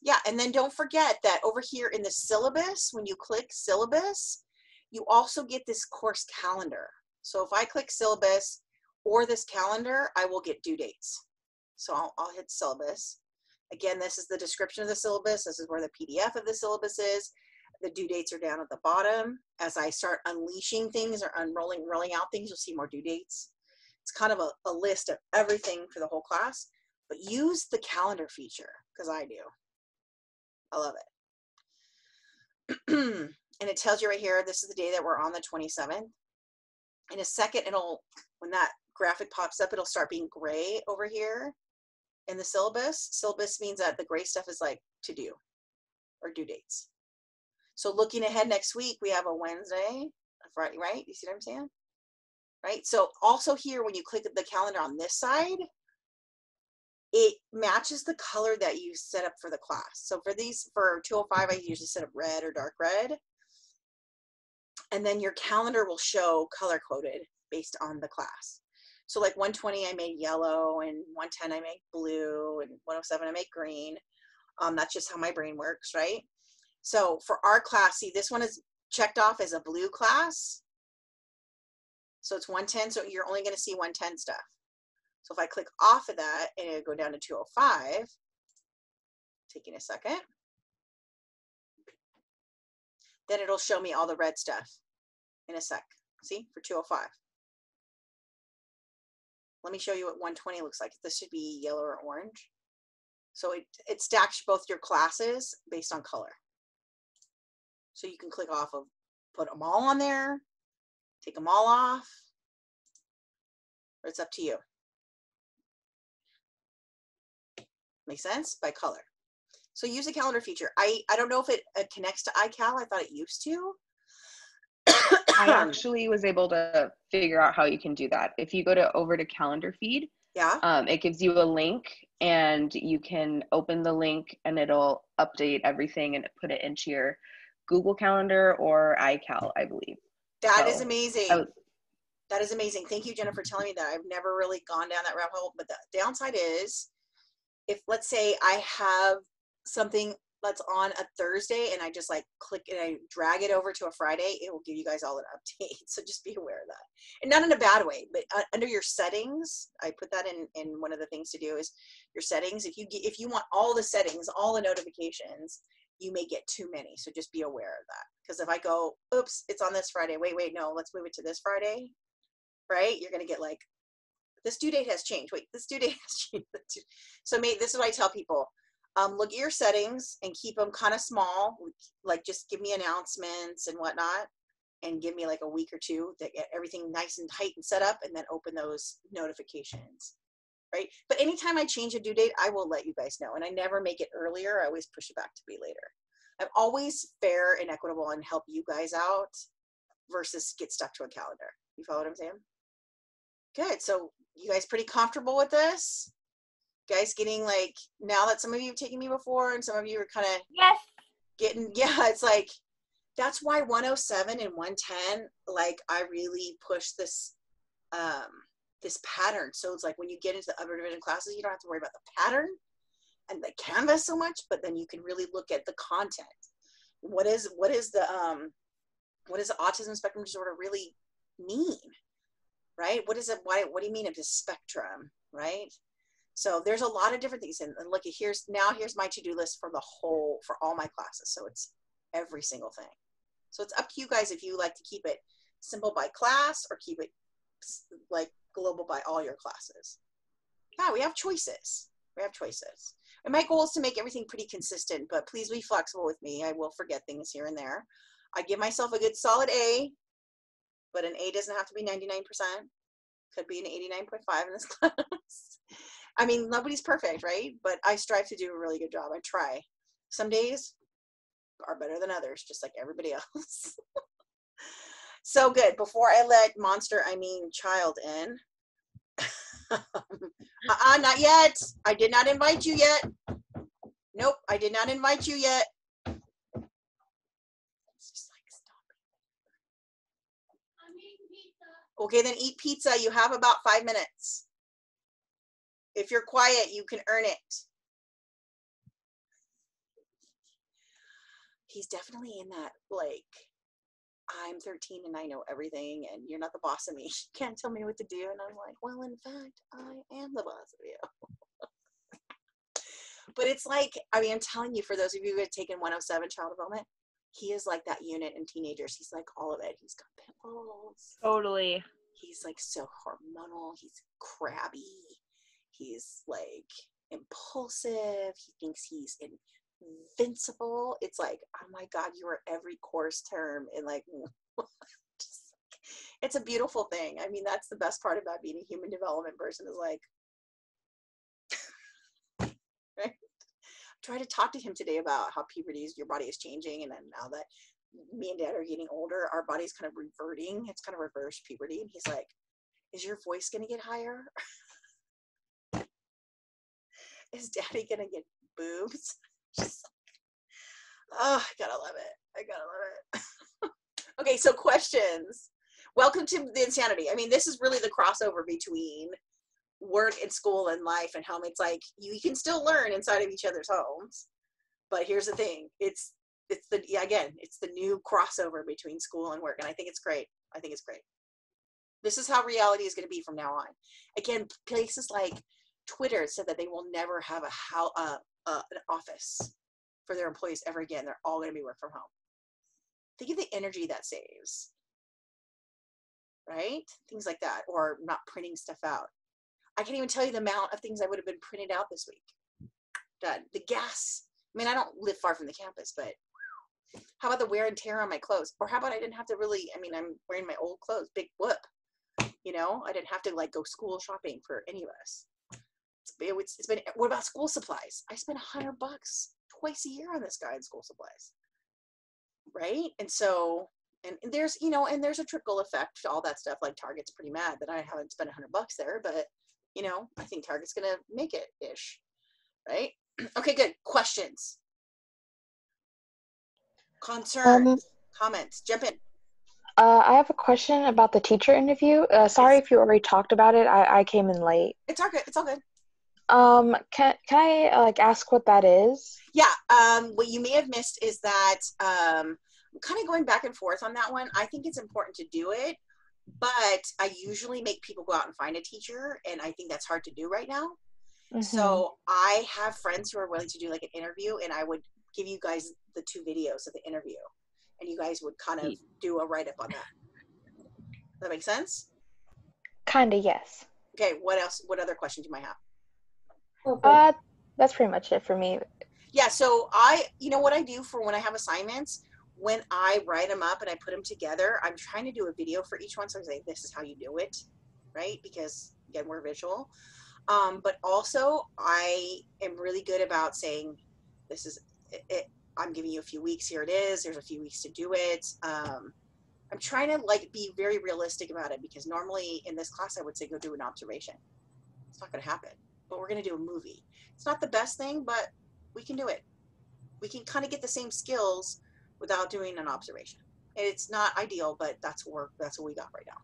Yeah, and then don't forget that over here in the syllabus, when you click syllabus, you also get this course calendar. So if I click syllabus or this calendar, I will get due dates. So I'll, I'll hit syllabus. Again, this is the description of the syllabus. This is where the PDF of the syllabus is. The due dates are down at the bottom. As I start unleashing things or unrolling, rolling out things, you'll see more due dates. It's kind of a, a list of everything for the whole class, but use the calendar feature because I do. I love it. and it tells you right here, this is the day that we're on the 27th. In a second, it'll, when that graphic pops up, it'll start being gray over here in the syllabus. Syllabus means that the gray stuff is like to do or due dates. So looking ahead next week, we have a Wednesday, a Friday, right? You see what I'm saying? Right? So also here, when you click the calendar on this side, it matches the color that you set up for the class. So for these, for 205, I usually set up red or dark red. And then your calendar will show color coded based on the class. So like 120, I made yellow, and 110, I make blue, and 107, I make green. Um, that's just how my brain works, right? So for our class, see, this one is checked off as a blue class. So it's 110, so you're only going to see 110 stuff. So if I click off of that and it go down to 205, taking a second, then it'll show me all the red stuff in a sec. See, for 205. Let me show you what 120 looks like. This should be yellow or orange. So it, it stacks both your classes based on color. So you can click off of, put them all on there, take them all off, or it's up to you. Make sense? By color. So use a calendar feature. I, I don't know if it uh, connects to iCal. I thought it used to. I actually was able to figure out how you can do that. If you go to over to calendar feed, yeah. um, it gives you a link and you can open the link and it'll update everything and put it into your Google Calendar or iCal, I believe. That is So, amazing. I was- That is amazing. Thank you, Jennifer, for telling me that. I've never really gone down that rabbit hole. But the downside is, if let's say I have something that's on a Thursday and I just like click and I drag it over to a Friday, it will give you guys all an update. So just be aware of that, and not in a bad way. But uh, under your settings, I put that in in one of the things to do is your settings. If you get, if you want all the settings, all the notifications, you may get too many. So just be aware of that. Because if I go, oops, it's on this Friday. Wait, wait, no, let's move it to this Friday. Right? You're gonna get like, this due date has changed. Wait, this due date has changed. So may, this is what I tell people. Um, look at your settings and keep them kind of small. Like just give me announcements and whatnot, and give me like a week or two to get everything nice and tight and set up, and then open those notifications. Right? But anytime I change a due date, I will let you guys know, and I never make it earlier. I always push it back to be later. I'm always fair and equitable and help you guys out versus get stuck to a calendar. You follow what I'm saying? Good. So you guys pretty comfortable with this? Guys getting like now that some of you have taken me before and some of you are kind of Yes. getting yeah, it's like that's why 107 and 110 like I really push this um this pattern. So it's like when you get into the upper division classes, you don't have to worry about the pattern and the canvas so much, but then you can really look at the content. What is what is the um what does autism spectrum disorder really mean? Right? What is it? Why what do you mean of the spectrum? Right? So there's a lot of different things. And, and look, here's now here's my to-do list for the whole for all my classes. So it's every single thing. So it's up to you guys if you like to keep it simple by class or keep it like global by all your classes. Yeah, we have choices. We have choices. And my goal is to make everything pretty consistent, but please be flexible with me. I will forget things here and there. I give myself a good solid A, but an A doesn't have to be 99%. Could be an 89.5 in this class. I mean, nobody's perfect, right? But I strive to do a really good job. I try. Some days are better than others, just like everybody else. so good. Before I let monster, I mean child in. uh-uh, not yet. I did not invite you yet. Nope, I did not invite you yet. It's just like, stop it. Okay, then eat pizza. You have about five minutes. If you're quiet, you can earn it. He's definitely in that, like, I'm 13 and I know everything, and you're not the boss of me. You can't tell me what to do. And I'm like, well, in fact, I am the boss of you. but it's like, I mean, I'm telling you, for those of you who have taken 107 child development, he is like that unit in teenagers. He's like all of it. He's got pimples. Totally. He's like so hormonal. He's crabby. He's like impulsive. He thinks he's invincible. It's like, oh my God, you are every course term in like, just like- it's a beautiful thing. I mean, that's the best part about being a human development person is like, right? Try to talk to him today about how puberty is, your body is changing. And then now that me and dad are getting older, our body's kind of reverting. It's kind of reverse puberty. And he's like, is your voice going to get higher? is daddy going to get boobs? Oh, I gotta love it. I gotta love it. okay, so questions. Welcome to the insanity. I mean, this is really the crossover between work and school and life and home. It's like you can still learn inside of each other's homes. But here's the thing. It's it's the yeah, again, it's the new crossover between school and work. And I think it's great. I think it's great. This is how reality is going to be from now on. Again, places like Twitter said that they will never have a how uh, uh, an office for their employees ever again. They're all going to be work from home. Think of the energy that saves, right? Things like that, or not printing stuff out. I can't even tell you the amount of things I would have been printed out this week. Done. The gas. I mean, I don't live far from the campus, but How about the wear and tear on my clothes? Or how about I didn't have to really, I mean, I'm wearing my old clothes, big whoop. You know, I didn't have to like go school shopping for any of us. It's it's, been what about school supplies? I spend a hundred bucks twice a year on this guy in school supplies. Right? And so and, and there's you know and there's a trickle effect to all that stuff like target's pretty mad that i haven't spent a hundred bucks there but you know i think target's gonna make it ish right? Okay good. Questions? Concerns Um, comments? Jump in. Uh, I have a question about the teacher interview. Uh, sorry if you already talked about it. I, I came in late. it's all good. It's all good. Um, can can I uh, like ask what that is? yeah um what you may have missed is that um i'm kind of going back and forth on that one. I think it's important to do it but i usually make people go out and find a teacher and i think that's hard to do right now Mm-hmm. So I have friends who are willing to do like an interview, and I would give you guys the two videos of the interview, and you guys would kind of do a write up on that. Does that make sense? Kinda, yes. Okay. What else? What other questions you might have? Uh, that's pretty much it for me. Yeah. So I, you know, what I do for when I have assignments, when I write them up and I put them together, I'm trying to do a video for each one. So I say, this is how you do it, right? Because again, we're visual. Um, but also, I am really good about saying, this is it, it. I'm giving you a few weeks. Here it is. There's a few weeks to do it. Um, I'm trying to like be very realistic about it because normally in this class I would say go do an observation. It's not going to happen. But we're going to do a movie. It's not the best thing, but we can do it. We can kind of get the same skills without doing an observation. And it's not ideal, but that's work. That's what we got right now.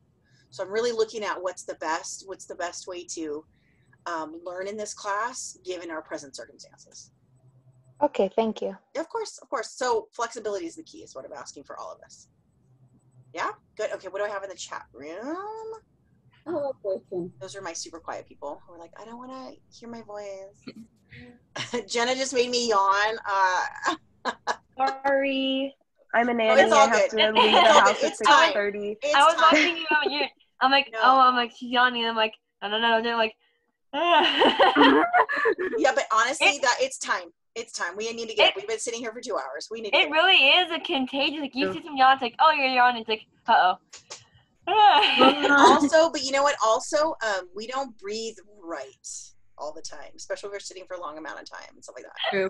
So I'm really looking at what's the best. What's the best way to um, learn in this class given our present circumstances. Okay, thank you. Of course, of course. So flexibility is the key, is what I'm asking for all of us. Yeah, good. Okay, what do I have in the chat room? Oh, question. Those are my super quiet people who are like, I don't want to hear my voice. Jenna just made me yawn. Uh, Sorry. I'm a Oh, nanny. it's all I have good. to leave the house good. at It's time. 6.30. I was time. watching you on mute. I'm like, oh, I'm like, she's yawning. I'm like, no, no, no, no. I'm like, yeah, but honestly, that it's time. It's time. We need to get. We've been sitting here for two hours. We need. It get really is a contagious. Like you see some yawns, like, oh, you're yawning. It's like, uh oh. also, but you know what? Also, um, we don't breathe right all the time, especially if we're sitting for a long amount of time and stuff like that. True.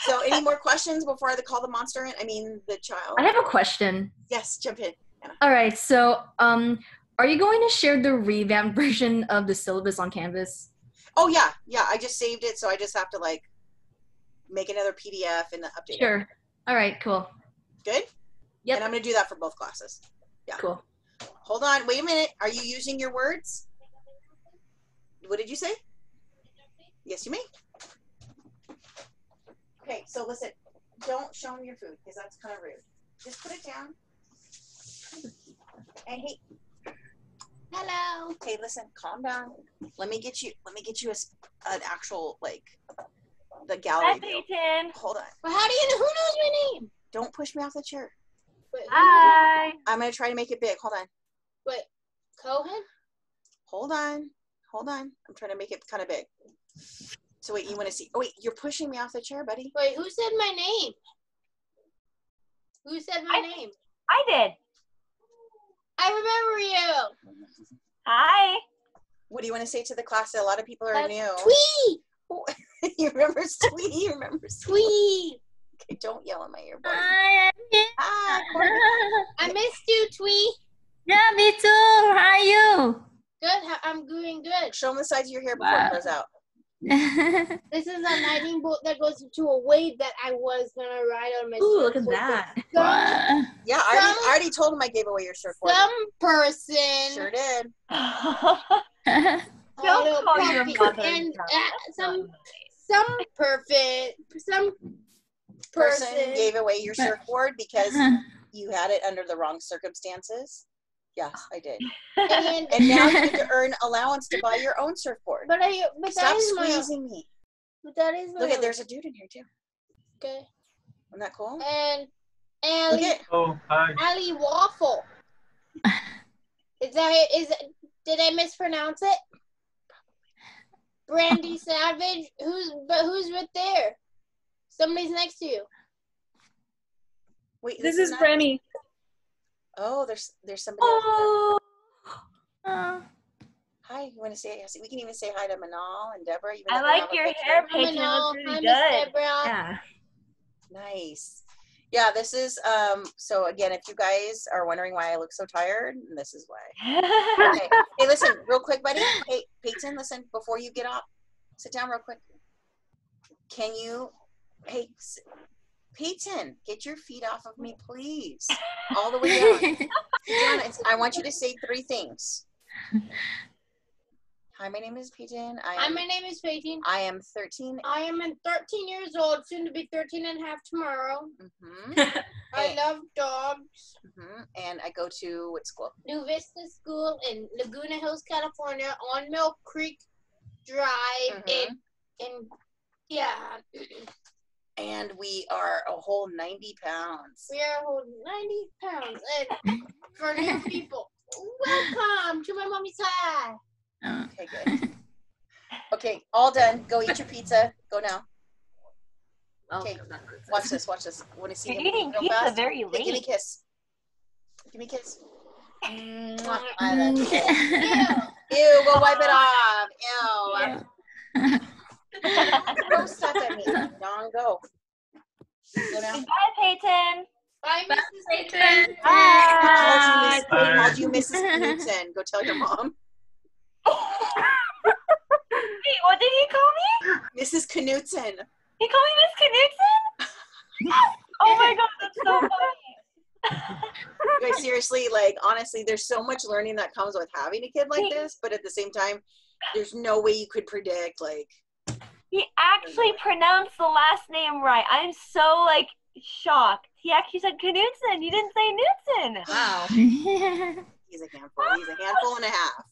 So, any more questions before I call the monster in? I mean, the child. I have a question. Yes, jump in. Anna. All right, so um, are you going to share the revamped version of the syllabus on Canvas? Oh yeah, yeah. I just saved it, so I just have to like make another PDF and update. it. Sure. All right, cool. Good. Yep. And I'm gonna do that for both classes. Yeah. Cool. Hold on. Wait a minute. Are you using your words? What did you say? Yes, you may. Okay, so listen. Don't show them your food because that's kind of rude. Just put it down. And hey. Hello. Okay, listen. Calm down. Let me get you. Let me get you a, s- an actual like the gallery Hi, view. Peyton. Hold on. Well, how do you know? Who knows my name? Don't push me off the chair. Wait, Hi. I'm gonna try to make it big. Hold on. Wait, Cohen? Hold on. Hold on. I'm trying to make it kind of big. So wait, you want to see? Oh wait, you're pushing me off the chair, buddy. Wait, who said my name? Who said my name? I did. I remember you. Hi. What do you want to say to the class? A lot of people are Uh, new. Tweet. you remember Sweet? You remember Sweet? Tweet. Okay, don't yell in my ear, buddy. Hi. Ah, Courtney. I missed you, Tweet. Yeah, me too. How are you? Good. I'm doing good. Show them the sides of your hair before Wow. it grows out. This is a lightning bolt that goes into a wave that I was gonna ride on my. Ooh, look at that. Some, Yeah, I already, I already told him I gave away your surfboard. some person. Sure did. Don't call your mother and uh, some some perfect some Person person. gave away your surfboard because you had it under the wrong circumstances. Yes, I did. and, And now you need to earn allowance to buy your own surfboard. but I but Stop that is my squeezing me. but that is my Look at there's a dude in here too. okay Isn't that cool? and Look Ali at Oh, hi. Ali Waffle. Is that it? Is it, did I mispronounce it? Brandy Savage. Who's but who's right there? Somebody's next to you. Wait, This is not- Brenny. Oh, there's there's somebody else. Oh. Hi, you want to say? We can even say hi to Manal and Deborah. Even I like your hair, Peyton. It Manal. looks really Hi, Miss good. Deborah. Yeah. Nice. Yeah, this is um. So again, if you guys are wondering why I look so tired, this is why. Okay. Hey, listen, real quick, buddy. Hey, Peyton, listen. Before you get up, sit down real quick. Can you? Hey, s- Peyton, get your feet off of me, please. All the way down. Sit I want you to say three things. Hi, my name is Peyton. I Hi, am, my name is Peyton. I am 13. I am 13 years old, soon to be 13 and a half tomorrow. hmm I love dogs. hmm And I go to what school? New Vista School in Laguna Hills, California, on Mill Creek Drive. Mhm. And, and yeah, And we are a whole 90 pounds. we are holding 90 pounds. And for new people, welcome to my mommy's house. Okay, good. Okay, all done. Go eat your pizza. Go now. Okay, watch this. Watch this. Want to see You're him eating pizza fast? very Hey, give me a kiss. Give me a kiss. Mwah. I love you. Ew, go wipe it off. Ew. Throw stuff at me. Don, go. Go now. Bye, Peyton. Bye, Mrs. Peyton. Called you, Miss, Bye. called you Mrs. Knudsen. Go tell your mom. Wait, what did he call me? Mrs. Knudsen. He called me Miss Knudsen? oh my god, that's so funny. You guys, seriously, like, honestly, there's so much learning that comes with having a kid like this, but at the same time, there's no way you could predict, like, He actually pronounced the last name right. I'm so like shocked. He actually said Knudsen. He didn't say Knudsen. Wow. he's a handful. He's a handful and a half.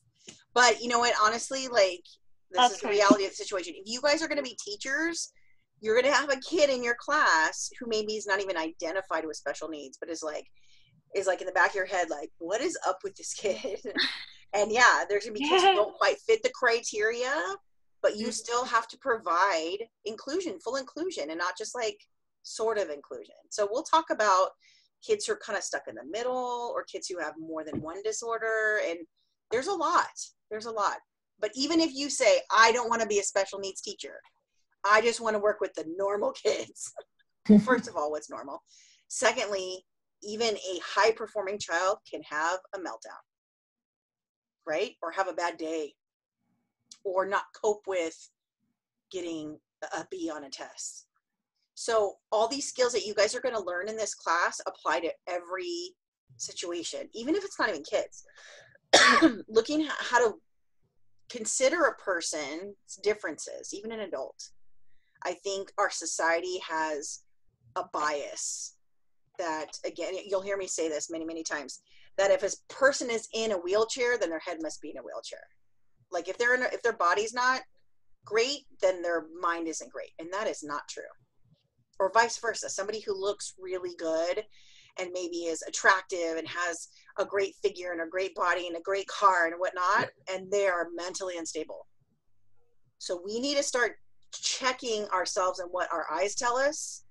But you know what? Honestly, like this That's is the reality of the situation. If you guys are going to be teachers, you're going to have a kid in your class who maybe is not even identified with special needs, but is like is like in the back of your head, like, what is up with this kid? and yeah, there's going to be kids who don't quite fit the criteria, but you mm-hmm. still have to provide inclusion, full inclusion, and not just like sort of inclusion. So we'll talk about kids who are kind of stuck in the middle or kids who have more than one disorder and there's a lot there's a lot. But even if you say i don't want to be a special needs teacher. I just want to work with the normal kids first of all what's normal? Secondly even a high performing child can have a meltdown right? Or have a bad day or not cope with getting a b on a test so all these skills that you guys are going to learn in this class apply to every situation, even if it's not even kids. Looking how to consider a person's differences, even an adult. I think our society has a bias that, again, you'll hear me say this many, many times, that if a person is in a wheelchair, then their head must be in a wheelchair. Like if they're in if their body's not great, then their mind isn't great, and that is not true. Or vice versa. Somebody who looks really good and maybe is attractive and has a great figure and a great body and a great car and whatnot and they are mentally unstable. So we need to start checking ourselves and what our eyes tell us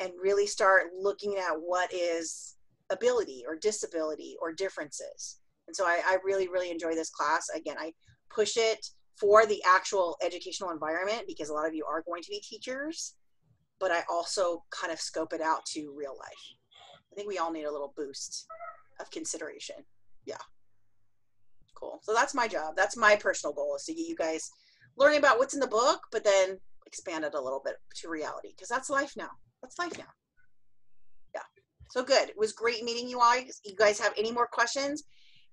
and really start looking at what is ability or disability or differences and so I, I really really enjoy this class again i push it for the actual educational environment because a lot of you are going to be teachers but I also kind of scope it out to real life. I think we all need a little boost of consideration. Yeah. Cool. So that's my job. That's my personal goal is to get you guys learning about what's in the book, but then expand it a little bit to reality because that's life now. That's life now. Yeah. So good. It was great meeting you all. You guys have any more questions?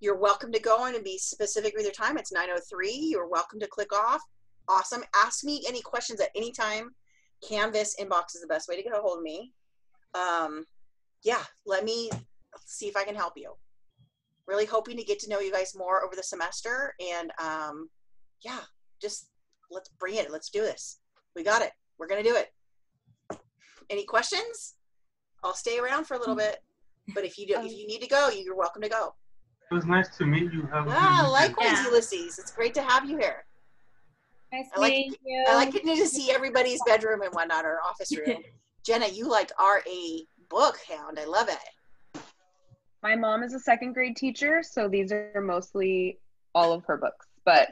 You're welcome to go in and be specific with your time. It's 903. You're welcome to click off. Awesome. Ask me any questions at any time. Canvas inbox is the best way to get a hold of me. Um, yeah, let me see if I can help you. Really hoping to get to know you guys more over the semester. And um, yeah, just let's bring it. Let's do this. We got it. We're going to do it. Any questions? I'll stay around for a little bit. But if you do, if you need to go, you're welcome to go. It was nice to meet you. Have a ah, Yeah, likewise, weekend. Ulysses. It's great to have you here. Nice I like meeting you. I like getting to see everybody's bedroom and whatnot or office room. Jenna, you like are a book hound. I love it. My mom is a second grade teacher, so these are mostly all of her books. But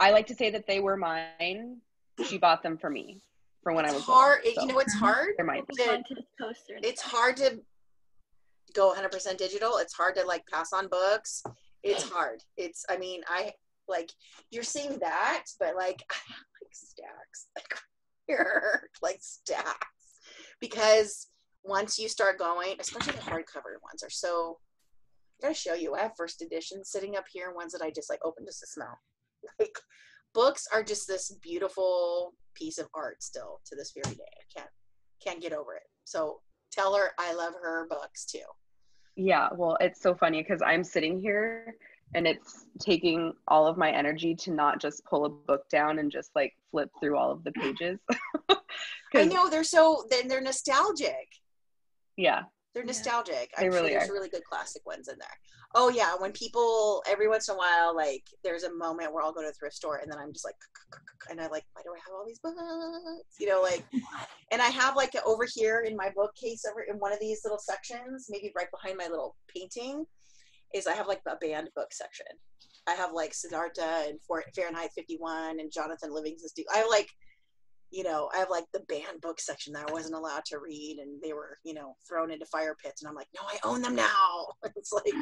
I like to say that they were mine. She bought them for me for when I was hard. little, it- you know, it's hard. They're mine. to- it's hard to go 100% digital. It's hard to like pass on books. It's hard. It's. I mean, I like you're seeing that, but like I have like stacks, like here, like stacks, because once you start going, especially the hardcover ones are so. I gotta show you. I have first editions sitting up here, ones that I just like open just to smell. Like books are just this beautiful piece of art still to this very day. I can't can't get over it. So tell her I love her books too. Yeah, well, it's so funny because I'm sitting here and it's taking all of my energy to not just pull a book down and just like flip through all of the pages. I know they're so then they're nostalgic. Yeah. They're nostalgic. They I'm really sure there's are. really good classic ones in there. Oh yeah, when people every once in a while like there's a moment where I'll go to a thrift store and then I'm just like and I like why do I have all these books? You know like and I have like over here in my bookcase over in one of these little sections, maybe right behind my little painting, is I have like a banned book section. I have like Siddhartha and Fahrenheit 51 and Jonathan Livingston's. I have like you know, I have like the banned book section that I wasn't allowed to read, and they were, you know, thrown into fire pits, and I'm like, no, I own them now. It's like,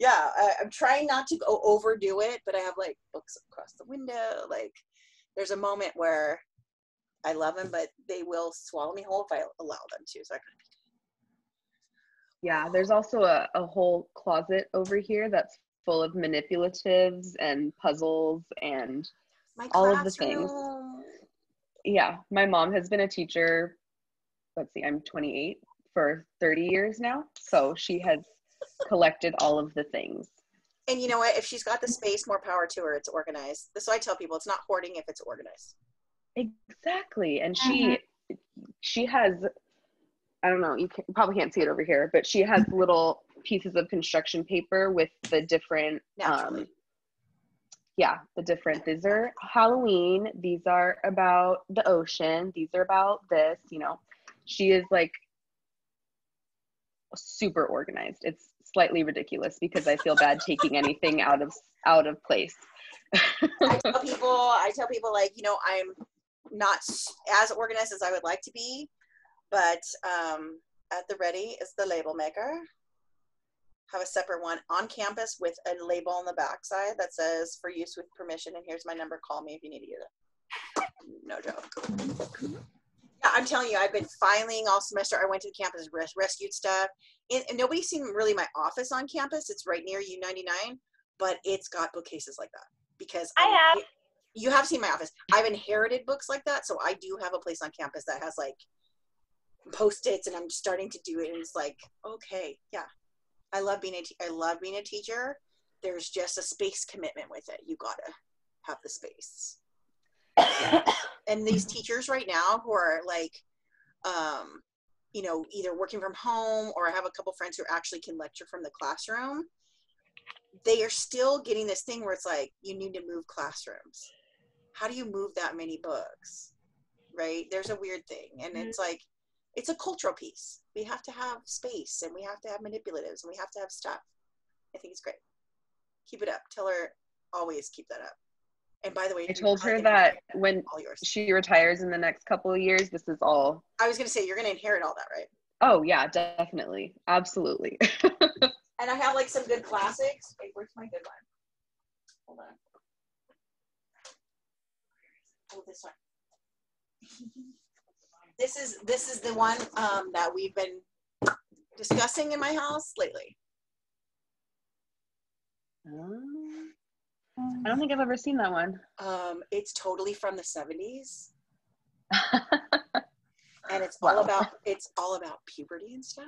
yeah, I, I'm trying not to go overdo it, but I have like books across the window. Like, there's a moment where I love them, but they will swallow me whole if I allow them to. So I Yeah, there's also a, a whole closet over here that's full of manipulatives and puzzles and all of the things. Classroom. Yeah, my mom has been a teacher. Let's see, I'm 28 for 30 years now. So she has collected all of the things. And you know what? If she's got the space, more power to her. It's organized. So I tell people, it's not hoarding if it's organized. Exactly. And she she has I don't know, you can, probably can't see it over here, but she has little pieces of construction paper with the different um yeah, the different these are Halloween, these are about the ocean, these are about this, you know. She is like super organized. It's slightly ridiculous because I feel bad taking anything out of out of place. I tell people, I tell people like, you know, I'm not as organized as I would like to be, but um, at the ready is the label maker. Have a separate one on campus with a label on the backside that says for use with permission. And here's my number. Call me if you need to use it. No joke. Yeah, I'm telling you, I've been filing all semester. I went to the campus, res- rescued stuff. And, and nobody's seen really my office on campus. It's right near U99, but it's got bookcases like that because I have. you have seen my office. I've inherited books like that, so I do have a place on campus that has like post-its, and I'm starting to do it. And it's like, okay, yeah, I love being a te- I love being a teacher. There's just a space commitment with it. You gotta have the space. and these teachers right now who are like, um, you know, either working from home or I have a couple friends who actually can lecture from the classroom. They are still getting this thing where it's like you need to move classrooms. How do you move that many books? Right? There's a weird thing, and it's like it's a cultural piece. We have to have space, and we have to have manipulatives, and we have to have stuff. I think it's great. Keep it up. Tell her always keep that up. And by the way, I told her that when she retires in the next couple of years, this is all. I was going to say you're going to inherit all that, right? Oh yeah, definitely, absolutely. And I have like some good classics. Wait, where's my good one? Hold on. Oh, this one. This is this is the one um, that we've been discussing in my house lately. I don't think I've ever seen that one. Um, it's totally from the 70s. and it's all Wow. about it's all about puberty and stuff.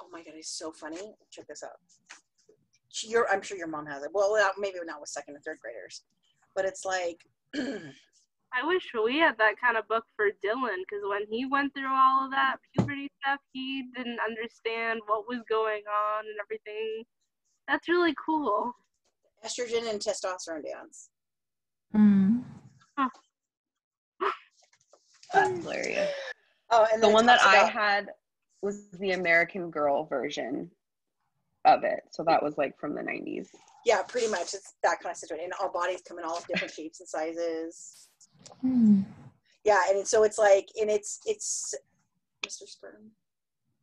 Oh my god, it's so funny. Check this out. Your, I'm sure your mom has it. Well, maybe not with second and third graders, but it's like I wish we had that kind of book for Dylan because when he went through all of that puberty stuff, he didn't understand what was going on and everything. That's really cool. estrogen and testosterone dance. Hmm. That's hilarious. Oh, and the one that talks I had was the American Girl version of it. So that was like from the 90s. Yeah, pretty much. It's that kind of situation. And all bodies come in all different shapes and sizes. Yeah, and so it's like, and it's it's Mr. Sperm.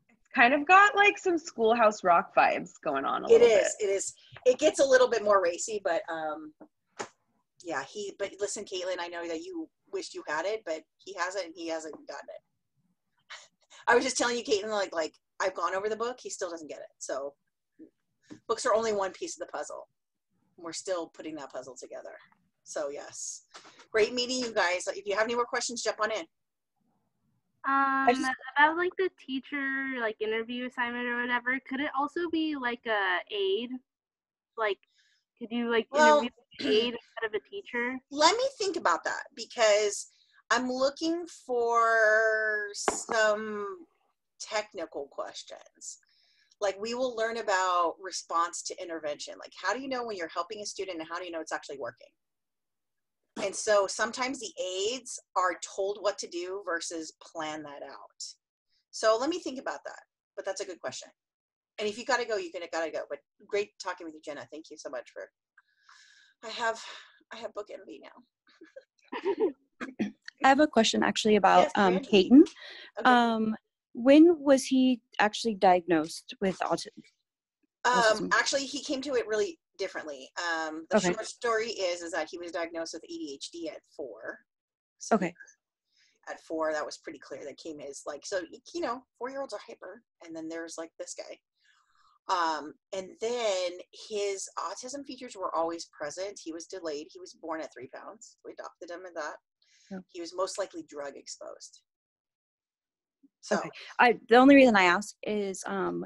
It's kind of got like some Schoolhouse Rock vibes going on a It little is. It is. It gets a little bit more racy, but um, yeah. He. But listen, Caitlin, I know that you wished you had it, but he hasn't. and He hasn't gotten it. I was just telling you, Caitlin, like like I've gone over the book. He still doesn't get it. So books are only one piece of the puzzle. We're still putting that puzzle together. So yes, great meeting you guys. If you have any more questions, jump on in. Um, about like the teacher like interview assignment or whatever, could it also be like a aid? Like, could you like Well- interview an aid instead of a teacher? Let me think about that because I'm looking for some technical questions. Like we will learn about response to intervention. Like how do you know when you're helping a student and how do you know it's actually working? And so sometimes the aides are told what to do versus plan that out. So let me think about that. But that's a good question. And if you gotta go, you can gotta go. But great talking with you, Jenna. Thank you so much for I have I have book envy now. I have a question actually about Yes, um. Okay. Um, when was he actually diagnosed with autism? Um, actually, he came to it really differently. Um, the Okay. short story is is that he was diagnosed with ADHD at four. So Okay. At four, that was pretty clear. That came as like so. You know, four year olds are hyper, and then there's like this guy. Um, and then his autism features were always present. He was delayed. He was born at three pounds. We adopted him at that. Oh. He was most likely drug exposed. So Okay. I the only reason I ask is um,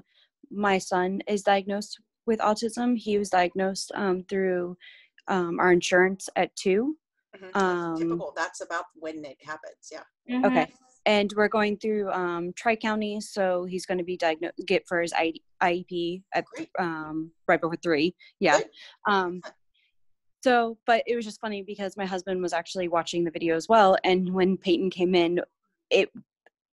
my son is diagnosed with autism. He was diagnosed um, through um, our insurance at two. mhm, Um, typical. That's about when it happens. Yeah. Okay. And we're going through um, Tri County, so he's going to be diagnosed get for his I- IEP at um, right before three. Yeah. Um, so, but it was just funny because my husband was actually watching the video as well, and when Peyton came in, it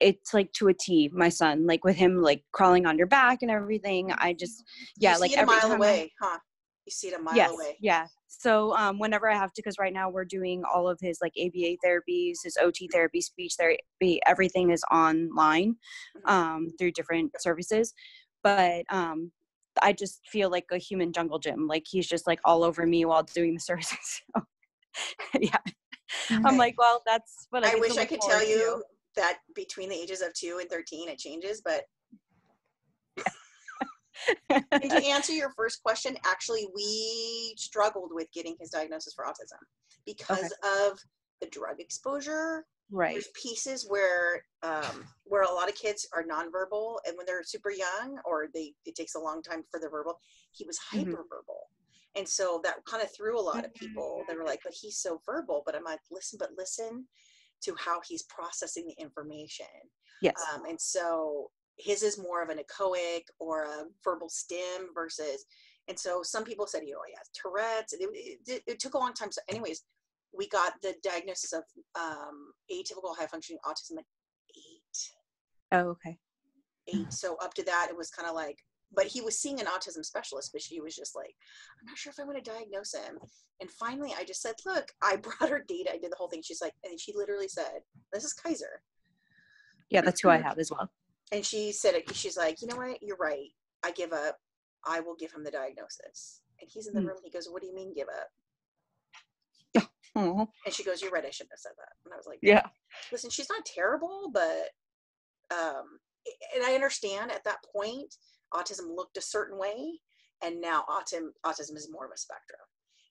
it's like to a T. My son, like with him, like crawling on your back and everything. I just yeah, you like see it a mile time I- away, huh? You see it a mile yes, away. Yeah. So um, whenever I have to, because right now we're doing all of his like ABA therapies, his OT therapy, speech therapy, everything is online Mm-hmm. um, through different services. But um, I just feel like a human jungle gym. Like he's just like all over me while doing the services. So, yeah. I'm like, well, that's what I, I wish I could tell you that between the ages of two and 13 it changes, but and to answer your first question, actually, we struggled with getting his diagnosis for autism because of the drug exposure. Right. There's pieces where um, where a lot of kids are nonverbal, and when they're super young, or they it takes a long time for the verbal. He was Mhm. hyperverbal, and so that kind of threw a lot of people. They were like, "But he's so verbal." But I'm like, "Listen, but listen to how he's processing the information." Yes. Um, and so his is more of an echoic or a verbal stim versus, and so some people said, you know, he has Tourette's. It, it, it, it took a long time. So, anyways, we got the diagnosis of um, atypical high functioning autism at eight. Oh, okay. Eight. So up to that, it was kind of like, but he was seeing an autism specialist, but she was just like, I'm not sure if I want to diagnose him. And finally, I just said, look, I brought her data. I did the whole thing. She's like, and she literally said, this is Kaiser. Yeah, that's who I have as well. And she said. She's like, you know what? You're right. I give up. I will give him the diagnosis. And he's in the Hmm. room. He goes, what do you mean give up? Aw. And she goes, you're right. I shouldn't have said that. And I was like, Yeah. Listen, she's not terrible, but um, and I understand at that point autism looked a certain way, and now autism autism is more of a spectrum.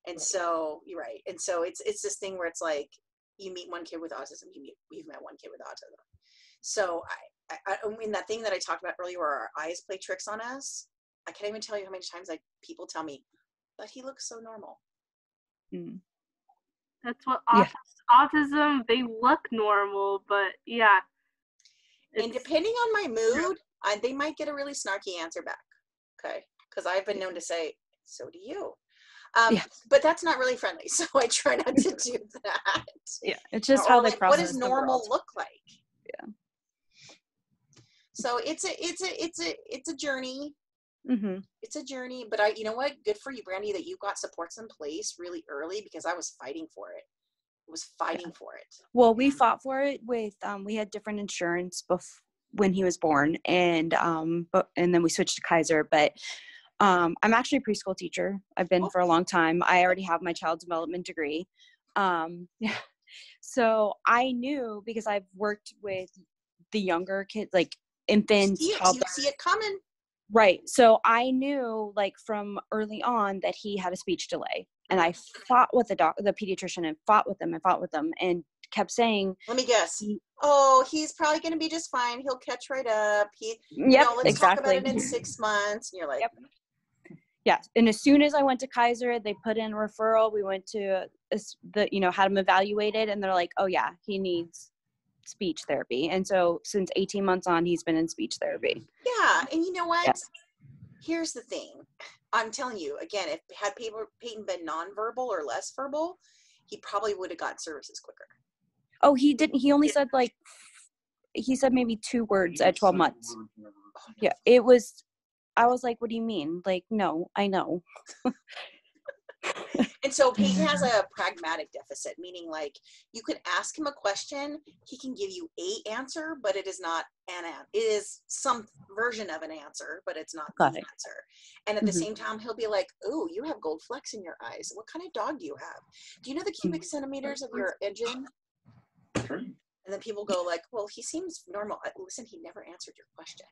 And so you're right. And so it's it's this thing where it's like you meet one kid with autism, you meet you've met one kid with autism. So I, I, I mean that thing that I talked about earlier, where our eyes play tricks on us. I can't even tell you how many times like people tell me, but he looks so normal. Mm. That's what Yeah. autism. They look normal, but yeah. and depending on my mood, I, they might get a really snarky answer back. Okay, because I've been known to say, "So do you," um, Yeah. but that's not really friendly. So I try not to do that. Yeah, it's just Or how they like, what does process normal world. look like? Yeah. So it's a it's a it's a it's a journey. Mm-hmm. It's a journey, but I you know what? Good for you, Brandy, that you got supports in place really early because I was fighting for it. Was fighting for it. Well, we fought for it with um, we had different insurance bef- when he was born, and um, but and then we switched to Kaiser. But um, I'm actually a preschool teacher. I've been for a long time. I already have my child development degree. Um, yeah. So I knew because I've worked with the younger kids, like infants, See it, you see it coming. Right. So I knew like from early on that he had a speech delay. And I fought with the doc the pediatrician and fought with them and fought with them and kept saying Let me guess. Oh, he's probably going to be just fine. He'll catch right up. He, you Yep, know, let's talk about it in six months. And you're like, yeah. And as soon as I went to Kaiser, they put in a referral. We went to the you know, had him evaluated and they're like, "Oh yeah, he needs speech therapy." And so since 18 months on, he's been in speech therapy. yeah. And you know what? Yeah. Here's the thing. I'm telling you again, if had Peyton Peyton been nonverbal or less verbal, he probably would have gotten services quicker. Oh, he didn't he only said like he said maybe two words at 12 months. Yeah, it was I was like, "What do you mean?" Like, "No, I know." And so Peyton has a pragmatic deficit, meaning like you can ask him a question, he can give you a answer, but it is not an answer. it is some version of an answer, but it's not Got the it. answer. And at the Mhm. same time, he'll be like, "Oh, you have gold flecks in your eyes. What kind of dog do you have? Do you know the cubic centimeters of your engine?" And then people go like, "Well, he seems normal." Uh, Listen, he never answered your question.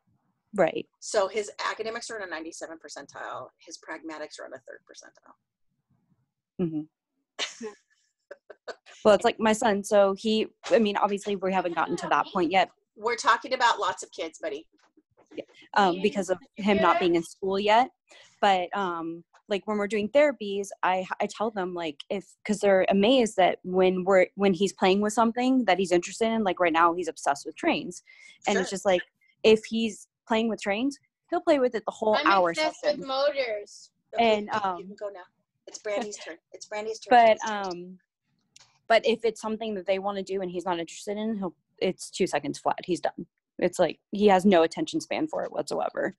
Right. So his academics are in a 97 percentile. His pragmatics are in a third percentile. hmm well, it's like my son. So he, I mean, obviously we haven't gotten to that point yet We're talking about lots of kids, buddy. um, because of him not being in school yet. But um, like when we're doing therapies, I I tell them like if because they're amazed that when we're when he's playing with something that he's interested in, like right now he's obsessed with trains, and it's just like if he's playing with trains, he'll play with it the whole I'm hour obsessed session. with motors. and you um, can go now. It's Brandy's turn. It's Brandy's turn. but um but if it's something that they want to do and he's not interested in he'll it's two seconds flat he's done it's like he has no attention span for it whatsoever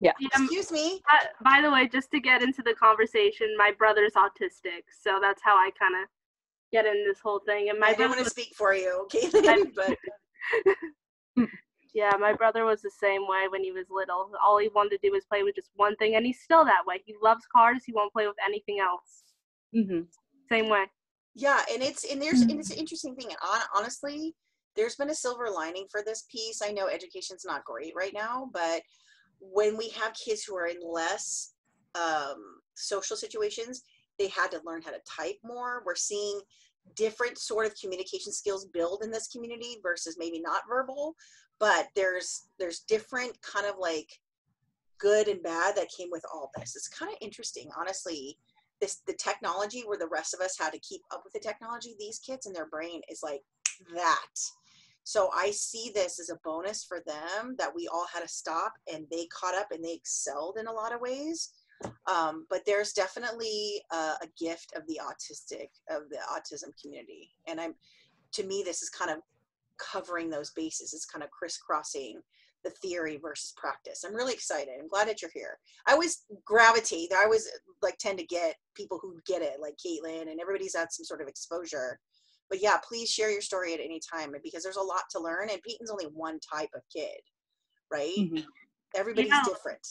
yeah Excuse me. Uh, by the way, just to get into the conversation, my brother's autistic, so that's how I kind of get in this whole thing. And my I don't want to speak for you, Caitlin, but yeah, my brother was the same way when he was little. All he wanted to do was play with just one thing, and he's still that way. He loves cars. He won't play with anything else. mm-hmm. Same way. yeah, and it's and there's and it's an interesting thing. And hon- honestly, there's been a silver lining for this piece. I know education's not great right now, but when we have kids who are in less um, social situations, they had to learn how to type more. We're seeing different sort of communication skills build in this community versus maybe not verbal, but there's there's different kind of like good and bad that came with all this. It's kind of interesting, honestly. This the technology where the rest of us had to keep up with the technology. These kids and their brain is like that. So I see this as a bonus for them that we all had to stop and they caught up and they excelled in a lot of ways. Um, but there's definitely a, a gift of the autistic of the autism community, and I'm to me this is kind of covering those bases. It's kind of crisscrossing the theory versus practice. I'm really excited. I'm glad that you're here. I always gravitate. I always like tend to get people who get it, like Caitlin, and everybody's had some sort of exposure. But yeah, please share your story at any time because there's a lot to learn, and Peyton's only one type of kid, right? Mm-hmm. Everybody's Yeah. different.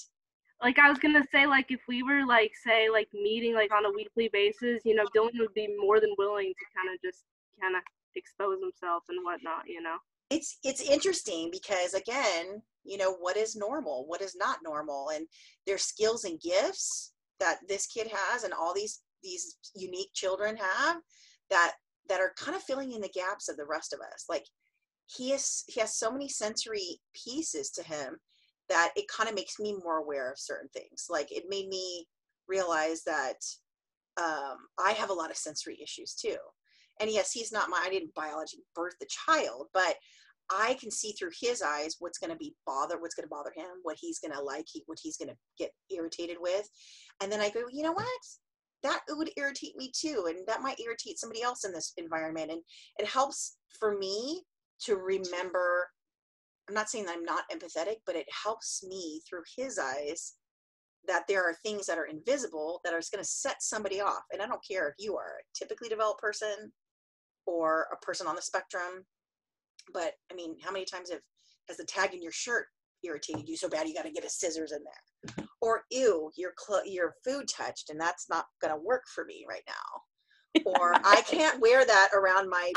Like I was gonna say, like if we were like say like meeting like on a weekly basis, you know, Dylan would be more than willing to kind of just kind of expose himself and whatnot, you know. it's it's interesting because again you know what is normal what is not normal and their skills and gifts that this kid has and all these these unique children have that that are kind of filling in the gaps of the rest of us. Like he is he has so many sensory pieces to him that it kind of makes me more aware of certain things. Like it made me realize that um, i have a lot of sensory issues too. And yes he's not my i didn't biology birth the child but i can see through his eyes what's going to be bother what's going to bother him what he's going to like he, what he's going to get irritated with. And then i go you know what that would irritate me too and that might irritate somebody else in this environment and it helps for me to remember I'm not saying that I'm not empathetic, but it helps me through his eyes that there are things that are invisible that are just going to set somebody off. And I don't care if you are a typically developed person or a person on the spectrum. But I mean, how many times have has the tag in your shirt irritated you so bad you got to get a scissors in there? Or ew, your cl- your food touched, and that's not going to work for me right now. Or I can't wear that around my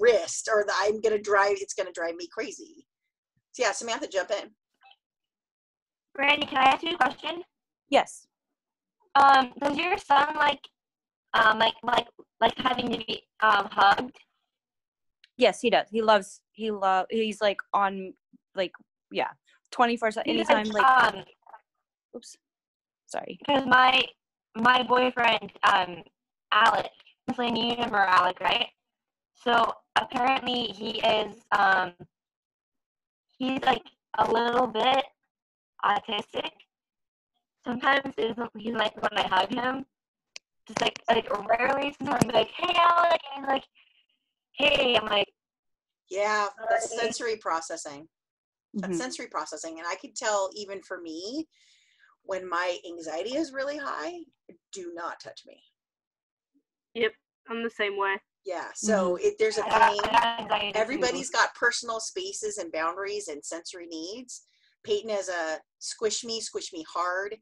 wrist, or the, I'm going to drive. It's going to drive me crazy. So yeah, Samantha, jump in. Brandy, can I ask you a question? Yes. Um, does your son like, um, like like like having to be um hugged? Yes, he does. He loves. He love. He's like on like yeah, twenty four. Anytime like. um, Oops. Sorry. because my my boyfriend um Alec, Lynn, you remember Alec, right? So apparently he is um he's like a little bit autistic. Sometimes it's, he's like when I hug him, just like like rarely sometimes I'm like, hey Alec, and he's like, hey, I'm like, Yeah, that's sensory processing. That's Mhm. sensory processing. And I could tell even for me, when my anxiety is really high, do not touch me. Yep, I'm the same way. Yeah. So it, there's a I got- thing. I too. Everybody's got personal spaces and boundaries and sensory needs. Peyton is a squish me, squish me hard.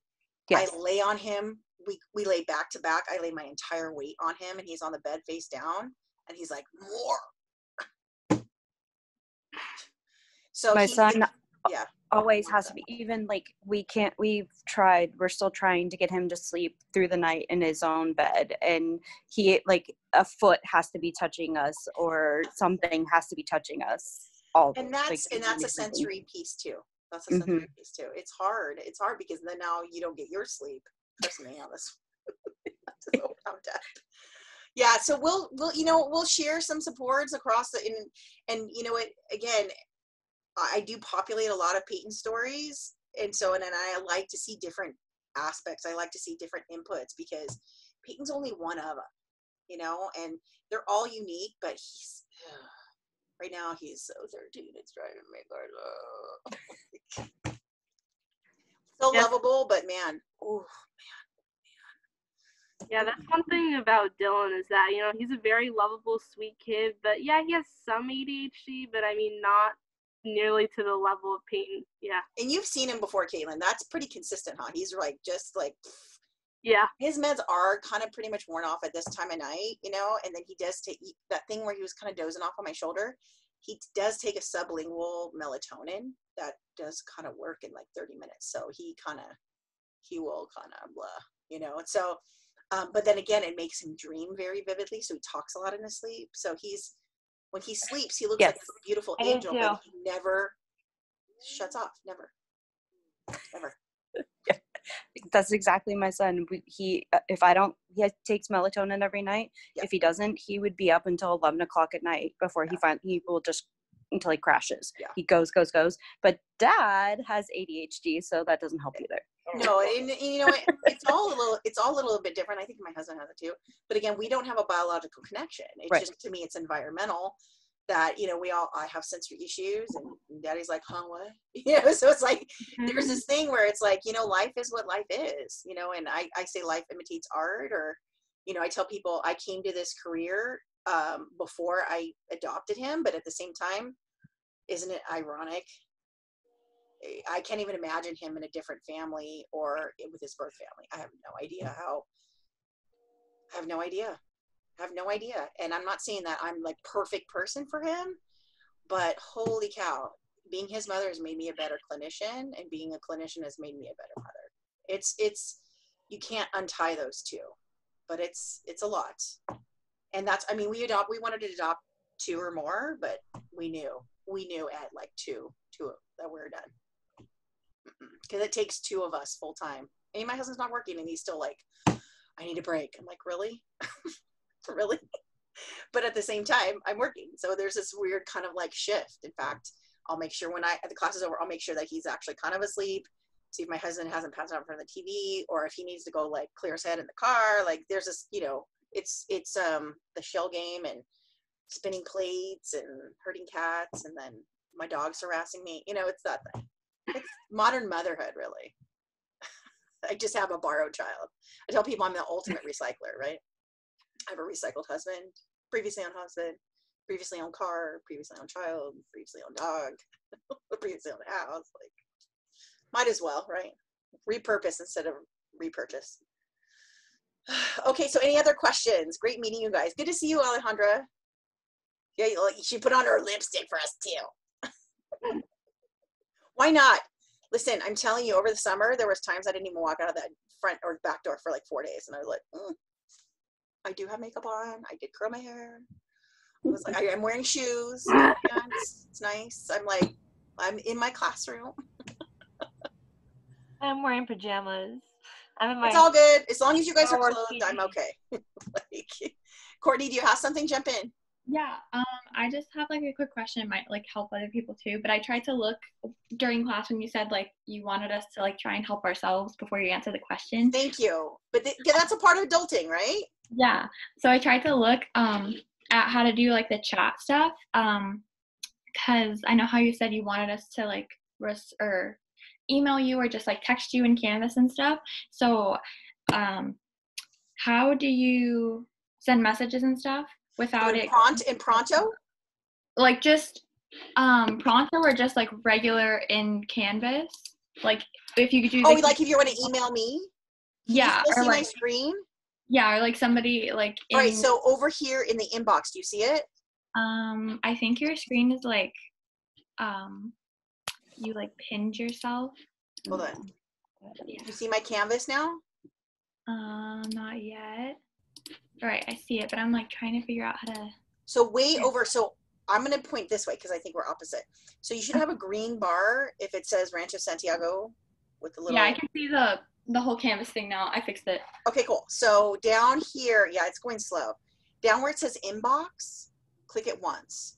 Yes. I lay on him. We we lay back to back. I lay my entire weight on him, and he's on the bed face down, and he's like more. So My he- son yeah. always has to be even like we can't we've tried we're still trying to get him to sleep through the night in his own bed and he like a foot has to be touching us or something has to be touching us all and like, that's and that's a sensory piece too. That's a Mhm. sensory piece too. It's hard it's hard because then now you don't get your sleep. Trust me on this yeah so we'll we'll you know we'll share some supports across the and and you know what again I do populate a lot of Peyton stories and so and then I like to see different aspects. I like to see different inputs because Peyton's only one of them you know and they're all unique but he's right now he's so 13 it's driving me crazy. So Yeah. lovable but man ooh, Yeah, that's one thing about Dylan is that, you know, he's a very lovable, sweet kid, but yeah, he has some ADHD, but I mean, not nearly to the level of Peyton. Yeah. and you've seen him before caitlin that's pretty consistent huh he's like just like Yeah. his meds are kind of pretty much worn off at this time of night you know and then he does take that thing where he was kind of dozing off on my shoulder he does take a sublingual melatonin that does kind of work in like 30 minutes so he kind of he will kind of blah you know and so um, but then again it makes him dream very vividly so he talks a lot in his sleep so he's when he sleeps he looks like a beautiful I angel but he never shuts off never never that's exactly my son. We, he uh, if i don't he has, takes melatonin every night. Yeah. if he doesn't he would be up until 11 o'clock at night before he find he will just until he crashes. Yeah. he goes goes goes. But dad has adhd so that doesn't help either no and, and you know it, it's all a little it's all a little bit different. I think my husband has it too. But again we don't have a biological connection. It's Right. just to me it's environmental that you know we all i have sensory issues and daddy's like huh what? You know so it's like there's this thing where it's like you know life is what life is you know and i i say life imitates art or you know i tell people i came to this career um, before i adopted him but at the same time isn't it ironic I can't even imagine him in a different family or with his birth family. I have no idea mm. how. I have no idea. I have no idea. And I'm not saying that I'm like perfect person for him, but holy cow, being his mother has made me a better clinician and being a clinician has made me a better mother. It's it's you can't untie those two. But it's it's a lot. And that's I mean we adopt we wanted to adopt two or more, but we knew. We knew at like two, two that we're done because it takes two of us full time. And my husband's not working, and he's still like, "I need a break." I'm like, "Really, really?" But at the same time, I'm working, so there's this weird kind of like shift. In fact, I'll make sure when I the class is over, I'll make sure that he's actually kind of asleep. See if my husband hasn't passed out in front of the TV, or if he needs to go like clear his head in the car. Like there's this, you know, it's it's um the shell game and spinning plates and herding cats, and then my dog's harassing me. You know, it's that thing. It's modern motherhood, really. I just have a borrowed child. I tell people I'm the ultimate recycler, right? I have a recycled husband, previously on husband, previously on car, previously on child, previously on dog, previously on house. Like, might as well, right? Repurpose instead of repurchase. okay, so any other questions? Great meeting you guys. Good to see you, Alejandra. Yeah, she put on her lipstick for us too. Why not? Listen, I'm telling you, over the summer, there was times I didn't even walk out of that front or back door for like four days, and I was like, "Mm, I do have makeup on. I did curl my hair. I was like, I, am wearing shoes. pants. It's nice. I'm like, I'm in my classroom. I'm wearing pajamas. I'm in my. It's all good as long as you guys are clothed. I'm okay. like, Courtney, do you have something? Jump in. Yeah, um, I just have like a quick question. It might like help other people too. But I tried to look during class when you said like you wanted us to like try and help ourselves before you answer the question. Thank you. But th- yeah, that's a part of adulting, right? Yeah. So I tried to look um at how to do like the chat stuff. Um, because I know how you said you wanted us to like res- or email you or just like text you in Canvas and stuff. So, um, how do you send messages and stuff without In it? in pronto. Like just um pronto or just like regular in canvas like if you could do Oh, the- like if you want to email me? yeah or see my screen. yeah or like somebody like All right. So over here in the inbox, do you see it? um i think your screen is like um you like pinned yourself Hold on. You see my canvas now? um not yet all right i see it but i'm like trying to figure out how to So way over. So I'm gonna point this way because I think we're opposite. So you should have a green bar if it says Rancho Santiago with the little. yeah i can see the the whole canvas thing now i fixed it Okay, cool. So down here, yeah, it's going slow. Down where it says inbox, click it once,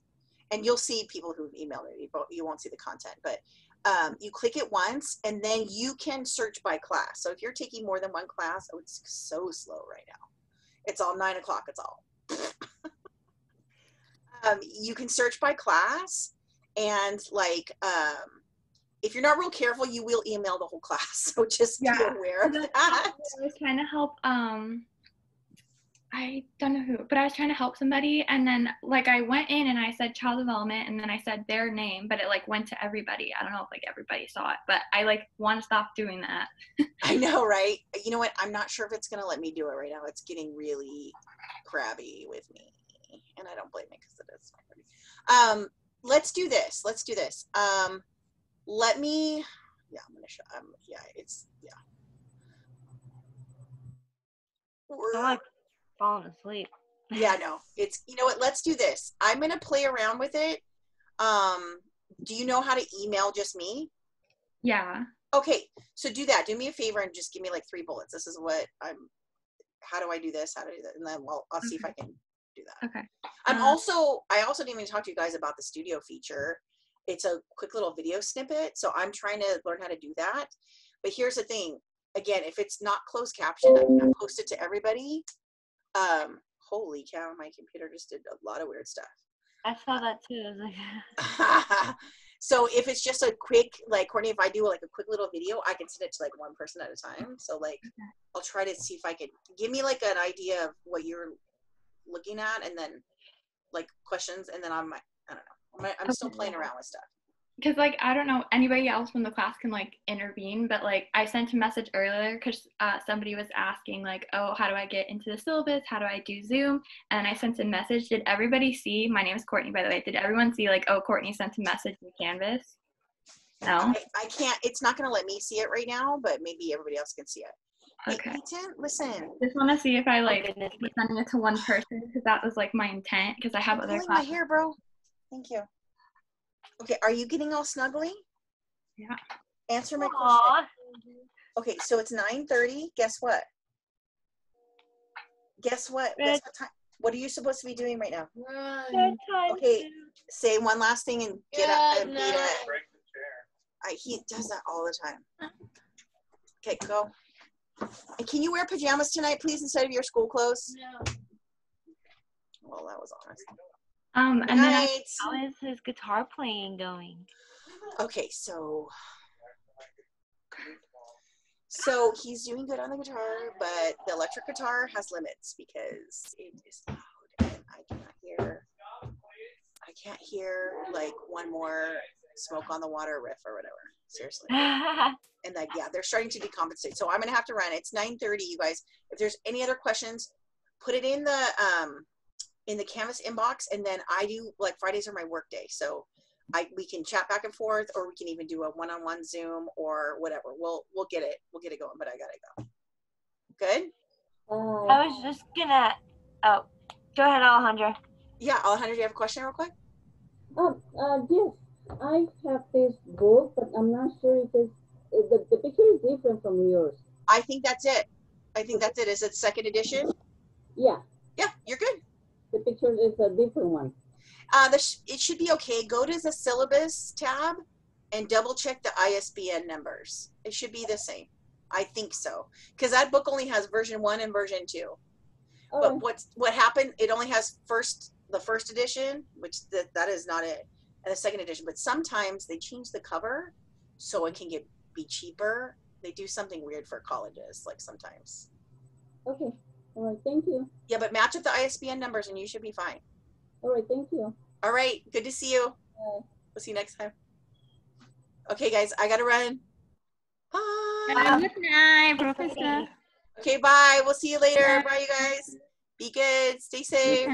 and you'll see people who've emailed it. You won't- You won't see the content, but um, you click it once, and then you can search by class. So if you're taking more than one class, oh, it's so slow right now. It's all nine o'clock. It's all. um, you can search by class, and like um, if you're not real careful, you will email the whole class. So just be aware of that. I was trying to help um I don't know who, but I was trying to help somebody and then like I went in and I said child development and then I said their name, but it like went to everybody. I don't know if like everybody saw it, but I like want to stop doing that. I know, right? You know what? I'm not sure if it's gonna let me do it right now. It's getting really crabby with me, and I don't blame it because it is. Um, let's do this. Let's do this. Um, let me. Yeah, I'm gonna show. Um, yeah, it's yeah. I'm like falling asleep. Yeah, no, it's you know what? Let's do this. I'm gonna play around with it. Um, do you know how to email just me? Yeah. Okay, so do that. Do me a favor and just give me like three bullets. This is what I'm. How do I do this? How do I do that? And then well, I'll see if I can do that. Okay. I'm Uh, also. I also didn't even talk to you guys about the studio feature. It's a quick little video snippet, so I'm trying to learn how to do that. But here's the thing. Again, if it's not closed caption, I can post it to everybody. Um, holy cow! My computer just did a lot of weird stuff. I saw that too. Like, so if it's just a quick like courtney if i do like a quick little video i can send it to like one person at a time so like i'll try to see if i can give me like an idea of what you're looking at and then like questions and then i'm i don't know i'm, I'm still playing around with stuff Cause like I don't know anybody else from the class can like intervene, but like I sent a message earlier because uh, somebody was asking like, oh, how do I get into the syllabus? How do I do Zoom? And I sent a message. Did everybody see? My name is Courtney, by the way. Did everyone see like, oh, Courtney sent a message in Canvas? No. I, I can't it's not going to let me see it right now but maybe everybody else can see it Okay. Ethan, listen Just want to see if I oh, like was sending it to one person because that was like my intent because I have I'm other pulling my hair bro thank you okay are you getting all snuggly Yeah. answer my Aw. question Okay, so it's nine thirty. Guess what? Guess what? Guess what time? What are you supposed to be doing right now? Run. Okay, say one last thing and get up Good and beat night. it. I, he does that all the time. Okay, go. And can you wear pajamas tonight, please, instead of your school clothes? No. Well, that was honest. Um, and then I, night. How is his guitar playing going? Okay, so so he's doing good on the guitar, but the electric guitar has limits because it is loud and I cannot hear I can't hear like one more smoke on the water riff or whatever. Seriously. and like yeah, they're starting to decompensate. So I'm gonna have to run. It's 9:30, you guys. If there's any other questions, put it in the um in the canvas inbox and then I do like Fridays are my work day. So I we can chat back and forth or we can even do a one-on-one Zoom or whatever. We'll we'll get it. We'll get it going, but I gotta go. Good? I was just gonna. Oh, go ahead, Alejandra. Yeah, Alejandra, do you have a question real quick? Um, uh, yes, I have this book, but I'm not sure if it's, the, the picture is different from yours. I think that's it. I think that's it. Is it second edition? Yeah, Yeah, you're good. the picture is a different one. Uh, the sh- it should be okay. Go to the syllabus tab and double check the ISBN numbers. It should be the same. I think so. Because that book only has version one and version two. Oh. But what's what happened? It only has first the first edition, which that that is not it, and the second edition. But sometimes they change the cover so it can get be cheaper. They do something weird for colleges, like sometimes. Okay, all right, thank you. Yeah, but match up the ISBN numbers and you should be fine. All right, thank you. All right, good to see you. Bye. We'll see you next time. Okay, guys, I gotta run. Have a good night, Professor. Okay, bye. We'll see you later. Bye, you guys. Be good. Stay safe.